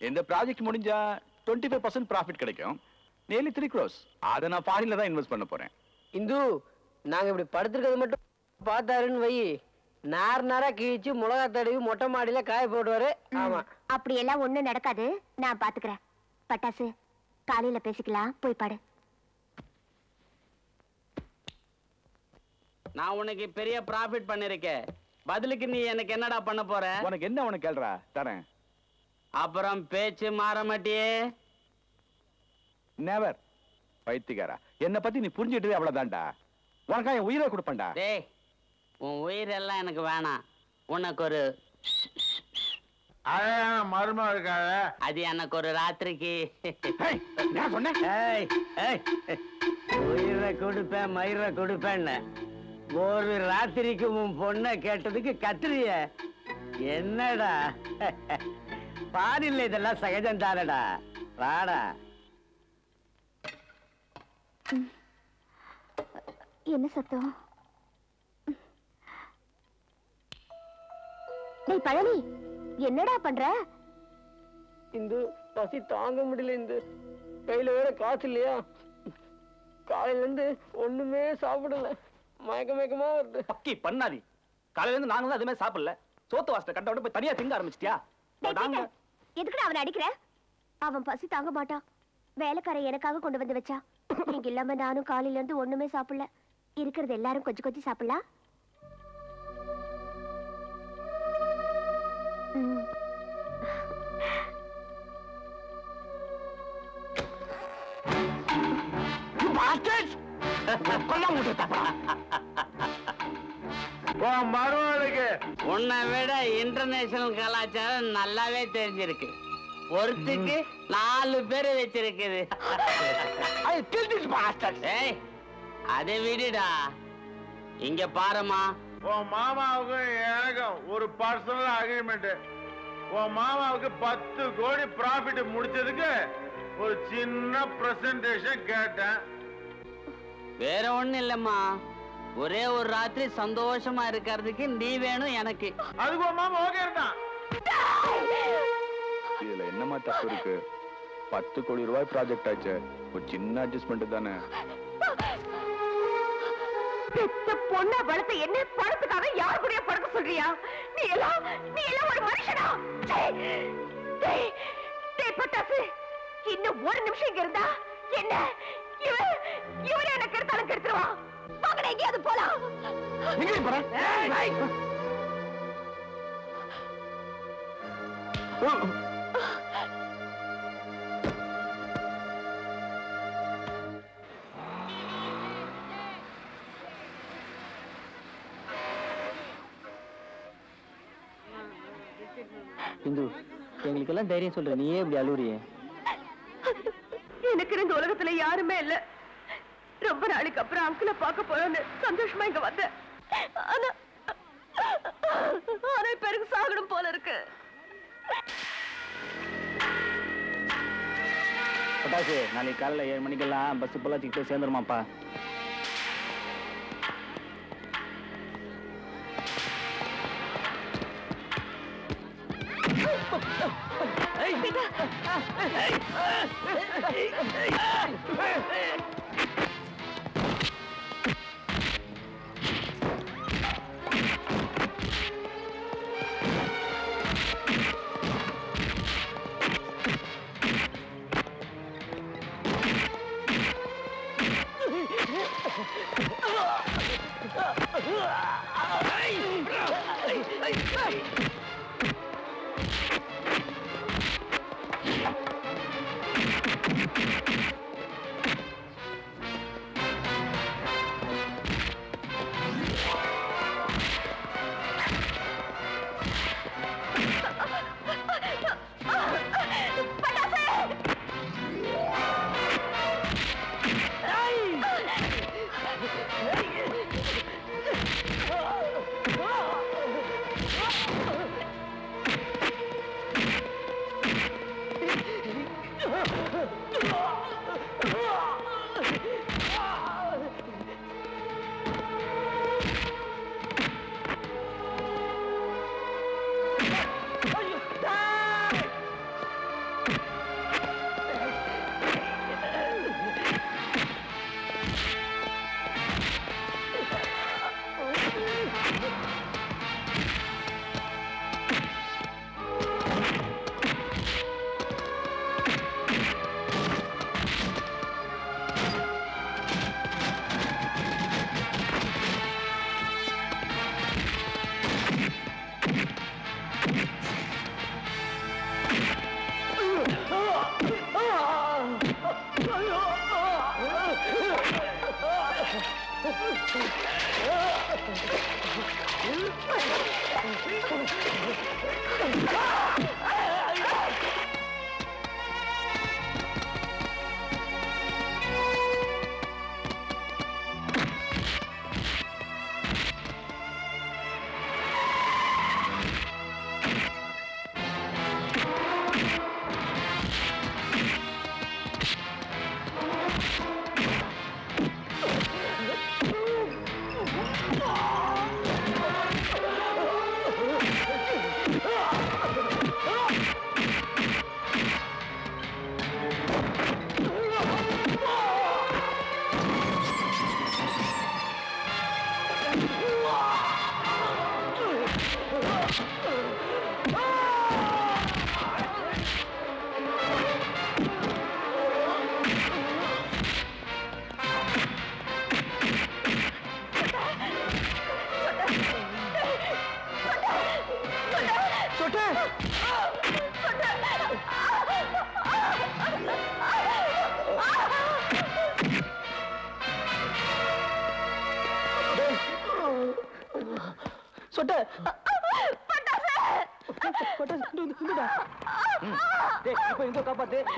இந்த ப்ராஜெக்ட் முடிஞ்சா டுவெண்ட்டி ஃபைவ் பர்சன்ட் ப்ராஃபிட் கிடைக்கும். நேர்லி த்ரீ க்ரோஸ் அதை நான் ஃபாரின்ல தான் இன்வெஸ்ட் பண்ண போறேன். இந்து நாங்க இப்படி படுத்திருக்கிறது மட்டும் பார்த்தாருன்னு வை. நார் நாரா கிழிச்சு மிளகா தடவி மொட்டை மாடியில காய போடுவாரு. ஆமா. அப்படி எல்லாம் ஒண்ணும் நடக்காது. நான் பாத்துக்கிறேன். பட்டாசு காலையில பேசிக்கலாம். போய் பாடு. நான் உனக்கு பெரிய ப்ராஃபிட் பண்ணிருக்கேன். பதிலுக்கு நீ எனக்கு என்னடா பண்ண போற? உனக்கு என்ன உனக்கு கேள்றா? தரேன். அப்புறம் பேச்சு மாற மாட்டியே. நெவர் பைத்தியக்காரா. என்னை பத்தி நீ புரிஞ்சுக்கிட்டதே அவ்வளவுதான்டா. உனக்கா என் உயிரை கொடுப்பேன்டா. டேய் உன் உயிரெல்லாம் எனக்கு வேணாம். உனக்கு ஒரு மருமகளுக்காக அது எனக்கு ஒரு ராத்திரிக்கு நான் சொன்னேன் ஏய், ஏய். உயிரை கொடுப்பேன் மயிரை கொடுப்பேன்னு. ஒரு ராத்திரிக்கு உன் பொண்ணை கேட்டதுக்கு கத்துறிய என்னடா? பாரில்ல இதெல்லாம் சகஜம் தானடா வாடா என்ன சத்தம்? டேய் பழனி என்னடா பண்ற? இந்த பசி தாங்க முடியல இந்த. கையில வேற காசு இல்லையா? காலையில இருந்து ஒண்ணுமே சாப்பிடல. மயக்க மயக்கமா வருது. பக்கி பண்ணாதி. காலையில இருந்து நாங்களும் அதுமே சாப்பிடல. சோத்து வாசத்தை கட்ட விட்டு போய் தனியா திங்க ஆரம்பிச்சிட்டியா? எதுக்குடா அவனை அடிக்கிற? அவன் பசி தாங்க மாட்டான். வேலைக்காரன் எனக்காக கொண்டு வந்து வச்சா. நீங்க இல்லாம நானும் காலையில இருந்து ஒண்ணுமே சாப்பிடல. இருக்கிறது எல்லாரும் கொஞ்சம் கொஞ்சம் சாப்பிடலாம். உன் மருமகளுக்கு உன்னை விட இன்டர்நேஷனல் கலாச்சாரம் நல்லாவே தெரிஞ்சிருக்கு. ஒருத்துக்கு நாலு பேர் வச்சிருக்குது. ஏய், அதை விடுடா. இங்க பாருமா உன் மாமாவுக்கும் எனக்கும் ஒரு பர்சனல் அக்ரிமெண்ட் உன் மாமாவுக்கு பத்து கோடி ப்ராஃபிட் முடிச்சதுக்கு ஒரு சின்ன பிரசன்டேஷன் கேட்டேன். வேற ஒண்ணும் இல்லம்மா. ஒரே ஒரு ராத்திரி சந்தோஷமா இருக்கிறதுக்கு நீ வேணும் எனக்கு. இதுல என்னமா தப்பு இருக்கு? பத்து கோடி ரூபாய் ப்ராஜெக்ட் ஆச்சு. ஒரு சின்ன அட்ஜஸ்ட்மெண்ட் தானே. பெத்த பொண்ணா வளர்த்த என்ன பணத்துக்காக யார் படுக்க சொல்றியா? நீ எல்லாம் நீ எல்லாம் ஒரு மனுஷனா? டேய், டேய், டேய் பட்டாசு இன்னும் ஒரு நிமிஷம் இங்க இருந்தா என்ன? இவன் என்ன கெடுத்தாலும் கெடுத்துருவான். வாங்கடா எங்கேயாவது போலாம் இந்து எங்களுக்கெல்லாம் தைரியம் சொல்ற நீயே இப்படி அழுவுறியே? எனக்கு இந்த உலகத்துல யாருமே இல்ல. ரொம்ப நாளைக்கு அப்புறம் அங்கிள பார்க்க போறேன்னு சந்தோஷமா இங்க வந்தேன் ஆனா ஆனா இப்ப எனக்கு சாகணும் போல இருக்கு. பட்டாசு நாளைக்கு காலைல ஏழு மணிக்கெல்லாம் பஸ் பொள்ளாச்சிக்கு போய் சேர்ந்துருமாப்பா. बेटा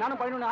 நானும் பதினொன்று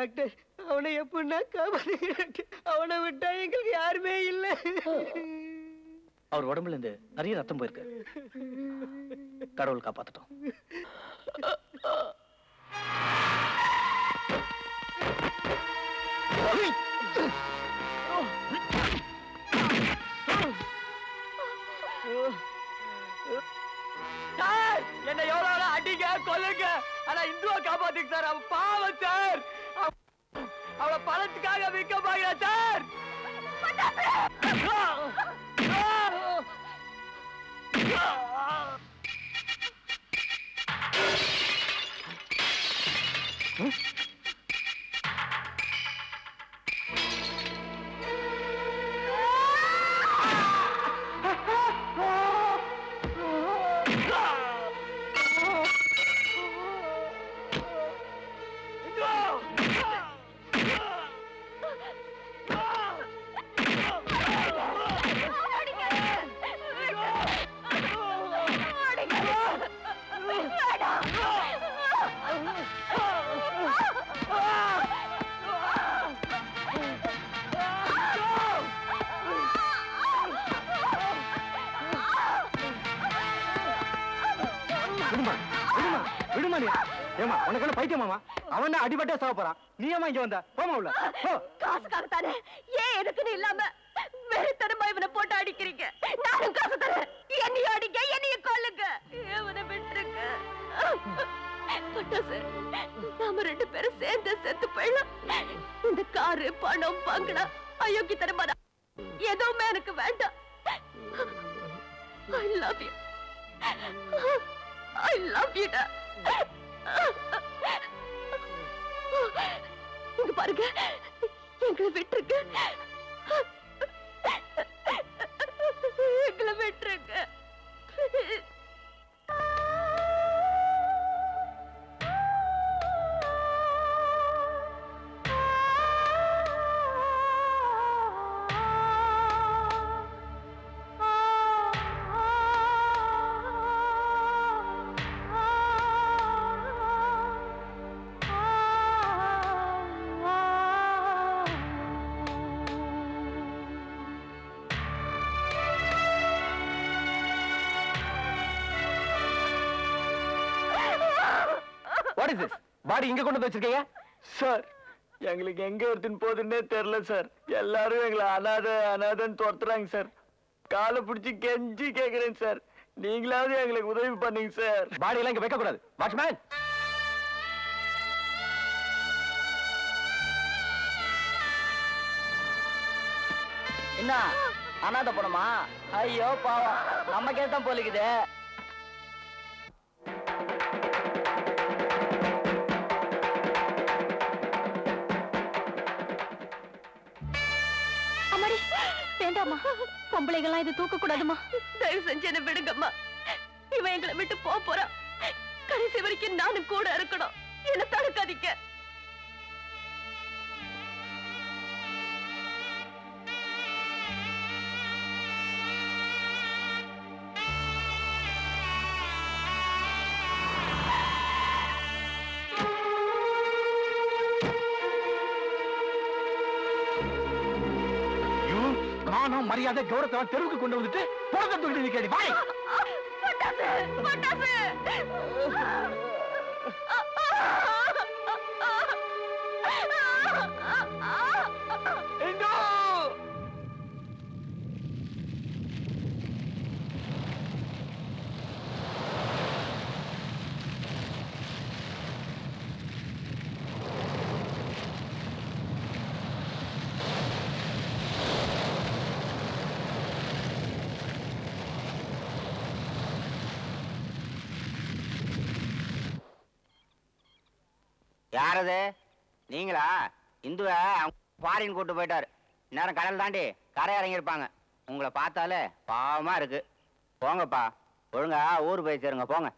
டாக்டர் அவனை எப்படின்னா காப்பாத்து அவனை விட்டா எங்களுக்கு யாருமே இல்ல. அவர் உடம்புல இருந்து நிறைய ரத்தம் போயிருக்கு. கடவுள் காப்பாத்தட்டும். அடிபட்டே சாவ போறான். நீ ஏமா இங்க வந்த? போமா உள்ள. காசுக்காகத்தானே? வந்து வச்சிருக்கீங்க? சார் எங்களுக்கு எங்க எடுத்துன்னு போகுதுன்னே தெரியல சார். எல்லாரும் எங்களை அனாத அனாதன்னு துரத்துறாங்க சார். காலை பிடிச்சி கெஞ்சி கேக்குறேன் சார். நீங்களாவது எங்களுக்கு உதவி பண்ணுங்க சார். பாடி எல்லாம் இங்க வைக்க கூடாது வாட்ச்மேன் என்ன அனாதை பணமா ஐயோ பாவம். நமக்கே தான் போலிக்குது. பொம்பளைகள்லாம் இது தூக்க கூடாதுமா தயவு செஞ்சு என்ன விடுங்கம்மா. இவன் எங்களை விட்டு போக போறான் கடைசி வரைக்கும் நானும் கூட இருக்கணும். என்ன தடுக்காதீங்க. மரியாதை கௌரவத்தை தெருவுக்கு கொண்டு வந்துட்டு புறத்தை தூக்கிட்டு பட்டாசு பட்டாசு. யாரது நீங்களா? இந்துவ ஃபாரின் கூட்டு போயிட்டாரு. நேரம் கடல் தாண்டி கரை இறங்கியிருப்பாங்க உங்களை பார்த்தாலே பாவமா இருக்கு. போங்கப்பா. ஒழுங்கா ஊர் போய் சேருங்க. போங்க.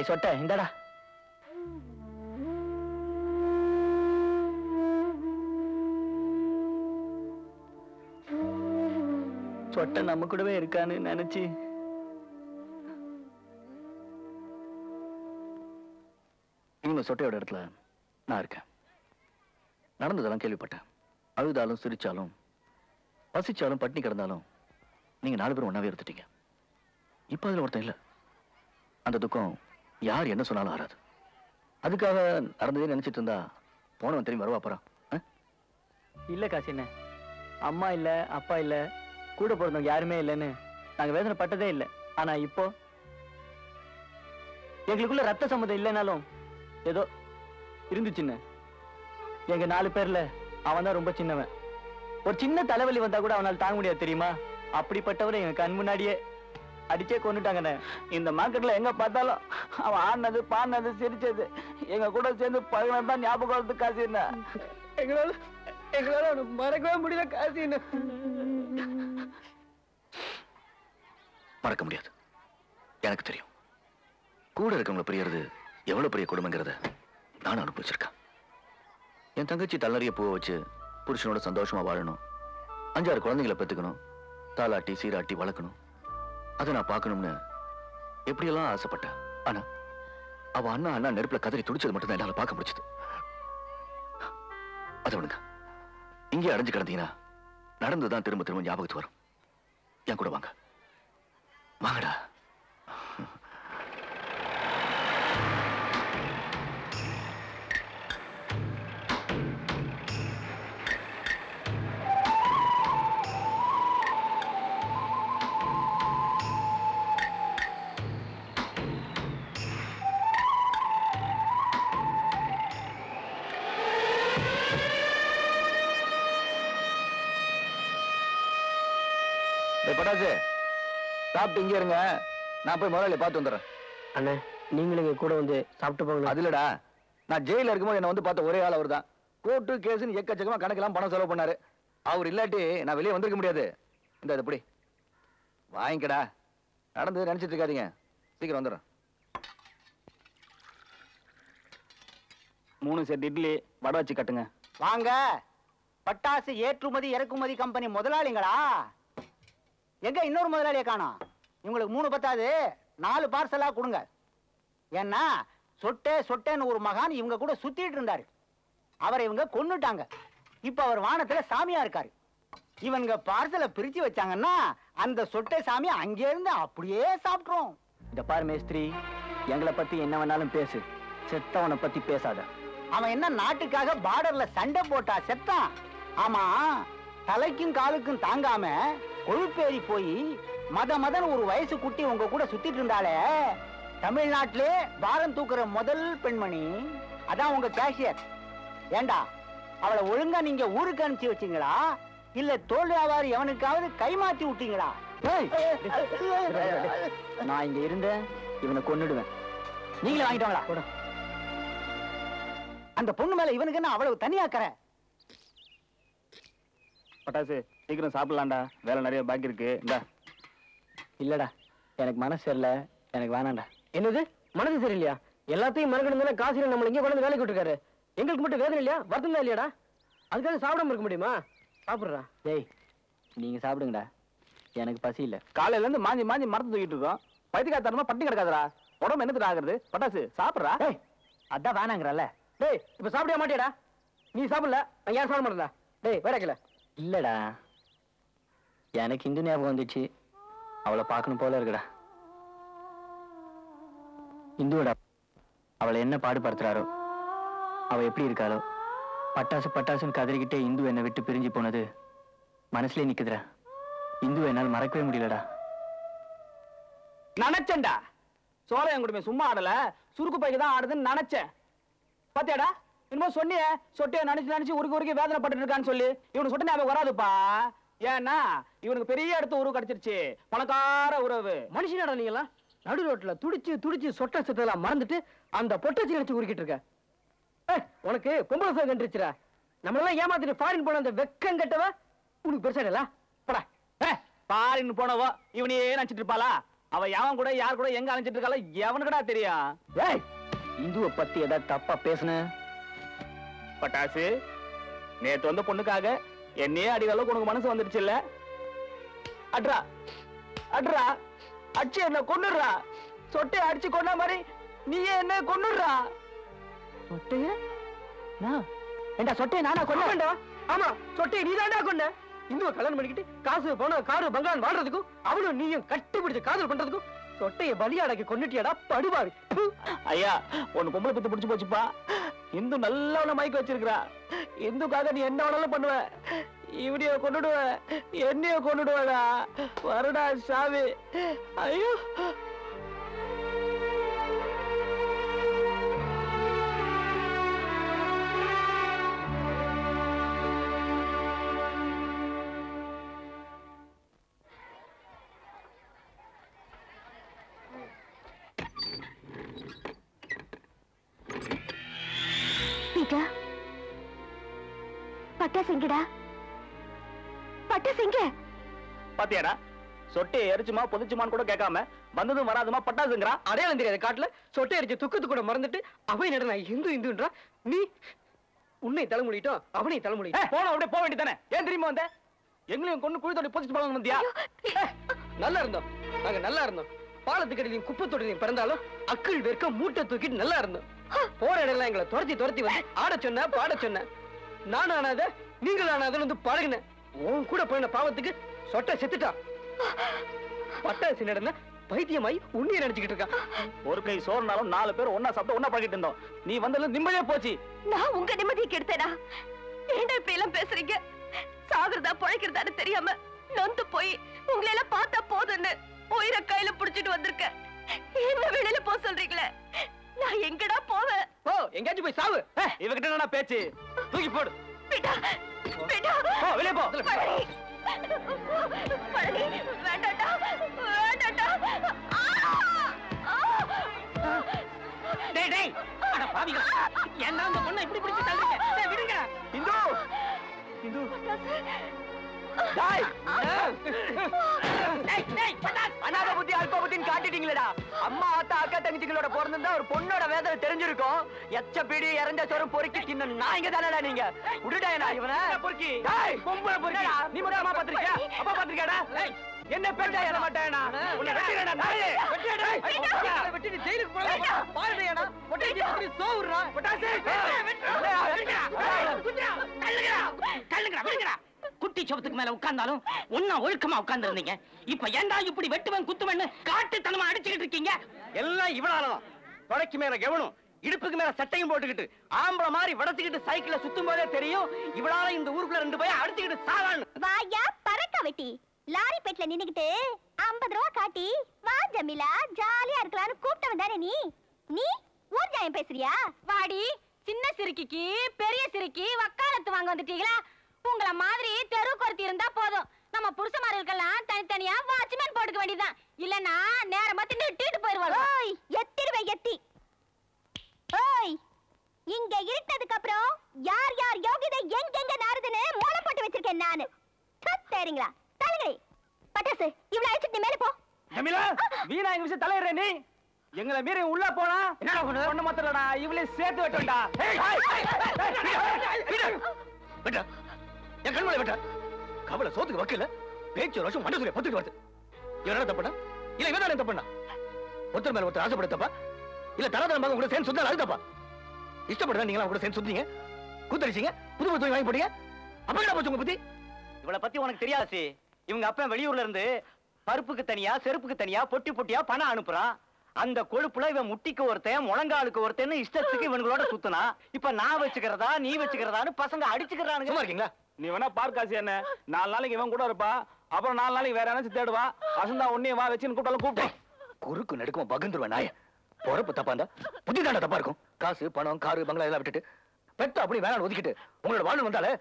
டேய் சொட்ட இந்தடா. சொட்ட நம்ம கூடவே இருக்கான்னு நினைச்சு. இவங்க சொட்டையோட இடத்துல நான் இருக்கேன். நடந்ததெல்லாம் கேள்விப்பட்டேன். அழுதாலும் சிரிச்சாலும் பசிச்சாலும் பட்டினி கிடந்தாலும் நீங்க நாலு பேரும் ஒன்னாவே இருந்துட்டீங்க. இப்ப அதுல ஒருத்தன் இல்ல. அந்த துக்கம் யார் என்ன சொன்னாலும் ஆறாது. அதுக்காக நடந்ததே நினைச்சிட்டு இருந்தா போனவன் திரும்பி வருவா போறான். இல்ல காசின அம்மா இல்ல அப்பா இல்ல கூட பிறந்தவங்க யாருமே இல்லைன்னு நாங்க வேதனை பட்டதே இல்லை. ஆனா இப்போ எங்களுக்குள்ள ரத்த சம்மதம் இல்லைனாலும் ஏதோ இருந்துச்சுன்னு. எங்க நாலு பேர்ல அவன் தான் ரொம்ப சின்னவன். ஒரு சின்ன தலைவலி வந்தா கூட அவனால் தாங்க முடியாது தெரியுமா? அப்படிப்பட்டவரை எங்க கண் முன்னாடியே அடிச்சே கொண்டுட்டாங்கண்ணே. இந்த மார்க்கெட்ல எங்க பார்த்தாலும் அவன் ஆடினது பாடினது சிரிச்சது. எங்க கூட சேர்ந்து பழகினது தான் ஞாபகம் வருது காசு என்ன எங்களால எங்களால அவனை மறக்கவே முடியல காசு என்ன மறக்க முடியாது. எனக்கு தெரியும். கூட இருக்கவங்களை பிரியறது எவ்வளவு பெரிய கொடுமைங்கிறத நானும் அனுபவிச்சிருக்கேன். என் தங்கச்சி தள்ளறிய பூவை வச்சு புருஷனோட சந்தோஷமா வாழணும். அஞ்சாறு குழந்தைங்களை பெத்துக்கணும். தாலாட்டி சீராட்டி வளர்க்கணும். அதை நான் பார்க்கணும்னு எப்படியெல்லாம் ஆசைப்பட்டேன் ஆனா அவ அண்ணா அண்ணா நெருப்புல கதறி துடிச்சது மட்டும் தான் என்னால பார்க்க முடிச்சது அது விடுங்க இங்கே அடைஞ்சு கிடந்தீங்கன்னா நடந்துதான் திரும்ப திரும்ப ஞாபகத்துக்கு வரும். என் கூட வாங்க. வாங்கடா. சாப்பிட்டு இங்கே இருங்க. நான் போய் முதலாளி பார்த்து வந்துடுறேன். அண்ணே நீங்களும் இங்க கூட வந்து சாப்பிட்டு போங்க அது இல்லடா. நான் ஜெயில இருக்கும்போது என்ன வந்து பார்த்த ஒரே ஆள் அவர் தான் கோர்ட்டு கேஸ்னு எக்கச்சக்கமா கணக்கெல்லாம் பணம் செலவு பண்ணாரு. அவர் இல்லாட்டி நான் வெளியே வந்திருக்க முடியாது. இந்த இது எப்படி வாங்கிக்கடா. நடந்து நினைச்சிட்டு இருக்காதீங்க. சீக்கிரம் வந்துடுறேன். மூணு செட் இட்லி வடை வச்சு கட்டுங்க. வாங்க. பட்டாசு ஏற்றுமதி இறக்குமதி கம்பெனி முதலாளிங்களா? எங்க இன்னொரு முதலாளியை காணோம்? இவங்களுக்கு மூணு பத்தாது நாலு பார்சலா கொடுங்க. ஏன்னா சொட்டே சொட்டேன்னு ஒரு மகான் இவங்க கூட சுத்திட்டு இருந்தாரு. அவரை இவங்க கொன்னுட்டாங்க. இப்ப அவர் வானத்துல சாமியா இருக்காரு. இவனுங்க பார்சலை பிரிச்சு வச்சாங்கன்னா அந்த சொட்டை சாமி அங்கே இருந்து அப்படியே சாப்பிட்டுரும். இந்த பாரு மேஸ்திரி எங்களை பத்தி என்ன வேணாலும் பேசு. செத்தவனை பத்தி பேசாத. அவன் என்ன நாட்டுக்காக பார்டர்ல சண்டை போட்டா செத்தான்? ஆமா தலைக்கும் காலுக்கும் தாங்காம கொழுப்பேறி போய் மத மதன் ஒரு வயசு குட்டி உங்க கூட சுத்திட்டு இருந்தாலே தமிழ்நாட்டிலே பாரம் தூக்குற முதல் பெண்மணி. அதான் உங்க கேஷியர் ஏண்டா அவளை ஒழுங்கா நீங்க ஊருக்கு அனுப்பிச்சு வச்சீங்களா? இல்ல தோல் வியாபாரி எவனுக்காவது கைமாத்தி விட்டீங்களா? நான் இங்க இருந்தேன் இவனை கொன்னுடுவேன். நீங்களே வாங்கிட்டு வாங்களா? அந்த பொண்ணு மேல இவனுக்கு என்ன அவ்வளவு தனியாக்கற பட்டாசு சீக்கிரம் சாப்பிடலாம்டா. வேலை நிறைய பாக்கி இருக்கு இந்தா. இல்லடா எனக்கு மனசு சரியில்லை எனக்கு வேணாம்டா. என்னது? மனசு சரியில்லையா? எல்லாத்தையும் மறக்கணும் காசு நம்மள இங்க கொண்டு வந்து வேலைக்கு விட்டுருக்காரு. எங்களுக்கு மட்டும் வேதனை இல்லையா? வருத்தம் தான் இல்லையாடா? அதுக்காக சாப்பிடாம இருக்க முடியுமா? சாப்பிடுறா. டேய் நீங்க சாப்பிடுங்கடா. எனக்கு பசி இல்ல. காலையில இருந்து மாஞ்சி மாஞ்சி மரத்து தூக்கிட்டு இருக்கோம். பைத்தியக்காரத்தனமா பட்டி கிடக்காதடா. உடம்பு என்னத்துல ஆகுறது? பட்டாசு சாப்பிடுறா? அதான் வேணாங்கிறல்ல. டேய் இப்ப சாப்பிட மாட்டியாடா? நீ சாப்பிடல நான் யார் சாப்பிட மாட்டேன்டா? டேய் வேறக்கல இல்லடா. எனக்கு இந்து ஞாபகம் வந்துச்சு. அவளை பார்க்கணும் போல இருக்குடா. இந்துவோட அவளை என்ன பாடுபடுத்துறாரோ அவ எப்படி இருக்காளோ பட்டாசு பட்டாசுன்னு கதறிக்கிட்டே இந்து என்னை விட்டு பிரிஞ்சு போனது மனசுலே நிக்குதுடா. இந்து என்னால் மறக்கவே முடியலடா. நினைச்சேன்டா. சோழையன் குடும்பம் சும்மா ஆடல சுருக்கு பைக்கு தான் ஆடுதுன்னு நினைச்சேன். பாத்தியாடா இன்னும் சொன்னியே சொட்டியை நினைச்சு நினைச்சு உருக்கு உருக்கி வேதனை பட்டு இருக்கான்னு சொல்லி. இவனுக்கு சொட்டு ஞாபகம் வராதுப்பா. ஏன்னா இவனுக்கு பெரிய இடத்து உறவு கிடைச்சிருச்சு. பணக்கார உறவு. மனுஷனடா நீங்களா நடு ரோட்ல துடிச்சு துடிச்சு சொட்ட செத்ததெல்லாம் மறந்துட்டு அந்த பொட்டச்சி நினைச்சு உருக்கிட்டு இருக்க. உனக்கு பொம்பளை சோகம் கண்டுருச்சுடா. நம்மளெல்லாம் ஏமாத்திட்டு ஃபாரின் போன அந்த வெக்கம் கட்டவ உனக்கு பெருசா இல்ல போடா. பாரின்னு போனவோ இவனையே நினைச்சிட்டு இருப்பாளா? அவ யாவன் கூட யார் கூட எங்க அழைச்சிட்டு இருக்காளோ எவனுக்குடா தெரியும்? ஏய் இந்துவை பத்தி ஏதாவது தப்பா பேசுன? பட்டாசு நேத்து வந்த பொண்ணுக்காக என்னையே அடிக்கிற அளவுக்கு உனக்கு மனசு வந்துருச்சு இல்ல அட்ரா அட்ரா அடிச்சு என்ன கொன்னுடுறா. சொட்டையை அடிச்சு கொன்ன மாதிரி நீயே என்ன கொன்னுடுறா. சொட்டைய? நான்? ஏண்டா சொட்டைய நானா கொண்டா ஆமா சொட்டைய நீ தாண்டா கொண்ட இந்துவை கல்யாணம் பண்ணிக்கிட்டு காசு பணம் காரு பங்களான் வாழ்றதுக்கும் அவனும் நீயும் கட்டி பிடிச்சு காதல் பண்றதுக்கும் சொட்டைய பலியாடக்கி கொண்டுட்டியாடா படுபாவி. ப்பு. ஐயா உன் பொம்பளை பத்தி பிடிச்சு போச்சுப்பா. இந்து நல்ல உன மயக்க வச்சிருக்கிறா. இந்துக்காக நீ என்ன வேணாலும் பண்ணுவ. இவனைய கொண்டுடுவ என்னைய கொண்டுடுவடா வருடா சாமி. ஐயோ. பாத்தியாடா? சொட்டையை எரிச்சுமா பொதிச்சுமான்னு கூட கேட்காம வந்ததும் வராதுமா பட்டாசுங்கிறா? அடையாளம் தெரியாத காட்டுல சொட்டை அடிச்சு துக்கத்து கூட மறந்துட்டு அவை நட நான் இந்து இந்துன்றா? நீ உன்னை தலைமொழிட்டோம் அவனை தலைமொழிட்டோம் போன அப்படியே போக வேண்டியதானே ஏன் தெரியுமா வந்த? எங்களையும் கொண்டு குழி தோண்டி பொதிச்சு போகணும் வந்தியா நல்லா இருந்தோம். நாங்க நல்லா இருந்தோம். பாலத்துக்கடிலையும் குப்பை தொட்டிலையும் பிறந்தாலும் அக்கள் வெறுக்க மூட்டை தூக்கிட்டு நல்லா இருந்தோம். போற இடம்லாம் எங்களை துரத்தி துரத்தி வந்து ஆட சொன்ன பாட சொன்ன. நான் ஆனாத நீங்கள் ஆனாதன்னு வந்து பழகினேன் உன் கூட போயின பாவத்துக்கு சொட்ட செத்துட்டான் பட்டாசு நடந்த பைத்தியமாயி உன்னைய நினைச்சுக்கிட்டு இருக்கான் ஒரு கை சோறுனாலும் நாலு பேர் ஒன்னா சாப்பிட்டு ஒன்னா பழகிட்டு இருந்தோம். நீ வந்ததுல நிம்மதியா போச்சு. நான் உங்க நிம்மதியை கெடுத்தேனா? ஏன்டா இப்படி எல்லாம் பேசுறீங்க? சாகுறதா பொழைக்கிறதான்னு தெரியாம நொந்து போய் உங்களை எல்லாம் பார்த்தா போதும்னு உயிரை கையில புடிச்சிட்டு வந்திருக்கேன் என்ன வெளியில போ சொல்றீங்களே? நான் எங்கடா போவேன்? ஓ எங்கேயாச்சும் போய் சாவு. இவகிட்ட என்ன பேச்சு? தூக்கி போடு. பேட்டா பேட்டா போ, வெளியே போ. பழனி பழனி வேண்டாடா வேண்டாடா டேய் டேய் அட பாவிகளா என்ன அந்த பொண்ணை இப்படி பிடிச்சு தள்ளுங்க டேய், விடுங்க இந்து இந்து. அனாத புத்தி அல்ப புத்தின்னு காட்டிட்டீங்களேடா. அம்மா ஆத்தா அக்கா தங்கச்சிகளோட பிறந்திருந்தா ஒரு பொண்ணோட வேதனை தெரிஞ்சிருக்கும். எச்ச பிடி இறந்த சோறும் பொறுக்கி தின்ன நாய்ங்க தானடா நீங்க? விடுடா நான் இவனை? பொறுக்கி? பொம்பளை பொறுக்கி? நீ மட்டும் அம்மா பாத்திருக்கியா அப்பா பாத்திருக்கியாடா என்ன பேட்டா ஏற மாட்டேனா உன்னை வெட்டிடா நாயே! வெட்டிடா வெட்டி ஜெயிலுக்கு போலாம் பாருடா பொட்டை சோறுறா பட்டாசு தள்ளுங்கடா. விடுங்கடா விடுங்கடா. குட்டி சோபத்துக்கு மேல உட்கார்ந்தாலும் ஒன்னா ஒழுக்கமா உட்கார்ந்து இருந்தீங்க இப்ப ஏன்டா இப்படி வெட்டுவன் குத்துவன் காட்டுத்தனமா அடிச்சுக்கிட்டு இருக்கீங்க? எல்லாம் இவனாலதான். தொடைக்கு மேல கவனம் இடுப்புக்கு மேல சட்டையும் போட்டுக்கிட்டு ஆம்பளை மாதிரி வடச்சுக்கிட்டு சைக்கிள்ல சுத்தும் போதே தெரியும் இவளால இந்த ஊருக்குள்ள ரெண்டு பையன் அடிச்சுக்கிட்டு சாகான்னு வாயா பறக்க வெட்டி. லாரி பெட்ல நின்னுக்கிட்டு ஐம்பது ரூபா காட்டி வா ஜமிலா ஜாலியா இருக்கலாம்னு கூப்பிட்டவன் தானே நீ? நீ ஊர் ஜாயம் பேசுறியா? வாடி சின்ன சிறுக்கிக்கு பெரிய சிறுக்கி வக்காலத்து வாங்க வந்துட்டீங்களா? உங்கள மாதிரி தெருவுக்கு ஒருத்தி இருந்தா போதும் நம்ம புருஷமார்களுக்கெல்லாம் தனித்தனியா வாட்ச்மேன் போட்டுக்க வேண்டியதுதான் இல்லன்னா நேரம் பார்த்து நிட்டுட்டு போயிருவாங்க ஓய் எத்திருவே எத்தி ஓய் இங்க இருட்டதுக்கு அப்புறம் யார் யார் யோகிதை எங்கெங்க நாருதுன்னு மூலம் போட்டு வச்சிருக்கேன் நானு சரிங்களா தலைங்களே பட்டாசு இவ்வளவு அழிச்சிட்டு மேல போ ஜமீலா வீணா எங்க விஷயம் தலையிடுற நீ எங்களை மீறி உள்ள போனா என்னடா பண்ணு ஒண்ணு மாத்திரடா இவளே சேர்த்து வெட்டா வெட்டா என் கண்மலை வெட்டா? கவலை சோத்துக்கு வக்கல பேச்சு வருஷம் மண்டசுரிய பத்துக்கு வருது. இவனால தப்பா இல்ல இவன் தானே தப்பா ஒருத்தர் மேல ஒருத்தர் ஆசைப்பட தப்பா இல்ல தராதரம் பார்க்க கூட சேர்ந்து சுத்தா அது தப்பா இஷ்டப்படுறா நீங்களா கூட சேர்ந்து சுத்தீங்க கூத்தடிச்சீங்க புது புது துணி வாங்கி போட்டீங்க. அப்ப என்ன போச்சு உங்க புத்தி? இவளை பத்தி உனக்கு தெரியாது இவங்க அப்பன் வெளியூர்ல இருந்து பருப்புக்கு தனியா செருப்புக்கு தனியா பொட்டி பொட்டியா பணம் அனுப்புறான் அந்த கொழுப்புல இவன் முட்டிக்கு ஒருத்தன் முழங்காலுக்கு ஒருத்தன் இஷ்டத்துக்கு இவனுங்களோட சுத்தினா. இப்ப நான் வச்சுக்கிறதா நீ வச்சுக்கிறதான்னு பசங்க அடிச்சுக்கிறானுங்க. இருக்கீங்களா? நீ வேணா பார்க்காசி என்ன நாலு நாளைக்கு இவன் கூட இருப்பா. அப்புறம் நாலு நாளைக்கு வேற என்ன தேடுவா. அசந்தா உன்னையும் வா வச்சுன்னு கூப்பிட்டாலும் கூப்பிட்டேன் குறுக்கு நெடுக்குமா பகந்துருவேன் நாய. பொறப்பு தப்பா இருந்தா புத்தி தாண்டா தப்பா இருக்கும். காசு பணம் காரு பங்களா எல்லாம் விட்டுட்டு பெத்த அப்படி வேணாம் ஒதுக்கிட்டு உங்களோட வாழ்வு வந்தாலே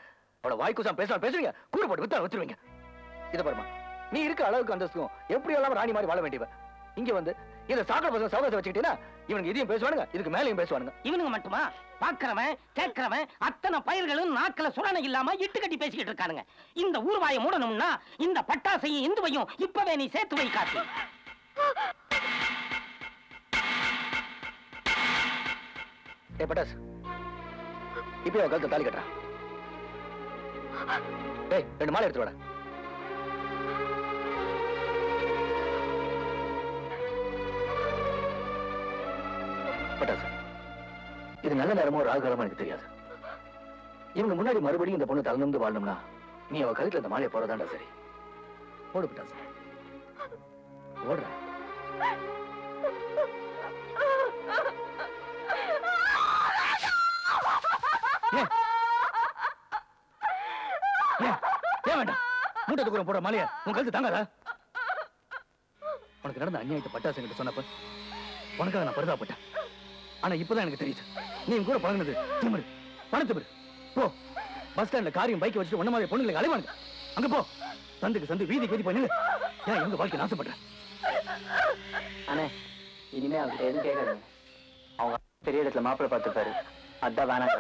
அவளோட வாய்க்குசாம் பேசலாம் பேசுவீங்க கூறு போட்டு வித்தா வச்சிருவீங்க. இத பாருமா நீ இருக்க அளவுக்கு அந்தஸ்தும் எப்படி எல்லாம் ராணி மாதிரி வாழ வேண்டியவ. இங்க வந்து இந்த சாக்கடை பசங்க சவகத்தை வச்சுக்கிட்டீங்கன்னா இவனுக்கு இதையும் பேசுவானுங்க இதுக்கு மேலேயும் பேசுவானுங்க. இவனுங்க மட்டுமா? பாக்குறவன் கேட்கிறவன் அத்தனை பயிர்களும் நாக்குல சுரணை இல்லாம இட்டு கட்டி பேசிக்கிட்டு இருக்கானுங்க. இந்த ஊர்வாயை மூடணும்னா இந்த பட்டாசையும் இந்துவையும் இப்பவே நீ சேர்த்து வை காசு. ஏ பட்டாஸ் இப்ப அவ கழுத்தை தாலி கட்டுறா. ஏய் ரெண்டு மாலை எடுத்து வாடா. பட்டாசு இது நல்ல நேரமோ ராகுகாலமோ எனக்கு தெரியாது. இவங்க முன்னாடி மறுபடியும் இந்த பொண்ணு தலந்து வாழணும்னா நீ அவ கழுத்துல இந்த மாலையை போறதாண்டா சரி. ஓடு சார். ஓடுற. மூட்டை தூக்குறம் உன் கழுத்து தாங்காதா? உனக்கு நடந்த அநியாயத்தை பட்டாசு என்கிட்ட சொன்னப்ப உனக்காக நான் பரிதாபப்பட்டேன். ஆனா இப்பதான் எனக்கு தெரியுது. நீ கூட பழகுனது திமிரு. பணத்து போ. பஸ் ஸ்டாண்ட்ல காரியம் பைக் வச்சுட்டு ஒன்ன மாதிரி பொண்ணுங்களுக்கு அலைவானுங்க. அங்க போ. சந்துக்கு சந்து வீதிக்கு வீதி பண்ணு ஏன் எங்க வாழ்க்கை நாசப்படுறேன் அண்ணே இனிமே அவங்க எதுவும் கேட்காது அவங்க பெரிய இடத்துல மாப்பிள்ளை பார்த்துப்பாரு. அதான் வேணாங்க.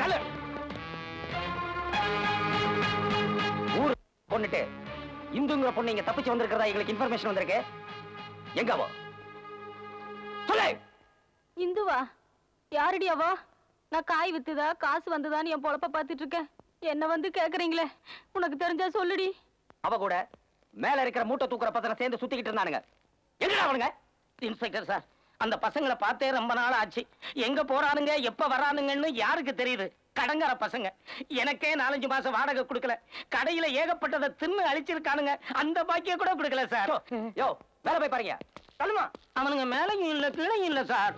தள்ளு. ஊர் பொண்ணுட்டு இந்துங்கிற பொண்ணு இங்க தப்பிச்சு வந்திருக்கிறதா எங்களுக்கு இன்ஃபர்மேஷன் வந்திருக்கு. எங்க அவ? சொல்லு. இந்துவா யாருடி அவ? நான் காய் வித்துதா காசு வந்ததான்னு என் பொழப்ப பார்த்துட்டு இருக்கேன் என்ன வந்து கேக்குறீங்களே? உனக்கு தெரிஞ்சா சொல்லுடி. அவ கூட மேல இருக்கிற மூட்டை தூக்குற பசங்க சேர்ந்து சுத்திக்கிட்டு இருந்தானுங்க. எங்கடா அவனுங்க? இன்ஸ்பெக்டர் சார் அந்த பசங்களை பார்த்தே ரொம்ப நாள் ஆச்சு எங்க போறானுங்க எப்ப வரானுங்கன்னு யாருக்கு தெரியுது? கடங்கார பசங்க. எனக்கே நாலஞ்சு மாசம் வாடகை கொடுக்கல. கடையில ஏகப்பட்டதை தின்னு அழிச்சிருக்கானுங்க. அந்த பாக்கிய கூட கொடுக்கல சார். யோ மேல போய் பாருங்க. தள்ளுமா. அவனுங்க மேலையும் இல்ல கீழையும் இல்ல சார்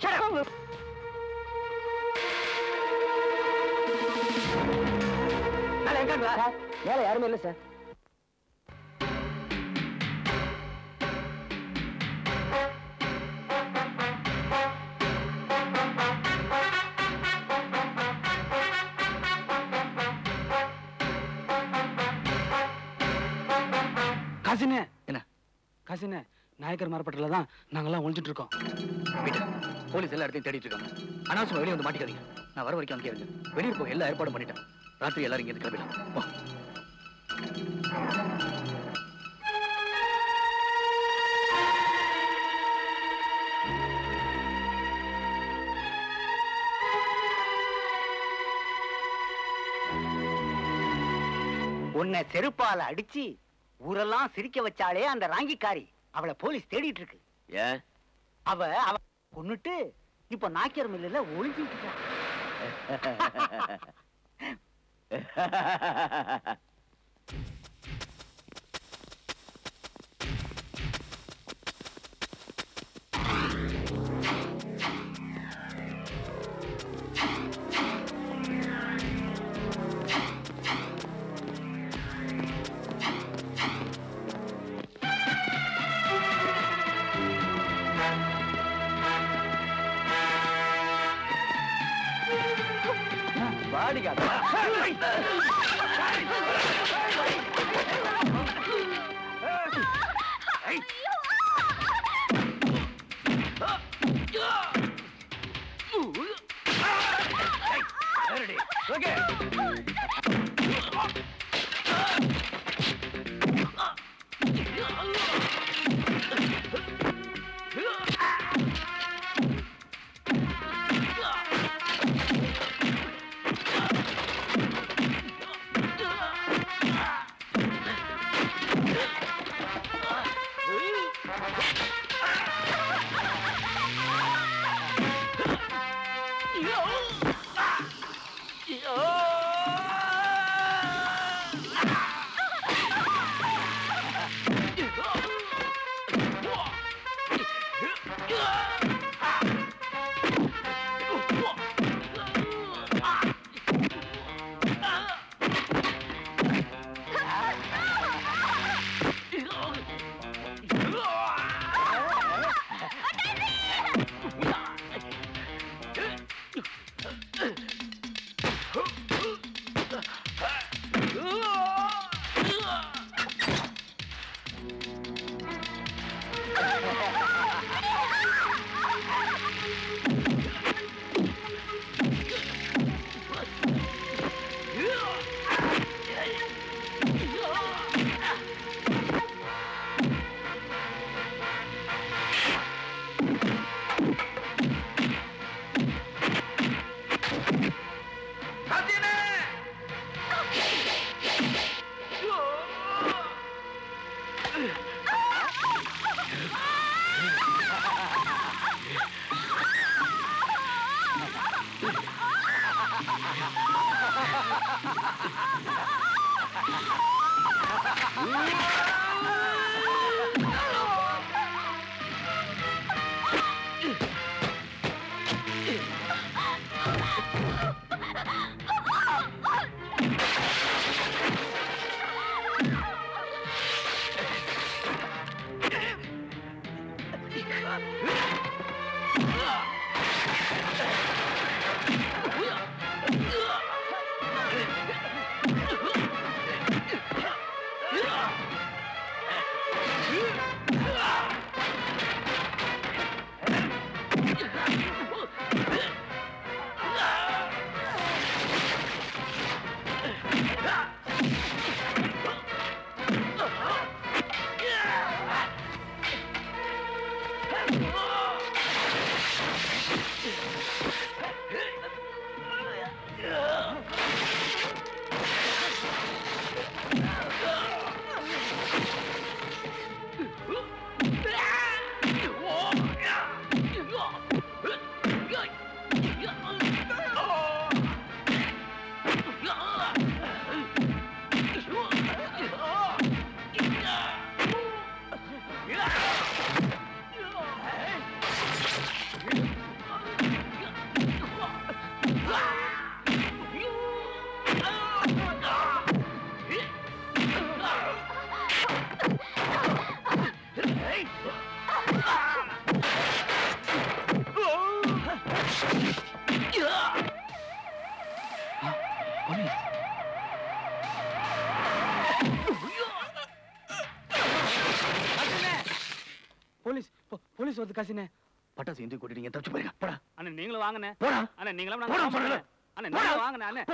மேல யாருமே இல்ல சார். காசினே நாயக்கர் மரப்பட்டில தான் நாங்கெல்லாம் ஒழிஞ்சிட்டு இருக்கோம். போலீஸ் எல்லா இடத்தையும் தேடிட்டு இருக்காங்க. அனாவசியமா வெளியே வந்து மாட்டிக்காதீங்க. நான் வர வரைக்கும் அங்கே இருங்க வெளியூர் போய் எல்லா ஏற்பாடும் பண்ணிட்டேன். ராத்திரி எல்லாரும் இங்க கிளம்பிடலாம். உன்னை செருப்பால அடிச்சு ஊரெல்லாம் சிரிக்க வச்சாலே அந்த ராங்கிக்காரி அவளை போலீஸ் தேடிட்டு இருக்கு ஏன் அவ அவ கொன்னுட்டு இப்ப நாக்கியர் மில்லுல ஒளிஞ்சிட்டு இருக்கா. பாடிக்காத போலீஸ் வந்து காசினே. பட்டாசு இந்து கூட்டி நீங்க தப்பிச்சு போயிருங்க போடா. அண்ணா நீங்களும் வாங்கண்ணே. போடா. அண்ணா நீங்களும். அண்ணா நீங்களும் வாங்கண்ணே அண்ணே.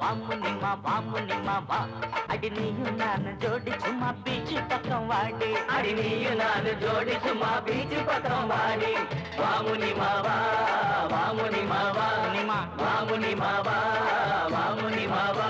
பாம்பு நிம்மா பாம்பு நிம்மா பாம்பு நிம்மா பா அடி நீயும் நான் ஜோடி சும்மா பீச்சு பக்கம் வாடி அடி நீயும் நான் ஜோடி சும்மா பீச்சு பக்கம் வாடி பாம்பு நிம்மா வா பாம்பு நிம்மா வா நிம்மா பாம்பு நிம்மா வா பாம்பு நிம்மா வா